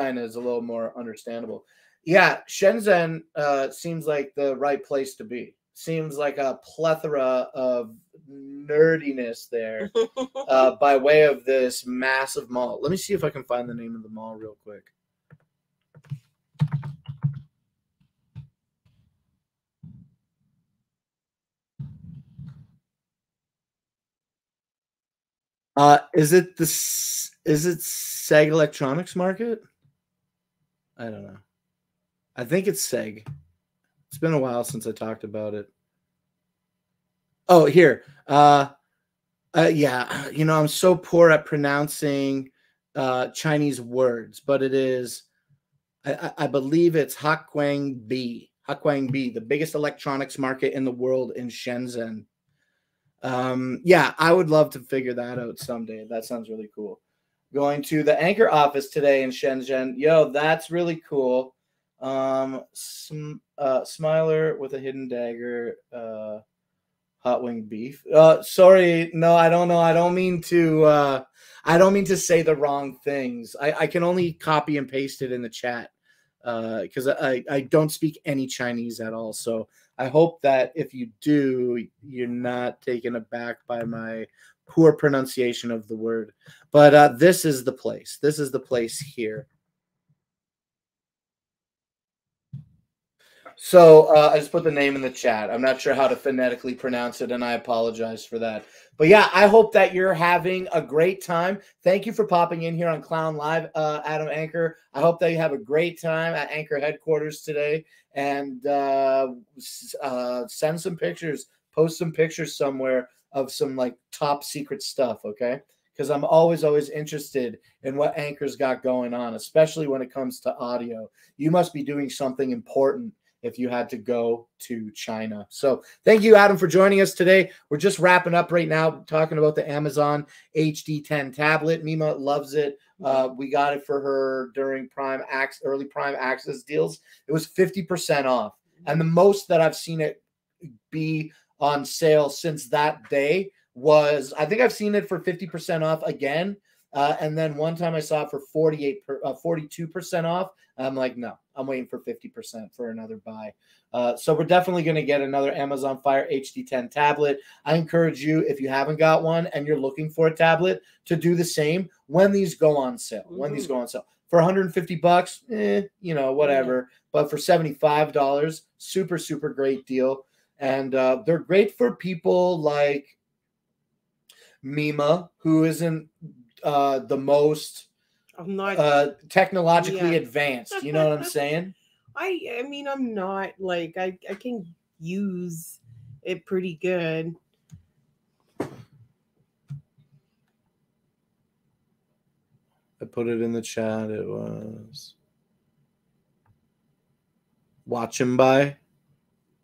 China is a little more understandable. Yeah, Shenzhen uh, seems like the right place to be. Seems like a plethora of nerdiness there uh, by way of this massive mall. Let me see if I can find the name of the mall real quick. Uh, is it the is it Seg Electronics Market? I don't know. I think it's Seg. It's been a while since I talked about it. Oh, here. Uh, uh yeah, you know, I'm so poor at pronouncing uh Chinese words, but it is I, I believe it's Hakwang B. Hakwang B, the biggest electronics market in the world in Shenzhen. Um, yeah, I would love to figure that out someday. That sounds really cool. Going to the Anker office today in Shenzhen. Yo, that's really cool. Um, sm- uh, Smiler with a hidden dagger. Uh, hot wing beef. Uh, sorry, no, I don't know. I don't mean to. Uh, I don't mean to say the wrong things. I, I can only copy and paste it in the chat because uh, I, I don't speak any Chinese at all. So I hope that if you do, you're not taken aback by my poor pronunciation of the word. But uh, this is the place. This is the place here. So uh, I just put the name in the chat. I'm not sure how to phonetically pronounce it, and I apologize for that. But yeah, I hope that you're having a great time. Thank you for popping in here on Clown Live, uh, Adam Anker. I hope that you have a great time at Anker headquarters today, and uh, uh, send some pictures, post some pictures somewhere of some like top secret stuff. Okay because I'm always, always interested in what Anker's got going on, especially when it comes to audio. You must be doing something important if you had to go to China. So thank you, Adam, for joining us today. We're just wrapping up right now, talking about the Amazon HD10 tablet. Mima loves it. Uh, we got it for her during Prime Access, early Prime Access deals. It was 50% off. And the most that I've seen it be on sale since that day was, I think I've seen it for 50% off again. Uh, and then one time I saw it for 48 per, uh, 42% off. I'm like, no, I'm waiting for 50% for another buy. Uh, so we're definitely going to get another Amazon Fire HD10 tablet. I encourage you, if you haven't got one and you're looking for a tablet, to do the same when these go on sale. Mm-hmm. When these mm-hmm. go on sale. For 150 bucks, eh, you know, whatever. Yeah. But for $75, super, super great deal. And uh, they're great for people like Mima, who isn't uh, the most I'm not uh, technologically yeah. advanced. You know what I'm saying? I I mean I'm not like I I can use it pretty good. I put it in the chat. It was watch him by.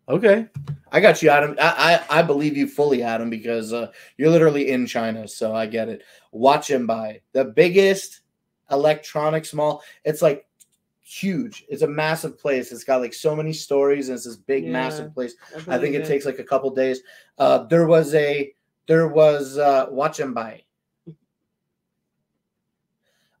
Okay, I got you, Adam. I I, I believe you fully, Adam, because uh, you're literally in China, so I get it. Watch him by the biggest electronics mall. It's like huge. It's a massive place. It's got like so many stories and it's this big, yeah, massive place. I, think it, it, takes like a couple days. Uh, there was a there was uh, watch him by.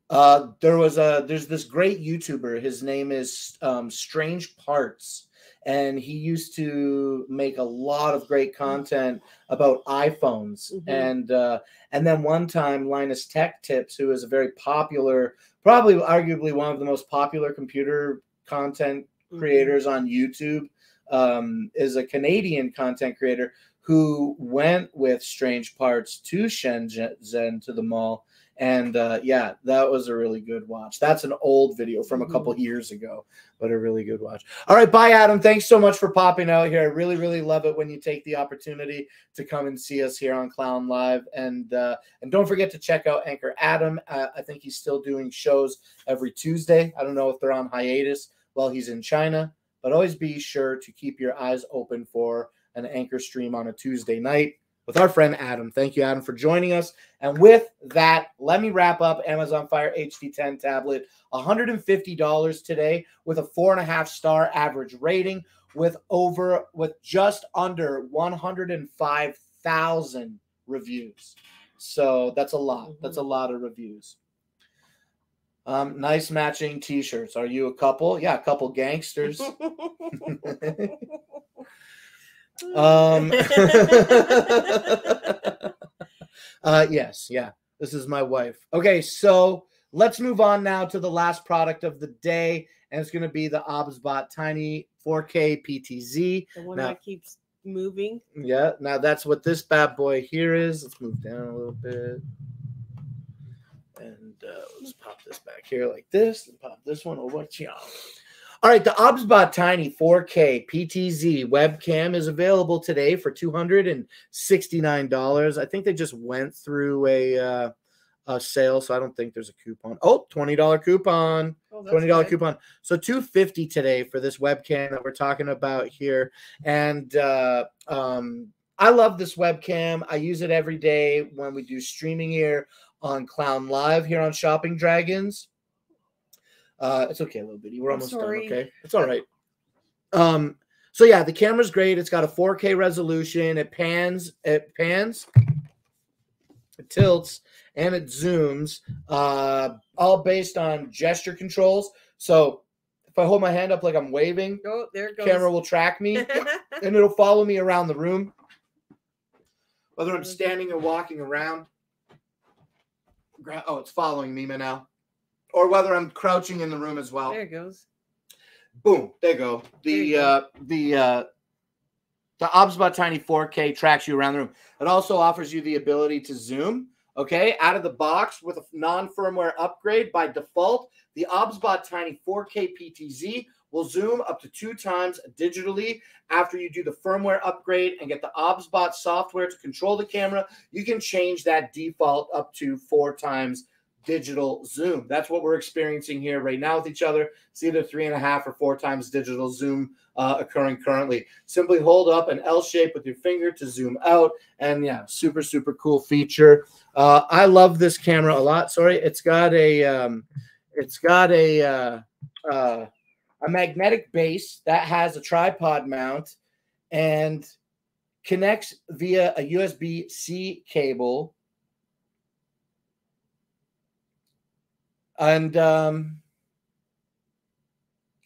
Uh, there was a there's this great YouTuber. His name is um, Strange Parts and he used to make a lot of great mm-hmm. content about iPhones. Mm-hmm. And uh, and then one time, Linus Tech Tips, who is a very popular, probably arguably one of the most popular computer content mm-hmm. creators on YouTube, um, is a Canadian content creator who went with Strange Parts to Shenzhen to the mall and uh, yeah, that was a really good watch. That's an old video from a couple mm-hmm. years ago, but a really good watch. All right, bye, Adam. Thanks so much for popping out here. I really, really love it when you take the opportunity to come and see us here on Clown Live. And uh, and don't forget to check out Anker Adam. Uh, I think he's still doing shows every Tuesday. I don't know if they're on hiatus while he's in China, but always be sure to keep your eyes open for an Anker stream on a Tuesday night with our friend Adam. Thank you, Adam, for joining us. And with that, let me wrap up Amazon Fire HD10 tablet. $150 today with a four and a half star average rating with over with just under 105,000 reviews. So that's a lot. That's a mm-hmm. lot of reviews. Um, nice matching t-shirts. Are you a couple? Yeah, a couple gangsters. Um, uh, yes, yeah. This is my wife. Okay, so let's move on now to the last product of the day, and it's going to be the OBSBot Tiny 4K PTZ. The one now, that keeps moving. Yeah. Now that's what this bad boy here is. Let's move down a little bit. And uh, let's pop this back here like this, and pop this one over. All right, the OBSBot Tiny 4K PTZ webcam is available today for $269. I think they just went through a uh, a sale, so I don't think there's a coupon. Oh, $20 coupon. Oh, $20 good. coupon. So 250 today for this webcam that we're talking about here. And uh um I love this webcam. I use it every day when we do streaming here on Clown Live here on Shopping Dragons. Uh it's okay, little bitty. We're almost done, okay? It's all right. Um so yeah, the camera's great. It's got a 4K resolution. It pans, it pans, it tilts, and it zooms, uh, all based on gesture controls. So if I hold my hand up like I'm waving, Oh, there it goes. camera will track me and it'll follow me around the room, whether I'm standing or walking around. Oh, it's following me now. Or whether I'm crouching in the room as well. There it goes. boom there you go. The you go. uh the uh the obsbot tiny 4k tracks you around the room. It also offers you the ability to zoom okay out of the box with a non-firmware upgrade by default. The obsbot tiny 4k ptz will zoom up to two times digitally after you do the firmware upgrade and get the obsbot software to control the camera. You can change that default up to four times digital zoom that's what we're experiencing here right now with each other it's either three and a half or four times digital zoom uh, occurring currently. Simply hold up an L shape with your finger to zoom out. And yeah, super, super cool feature. Uh, I love this camera a lot. Sorry, it's got a um, it's got a uh, uh, a magnetic base that has a tripod mount and connects via a USB C cable. And um,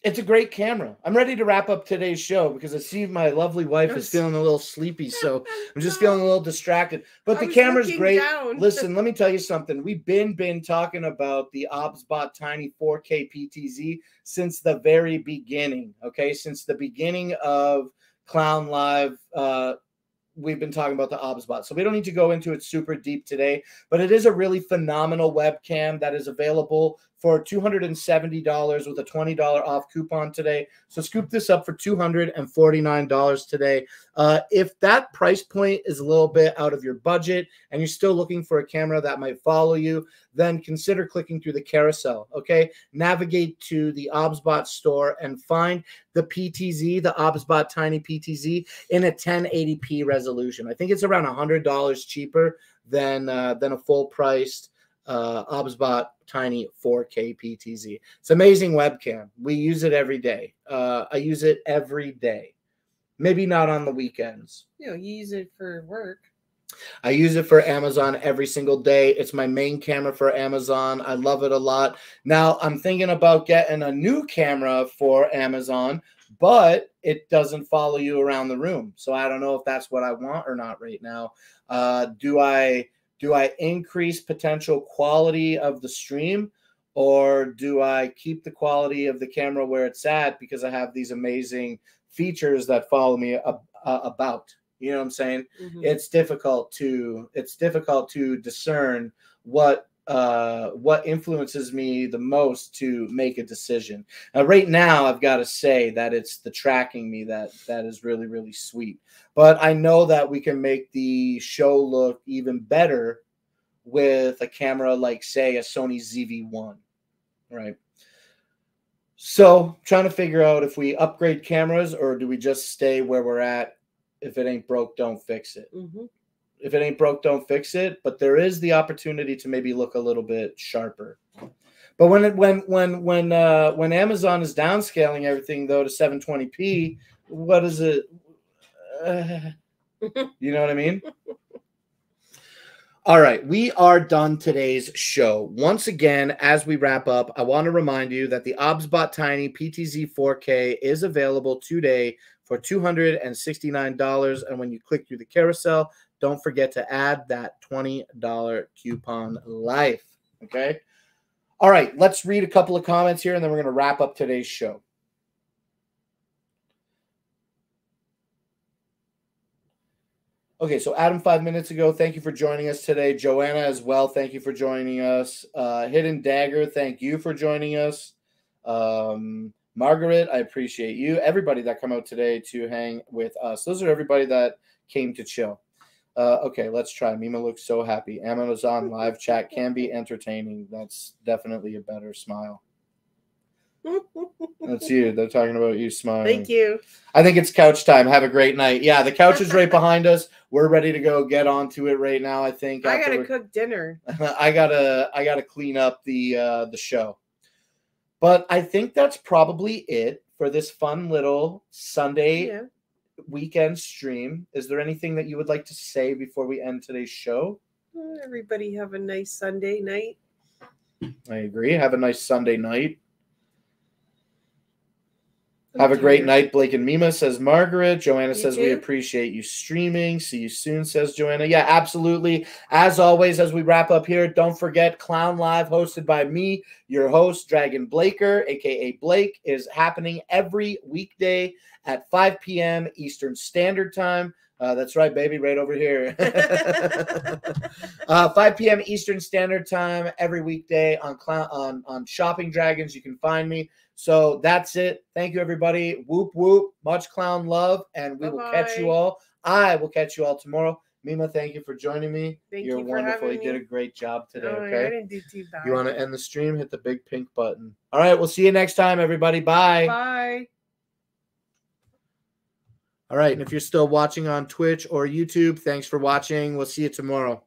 it's a great camera. I'm ready to wrap up today's show because I see my lovely wife is feeling a little sleepy, so I'm just feeling a little distracted. But the camera's great. down. Listen, let me tell you something. We've been been talking about the OBSBot Tiny 4K PTZ since the very beginning. Okay, since the beginning of Clown Live. Uh, we've been talking about the OBSBot, so we don't need to go into it super deep today. But it is a really phenomenal webcam that is available for $270 with a $20 off coupon today. So scoop this up for $249 today. Uh, if that price point is a little bit out of your budget and you're still looking for a camera that might follow you, then consider clicking through the carousel. Okay. Navigate to the OBSBot store and find the PTZ, the OBSBot Tiny PTZ, in a 1080p resolution. I think it's around $100 cheaper than, uh, than a full priced uh, OBSBot Tiny 4K PTZ. It's amazing webcam. We use it every day. Uh, I use it every day. Maybe not on the weekends. You know, you use it for work. I use it for Amazon every single day. It's my main camera for Amazon. I love it a lot. Now I'm thinking about getting a new camera for Amazon, but it doesn't follow you around the room. So I don't know if that's what I want or not right now. Uh, do I do I increase potential quality of the stream or do I keep the quality of the camera where it's at because I have these amazing features that follow me ab- uh, about? You know what I'm saying? Mhm. it's difficult to it's difficult to discern what uh what influences me the most to make a decision. Right now i've got to say that it's the tracking me that that is really really sweet. But i know that we can make the show look even better with a camera like say a sony zv1 right? So trying to figure out if we upgrade cameras or do we just stay where we're at? If it ain't broke don't fix it. Mhm. If it ain't broke, don't fix it. But there is the opportunity to maybe look a little bit sharper. But when it, when when when uh, when Amazon is downscaling everything though to 720p, what is it? Uh, you know what I mean? All right, we are done today's show. Once again, as we wrap up, I want to remind you that the OBSBot Tiny PTZ 4K is available today for $269. And when you click through the carousel, don't forget to add that $20 coupon life. Okay. All right, let's read a couple of comments here and then we're going to wrap up today's show. Okay, so Adam, five minutes ago, thank you for joining us today. Joanna as well, thank you for joining us. Uh, Hidden Dagger, thank you for joining us. Um, Margaret, I appreciate you. Everybody that come out today to hang with us. Those are everybody that came to chill. Uh, okay, let's try. Mima looks so happy. Amazon live chat can be entertaining. That's definitely a better smile. That's you. They're talking about you smiling. Thank you. I think it's couch time. Have a great night. Yeah, the couch is right behind us. We're ready to go get onto it right now. I think. I gotta cook dinner. I gotta I gotta clean up the uh the show. But I think that's probably it for this fun little Sunday Yeah. Weekend stream. Is there anything that you would like to say before we end today's show? Everybody have a nice Sunday night. I agree. Have a nice Sunday night. Oh, Have a great night, Blake and Mima, says Margaret. Joanna You says, We appreciate you streaming. See you soon, says Joanna. Yeah, absolutely. As always, as we wrap up here, don't forget Clown Live, hosted by me, your host, Dragon Blaker, aka Blake, is happening every weekday at 5 p.m. Eastern Standard Time. Uh, that's right, baby, right over here. uh, 5 p.m. Eastern Standard Time every weekday on clown on on Shopping Dragons. You can find me. So that's it. Thank you, everybody. Whoop whoop. Much clown love, and we will catch you all. I will catch you all tomorrow. Mima, thank you for joining me. Thank You're you for wonderful. You did a great job today. Oh, I okay. didn't do too bad. You want to end the stream? Hit the big pink button. All right. We'll see you next time, everybody. Bye. Bye. All right. And if you're still watching on Twitch or YouTube, thanks for watching. We'll see you tomorrow.